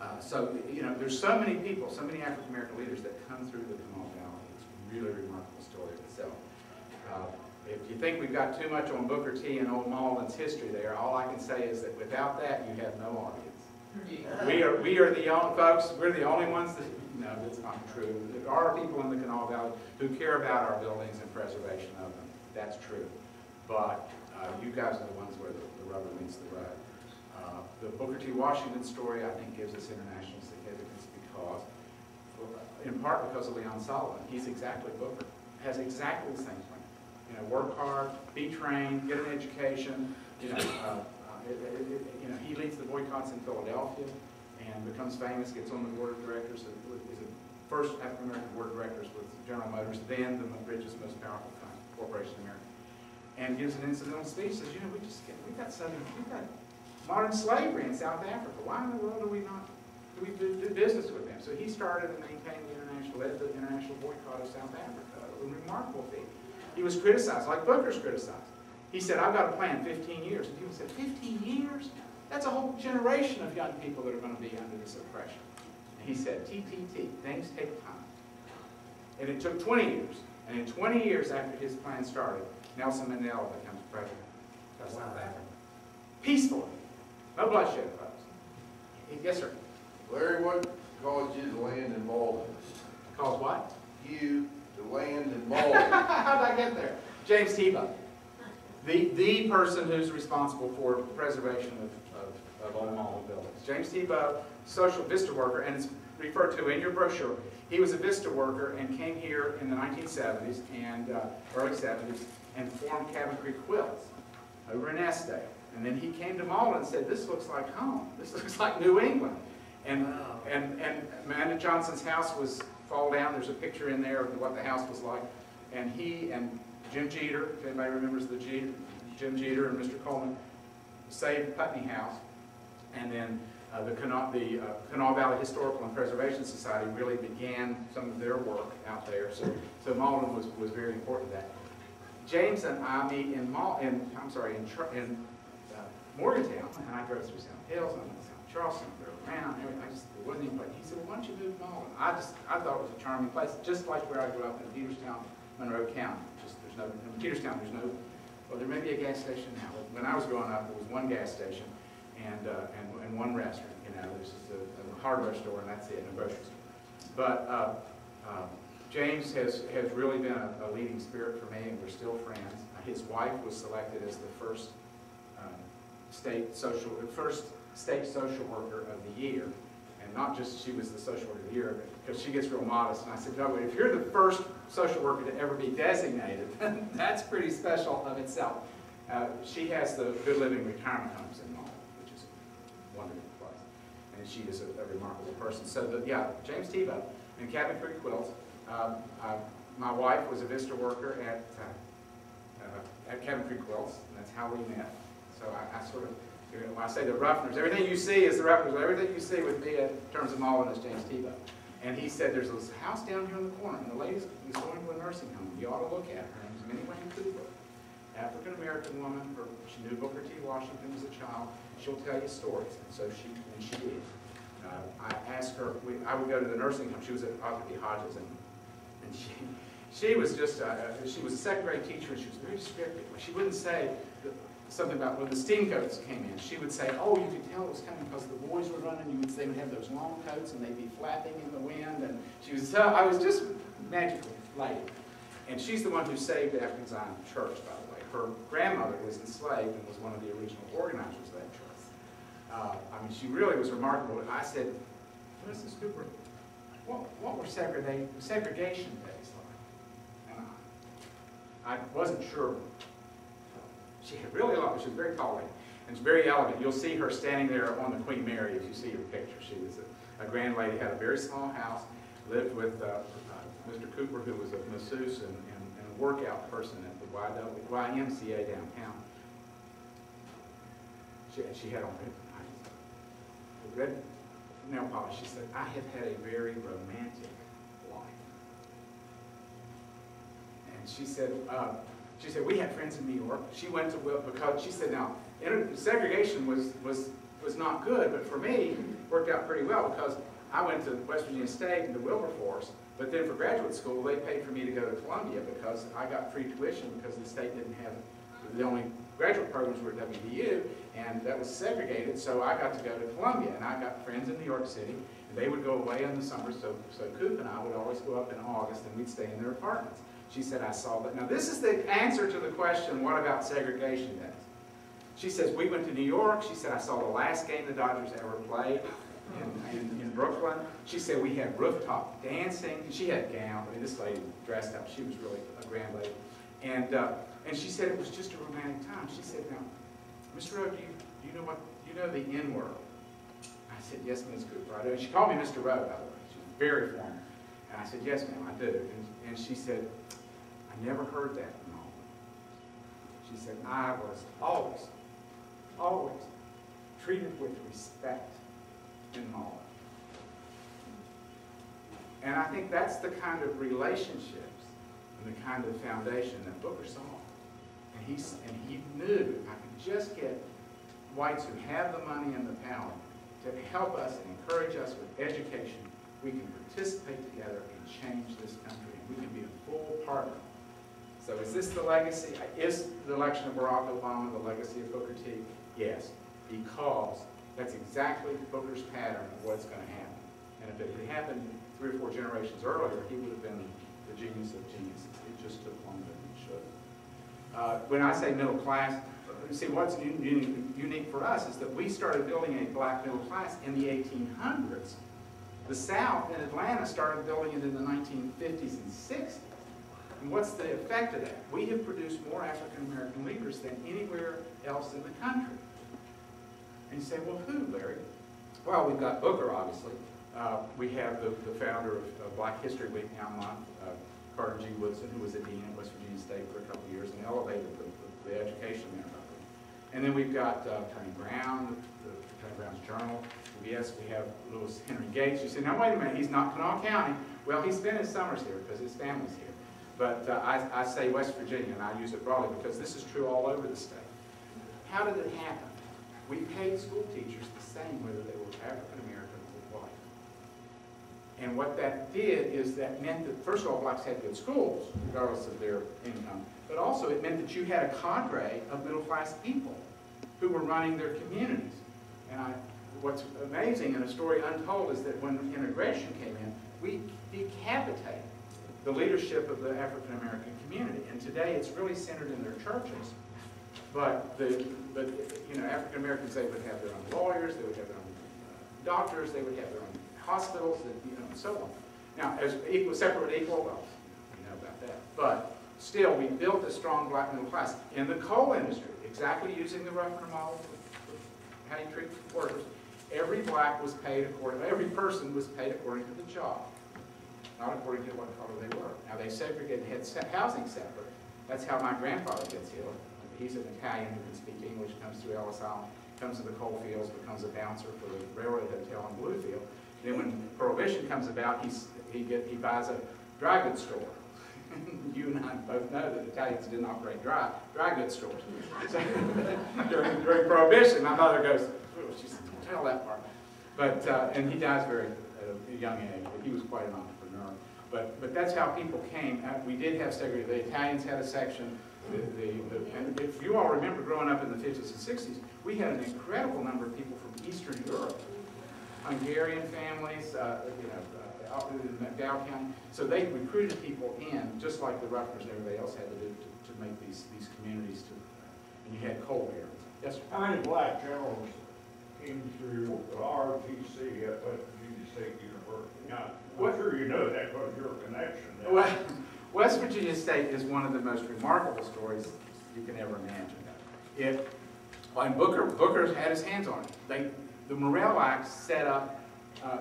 uh, so, you know, there's so many people, so many African-American leaders that come through the Kanawha Valley. It's a really remarkable story itself. Uh, if you think we've got too much on Booker T and Old Malden's history there, all I can say is that without that, you have no audience. We are, we are the only, folks, we're the only ones that, no, that's not true. There are people in the Kanawha Valley who care about our buildings and preservation of them. That's true. But uh, you guys are the ones where the the rubber meets the road. Uh, The Booker T. Washington story, I think, gives us international significance because, in part because of Leon Sullivan. He's exactly Booker, has exactly the same plan. You know, work hard, be trained, get an education, you know, uh, uh, it- it- it- you know, he leads the boycotts in Philadelphia and becomes famous, gets on the board of directors, is the first African-American board of directors with General Motors, then the richest, most powerful corporation in America and gives an incidental speech, says, you know, we just, get- we've got southern, we've got modern slavery in South Africa. Why in the world do we not, do we do, do business with them? So he started and maintained the international, led the international boycott of South Africa, a remarkable thing. He was criticized, like Booker's criticized. He said, I've got a plan, 15 years. And people said, 15 years? That's a whole generation of young people that are going to be under this oppression. And he said, TTT, things take time. And it took 20 years. And in 20 years after his plan started, Nelson Mandela becomes president of South Africa. Peacefully. No bloodshed, folks. Yes, sir. Larry, what caused you to land in Malden? Cause what? You to land in Malden? How'd I get there? James Tebow. The, the person who's responsible for preservation of, of, of old Malden buildings. James Tebow, social vista worker, and it's referred to in your brochure. He was a vista worker and came here in the 1970s and uh, early 70s and formed Cabin Creek Quilts over in Estee. And then he came to Malden and said, this looks like home. This looks like New England. And, Wow. and, and Amanda Johnson's house was fall down. There's a picture in there of what the house was like. And he and Jim Jeter, if anybody remembers the Jeter, Jim Jeter and Mr. Coleman, saved Putney House. And then uh, the Kanawha, the uh, Kanawha Valley Historical and Preservation Society really began some of their work out there. So, so Malden was, was very important to that. James and I meet in Mal, in, I'm sorry, in, in uh, Morgantown, and I drove through South Hills, and I went to South Charleston, drove around, and everything. I just, it wasn't even, like- he said, well, why don't you move to Malden? I just, I thought it was a charming place, just like where I grew up in Peterstown, Monroe County. Just, there's no, in Peterstown, there's no, well, there may be a gas station now, when I was growing up, there was one gas station and, uh, and, and one restaurant, you know, there's just a, a hardware store, and that's it, and a grocery store. But, uh, um, James has, has really been a, a leading spirit for me, and we're still friends. His wife was selected as the first um, state social, first state social worker of the year. And not just she was the social worker of the year, because she gets real modest. And I said, no, but if you're the first social worker to ever be designated, that's pretty special of itself. Uh, She has the Good Living Retirement Homes in Malden, which is a wonderful place. And she is a a remarkable person. So, the- yeah, James Tebow and Cabin Creek Quilts. Um, uh, My wife was a Vista worker at, uh, uh, at Cabin Creek Quilts, and that's how we met. So I, I sort of, you know, when I say the Ruffners, everything you see is the Ruffners, everything you see with me in terms of Malden is James Tebow. And he said, there's this house down here in the corner, and the lady's is going to a nursing home, you ought to look at her, her name's Minnie Wayne Cooper. African-American woman, or she knew Booker T. Washington as a child, she'll tell you stories, and so she, and she did. Uh, I asked her, we, I would go to the nursing home, she was at Arthur B. Hodges, and, she, she was just, uh, she was a second grade teacher, and she was very descriptive. She wouldn't say something about when the steam coats came in, she would say, oh, you could tell it was coming because the boys were running, you would, they would have those long coats, and they'd be flapping in the wind, and she was, so, I was just magical lady. And she's the one who saved African Zion Church, by the way. Her grandmother was enslaved and was one of the original organizers of that church. Uh, I mean, she really was remarkable. I said, Mrs. Cooper, what, what were segregation, days like? And I, I wasn't sure. She had really a lot, she was very tall lady, and she's very elegant. You'll see her standing there on the Queen Mary if you see her picture. She was a, a grand lady, had a very small house, lived with uh, uh, Mr. Cooper, who was a masseuse and, and, and a workout person at the YMCA downtown. She, she had on red nail polish. She said, I have had a very romantic life. And she said, uh, she said, we had friends in New York. She went to, Wil- because, she said, now, segregation was, was, was not good, but for me, worked out pretty well because I went to West Virginia State and to Wilberforce, but then for graduate school, they paid for me to go to Columbia because I got free tuition because the state didn't have, the only graduate programs were at WVU, and that was segregated, so I got to go to Columbia, and I got friends in New York City, and they would go away in the summer, so, so Coop and I would always go up in August, and we'd stay in their apartments. She said, I saw that. Now, this is the answer to the question, what about segregation days? She says, we went to New York. She said, I saw the last game the Dodgers ever played in, in, in Brooklyn. She said, we had rooftop dancing. She had gowns. I mean, this lady dressed up. She was really a grand lady. And, uh, and she said it was just a romantic time. She said, now, Mr. Rowe, do you, do you know what, you know the N-word? I said, yes, Ms. Cooper, I do. And she called me Mr. Rowe, by the way. She was very formal. And I said, yes, ma'am, I do. And, and she said, I never heard that Malden. She said, I was always, always treated with respect in Malden. And I think that's the kind of relationships and the kind of foundation that Booker saw. And he, and he knew I could just get whites who have the money and the power to help us and encourage us with education, we can participate together and change this country. We can be a full partner. So is this the legacy? Is the election of Barack Obama the legacy of Booker T? Yes, because that's exactly Booker's pattern of what's going to happen. And if it had happened three or four generations earlier, he would have been the genius of geniuses. It just took longer. Uh, when I say middle class, see what's un- un- unique for us is that we started building a black middle class in the 1800s. The South in Atlanta started building it in the 1950s and 60s. And what's the effect of that? We have produced more African American leaders than anywhere else in the country. And you say, well, who, Larry? Well, we've got Booker, obviously. Uh, we have the, the founder of, of Black History Week now, uh, Carter G. Woodson, who was a dean at West Virginia State for a couple years and elevated the, the, the education there. And then we've got uh, Tony Brown, the, the Tony Brown's Journal. Yes, we have Lewis Henry Gates. You say, now wait a minute, he's not Kanawha County. Well, he spent his summers here because his family's here. But uh, I, I say West Virginia, and I use it broadly because this is true all over the state. How did it happen? We paid school teachers the same whether they were African American. And what that did is that meant that, first of all, blacks had good schools, regardless of their income. But also it meant that you had a cadre of middle-class people who were running their communities. And I, what's amazing and a story untold is that when integration came in, we decapitated the leadership of the African American community. And today it's really centered in their churches. But the, but you know, African Americans, they would have their own lawyers, they would have their own doctors, they would have their own hospitals, and, you know, so on. Now, as equal, separate equal, well, you know about that. But still, we built a strong black middle class in the coal industry, exactly using the Ruffner model for how you treat workers. Every black was paid according, every person was paid according to the job, not according to what color they were. Now, they segregated, had housing separate. That's how my grandfather gets here. He's an Italian who can speak English, comes through Ellis Island, comes to the coal fields, becomes a bouncer for the railroad hotel in Bluefield. Then when Prohibition comes about, he's, he get, he buys a dry goods store. You and I both know that Italians didn't operate dry, dry goods stores. During, during Prohibition, my mother goes, "Oh," she said, "Don't tell that part. But, uh, and he dies very, at a young age, but he was quite an entrepreneur. But, but that's how people came. Uh, We did have segregation. The Italians had a section, the, the, the- and if you all remember growing up in the fifties and sixties, we had an incredible number of people from Eastern Europe. Hungarian families, uh, you know, uh, out in County. So they recruited people in, just like the Ruffners and everybody else had to do to, to make these, these communities to, and you had coal barons. Yes, sir? How many black generals came through the ROTC at West Virginia State University? Now, What- I'm sure you know that because you're a connection there. Well, West Virginia State is one of the most remarkable stories you can ever imagine. It, well, and Booker, Booker had his hands on it. They, the Morrill Act set up, uh,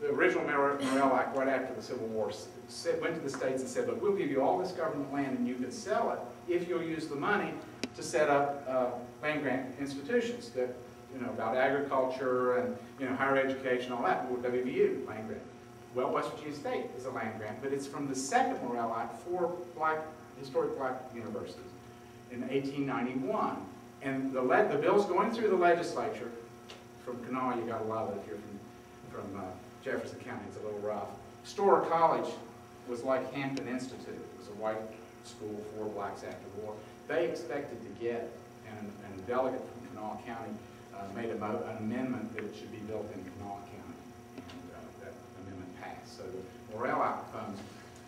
the original Morrill Act right after the Civil War, said- went to the states and said, look, we'll give you all this government land and you can sell it if you'll use the money to set up uh, land grant institutions that, you know, about agriculture and, you know, higher education, all that, WVU, land grant. Well, West Virginia State is a land grant, but it's from the second Morrill Act for black, historic black universities in 1891. And the, the bill's going through the legislature. From Kanawha, you got a lot of it if you're from, from uh, Jefferson County, it's a little rough. Storer College was like Hampton Institute. It was a white school for blacks after the war. They expected to get, and, and a delegate from Kanawha County uh, made a an amendment that it should be built in Kanawha County. And uh, that amendment passed. So the Morrill funds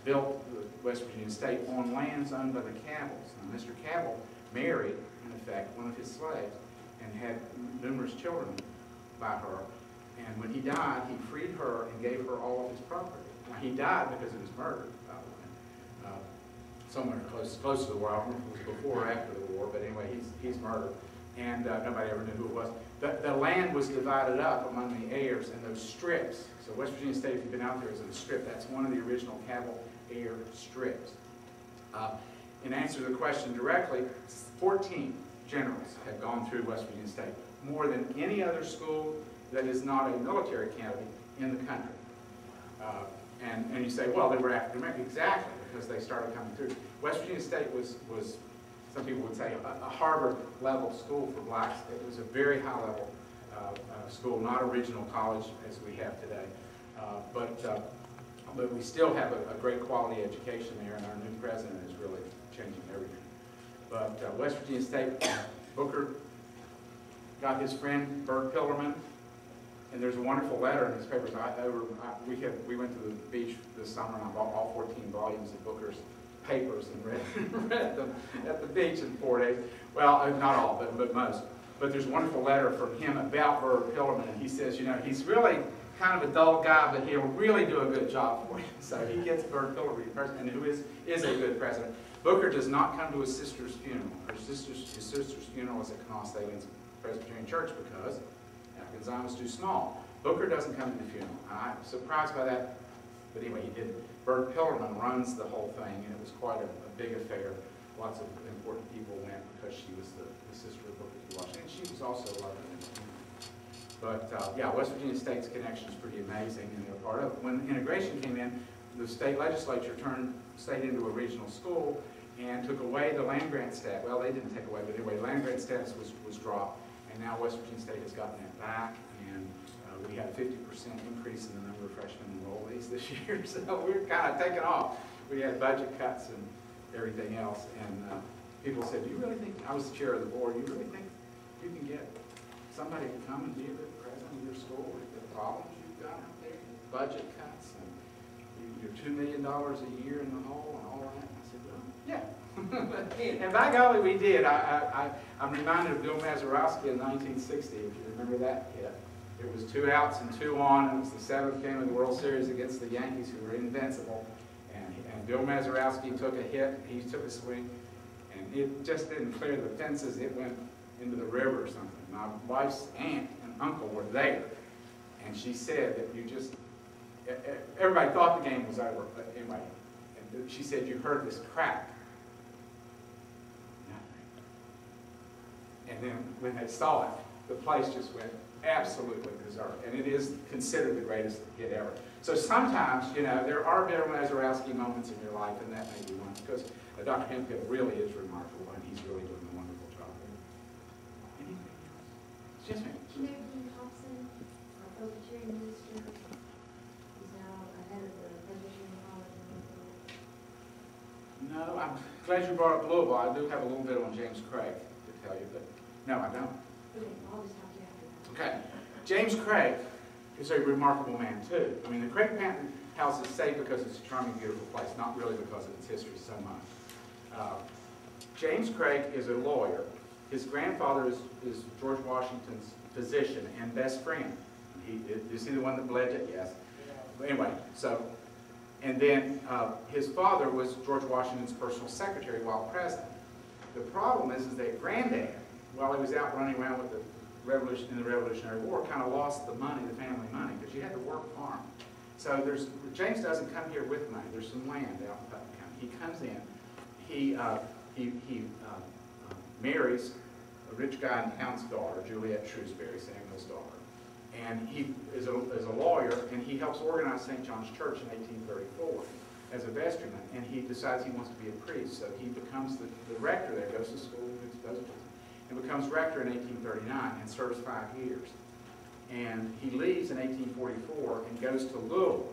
built West Virginia State on lands owned by the Cabells. Now, Mr. Cabell married, in effect, one of his slaves and had numerous children by her. And when he died, he freed her and gave her all of his property. Now, he died because of his murder, by the way. Uh, Somewhere close, close to the war, I don't know if it was before or after the war, but anyway, he's, he's murdered. And uh, nobody ever knew who it was. The, the land was divided up among the heirs and those strips. So West Virginia State, if you've been out there, is in a strip. That's one of the original Cabell heir strips. Uh, In answer to the question directly, 14 generals have gone through West Virginia State, more than any other school that is not a military academy in the country. Uh, And, and you say, well, they were African American. Exactly, because they started coming through. West Virginia State was, was some people would say, a, a Harvard-level school for blacks. It was a very high-level uh, uh, school, not a regional college as we have today. Uh, But, uh, but we still have a, a great quality education there, and our new president is really changing everything. But uh, West Virginia State, Booker got his friend Byrd Prillerman, and there's a wonderful letter in his papers. I, I, we had, we went to the beach this summer, and I bought all 14 volumes of Booker's papers and read, read them at the beach in four days. Well, uh, not all, but, but most. But there's a wonderful letter from him about Byrd Prillerman, and he says, you know, he's really kind of a dull guy, but he'll really do a good job for you. So he gets Byrd Prillerman, and who is, is a good president. Booker does not come to his sister's funeral. Her sister's, his sister's funeral is at State Presbyterian Church because Zion was too small. Booker doesn't come to the funeral. I'm surprised by that, but anyway, he did. Byrd Prillerman runs the whole thing, and it was quite a, a big affair. Lots of important people went because she was the, the sister of Booker T. Washington, and she was also loved. But, uh, yeah, West Virginia State's connection is pretty amazing, and they're part of. When integration came in, the state legislature turned state into a regional school and took away the land grant status. Well, they didn't take away, but anyway, land grant status was, was dropped, and now West Virginia State has gotten that back, and uh, we had a fifty percent increase in the number of freshmen enrollees this year, so we're kind of taking off. We had budget cuts and everything else, and uh, people said, do you really think, I was the chair of the board, you really think you can get somebody to come and be good president of your school with the problems you've got out there, budget cuts, and you- you're two million dollars a year in the hole and all that? I said, well, yeah. And by golly, we did. I, I, I'm reminded of Bill Mazeroski in nineteen sixty, if you remember that hit. It was two outs and two on, and it was the seventh game of the World Series against the Yankees, who were invincible. And, and Bill Mazeroski took a hit, he took a swing, and it just didn't clear the fences, it went into the river or something. My wife's aunt and uncle were there, and she said that you just, everybody thought the game was over, but anyway, she said you heard this crack. And then when they saw it, the place just went absolutely berserk, and it is considered the greatest hit ever. So sometimes, you know, there are Bill Mazeroski moments in your life, and that may be one, because uh, Dr. Hemphill really is remarkable, and he's really doing a wonderful job. Anything else? Yes, ma'am. Do you know Dean Thompson, our Presbyterian minister? He's now ahead of the Presbyterian College. in No, I'm glad you brought up Louisville. I do have a little bit on James Craik to tell you, but no, I don't. Okay, I'll just talk to you after. Okay. James Craik is a remarkable man, too. I mean, the Craik Patton House is safe because it's a charming, beautiful place, not really because of its history so much. Uh, James Craik is a lawyer. His grandfather is, is George Washington's physician and best friend. He, is he the one that bled it? Yes. But Anyway, so, and then uh, his father was George Washington's personal secretary while president. The problem is, is that granddad, while he was out running around with the revolution, in the Revolutionary War, kind of lost the money, the family money, because you had to work farm. So there's, James doesn't come here with money, there's some land out in Putnam County. He comes in, he, uh, he, he uh, uh, marries a rich guy in town's daughter, Juliet Shrewsbury, Samuel's daughter. And he is a, is a lawyer, and he helps organize St. John's Church in 1834 as a vestryman, and he decides he wants to be a priest, so he becomes the, the rector there, goes to school, gets Presbyterian, and becomes rector in 1839 and serves five years. And he leaves in 1844 and goes to Louisville,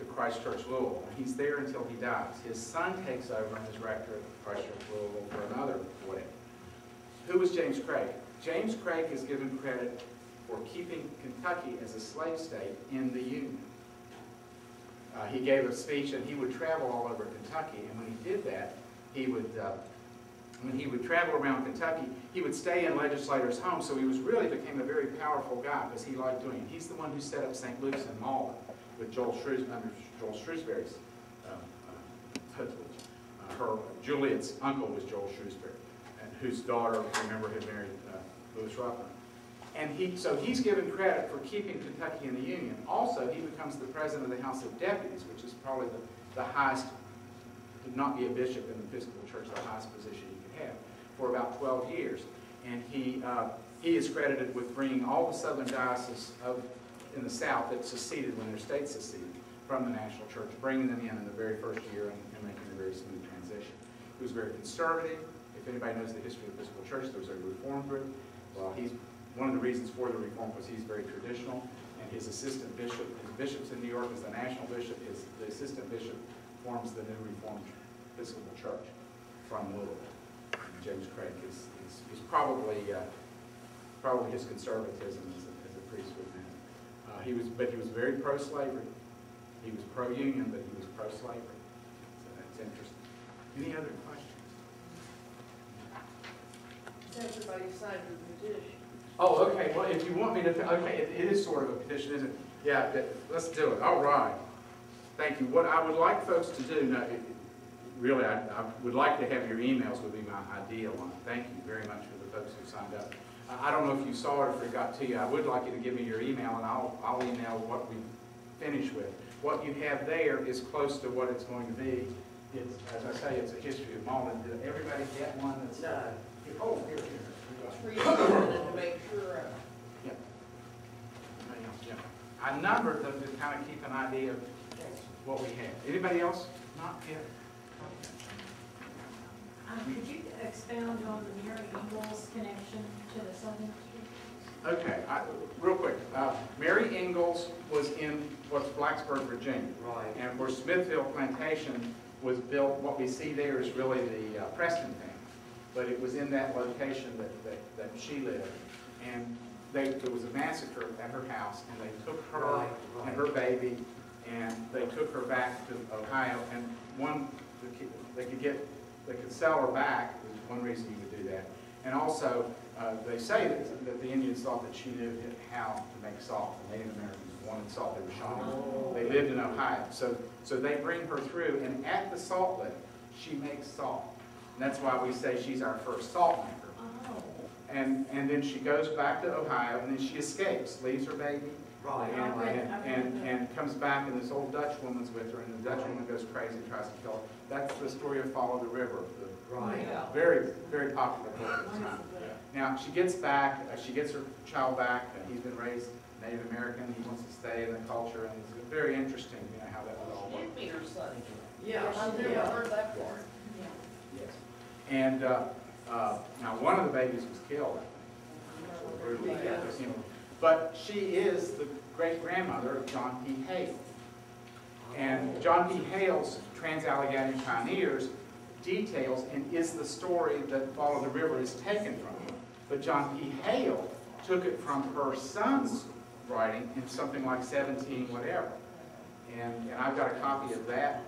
to Christ Church Louisville, and he's there until he dies. His son takes over as rector at Christ Church Louisville for another wedding. Who was James Craik? James Craik is given credit for keeping Kentucky as a slave state in the Union. Uh, he gave a speech and he would travel all over Kentucky, and when he did that, he would, uh, when he would travel around Kentucky, he would stay in legislators' homes, so he was really became a very powerful guy because he liked doing it. He's the one who set up St. Luke's in Malden with Joel Shrewsbury, under Joel Shrewsbury's um, uh. Uh, her, Juliet's uncle was Joel Shrewsbury, and whose daughter, remember, had married uh, Lewis Ruffner. And he, so he's given credit for keeping Kentucky in the Union. Also, he becomes the president of the House of Deputies, which is probably the, the highest, to not be a bishop in the Episcopal Church, the highest position for about 12 years. And he, uh, he is credited with bringing all the southern dioceses of, in the South that seceded when their states seceded from the national church, bringing them in in the very first year and, and making a very smooth transition. He was very conservative. If anybody knows the history of the Episcopal Church, there was a reform group. Well, he's one of the reasons for the reform was he's very traditional, and his assistant bishop, his bishops in New York is the national bishop, his, the assistant bishop forms the new Reformed Episcopal Church from Louisville. James Craik is, is, is probably, uh, probably his conservatism as a, as a priest would mean. Uh, he was, but he was very pro-slavery. He was pro-union, but he was pro-slavery. So that's interesting. Any other questions? Everybody signed the petition. Oh, okay, well, if you want me to, okay, it it is sort of a petition, isn't it? Yeah, let's do it, all right. Thank you. What I would like folks to do, now, really, I, I would like to have your emails would be my ideal one. Thank you very much for the folks who signed up. I I don't know if you saw it or if it got to you, I would like you to give me your email, and I'll, I'll email what we finish with. What you have there is close to what it's going to be. It's, as I say, it's a history of Malden. Did everybody get one that's? No. Oh, here, here. Read it to make sure, uh, Yeah. Yeah. I numbered them to kind of keep an idea of what we have. Anybody else? Not yet? Um, Could you expound on the Mary Ingles connection to the Southern District? Okay, I, real quick. Uh, Mary Ingles was in what's Blacksburg, Virginia. right. And where Smithfield Plantation was built, what we see there is really the uh, Preston thing. But it was in that location that, that, that she lived. And they, there was a massacre at her house, and they took her Right, and her baby, and they took her back to Ohio. And one, they could get, they could sell her back, was one reason you would do that. And also, uh, they say that, that the Indians thought that she knew how to make salt. The Native Americans wanted salt, they were shamans. They lived in Ohio. So, so they bring her through, and at the salt lick, she makes salt. And that's why we say she's our first salt maker. Oh, And, and then she goes back to Ohio, and then she escapes, leaves her baby, Right. And, and, and, and comes back and this old Dutch woman's with her and the Dutch woman goes crazy and tries to kill her. That's the story of Follow the River, the Right. Very, very popular book at the time. Now, she gets back, uh, she gets her child back, and he's been raised Native American, he wants to stay in the culture, and it's very interesting, you know, how that would all work. Did meet her son. Yeah. I've never Yeah. heard that part. Yes. And, uh, uh, now, one of the babies was killed, I think. brutally, you know. But she is the great-grandmother of John P. Hale. And John P. Hale's Trans-Allegheny Pioneers details and is the story that Follow the River is taken from. But John P. Hale took it from her son's writing in something like 17 whatever. And, and I've got a copy of that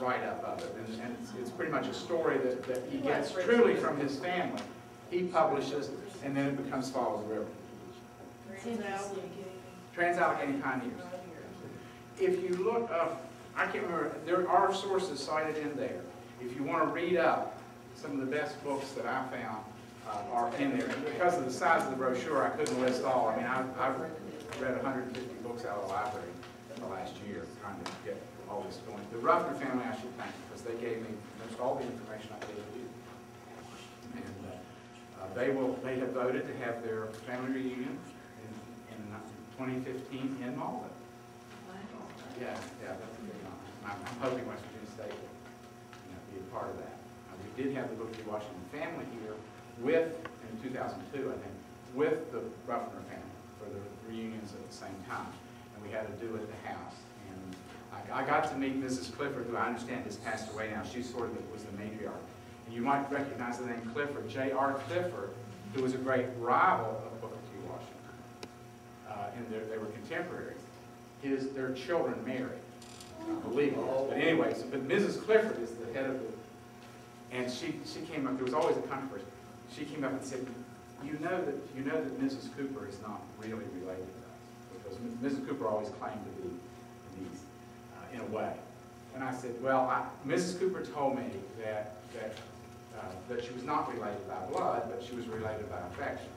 write-up of it. And, and it's, it's pretty much a story that, that he gets truly from his family. He publishes, and then it becomes Follow the River. Trans-Allegheny Pioneers. If you look up, I can't remember, there are sources cited in there. If you want to read up, some of the best books that I found uh, are in there. Because of the size of the brochure, I couldn't list all. I mean, I've, I've read 150 books out of the library in the last year, trying to get all this going. The Ruffner family, I should thank, because they gave me most all the information I you. And uh, they will, they have voted to have their family reunion 2015 in Malden. Yeah, yeah, that's a big honor. I'm, I'm hoping West Virginia State will, you know, be a part of that. Uh, we did have the Booker T. Washington family here with, in 2002, I think, with the Ruffner family for the reunions at the same time. And we had to do it at the house. And I, I got to meet Mrs. Clifford, who I understand has passed away now. She sort of was the matriarch. And you might recognize the name Clifford, J.R. Clifford, who was a great rival of Booker. Washington. Uh, and they're- were contemporaries his, their children married. I believe it. But anyways, but Mrs. Clifford is the head of the, and she, she came up, there was always a controversy. She came up and said, you know that, you know that Mrs. Cooper is not really related to us. Because Mrs. Cooper always claimed to be niece, uh, in a way. And I said, well, I, Mrs. Cooper told me that, that, uh, that she was not related by blood, but she was related by affection.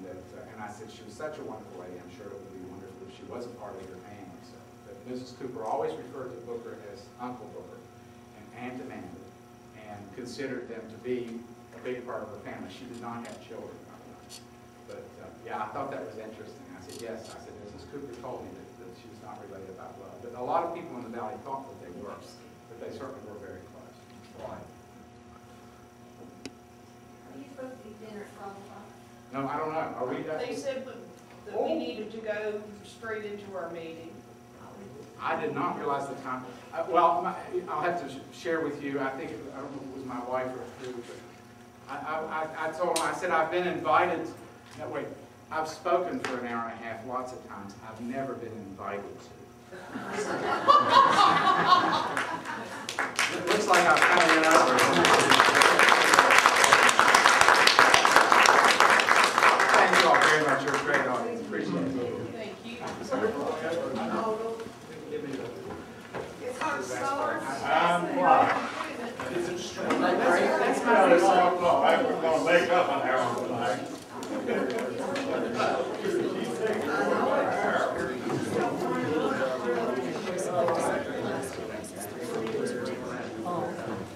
And that, uh, and I said, she was such a wonderful lady, I'm sure it would be wonderful if she was a part of your family. So, but Mrs. Cooper always referred to Booker as Uncle Booker and Aunt Amanda, and considered them to be a big part of her family. She did not have children. But, uh, yeah, I thought that was interesting. I said, yes, I said, Mrs. Cooper told me that, that she was not related by blood. But a lot of people in the valley thought that they were, but they certainly were very close. Right. Are you supposed to be dinner? No, I don't know. Are we, uh, They said that that we needed to go straight into our meeting. I did not realize the time. Uh, Well, my- I'll have to sh- share with you, I think, it- I don't know if it was my wife or who, but I, I, I- I told him, I said, I've been invited, no, wait, I've spoken for an hour and a half lots of times. I've never been invited to. It looks like I've kind of went over you all very much. You're a great audience. Appreciate it. Thank you. I'm fine. That's No, it's all o'clock. I was gonna make up an hour tonight.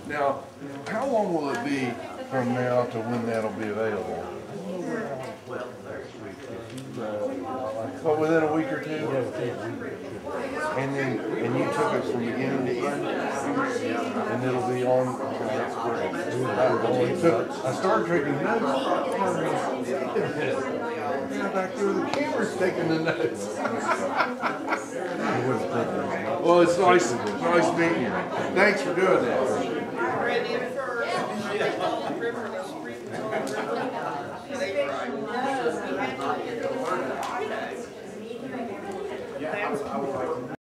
Now, how long will it be from now to when that'll be available? Well, within a week or two? And then, and you took it from beginning to end? And it'll be on, okay, that's. I started taking notes. Now back there, the camera's taking the notes. Well, it's nice, nice meeting you. Thanks for doing that. That's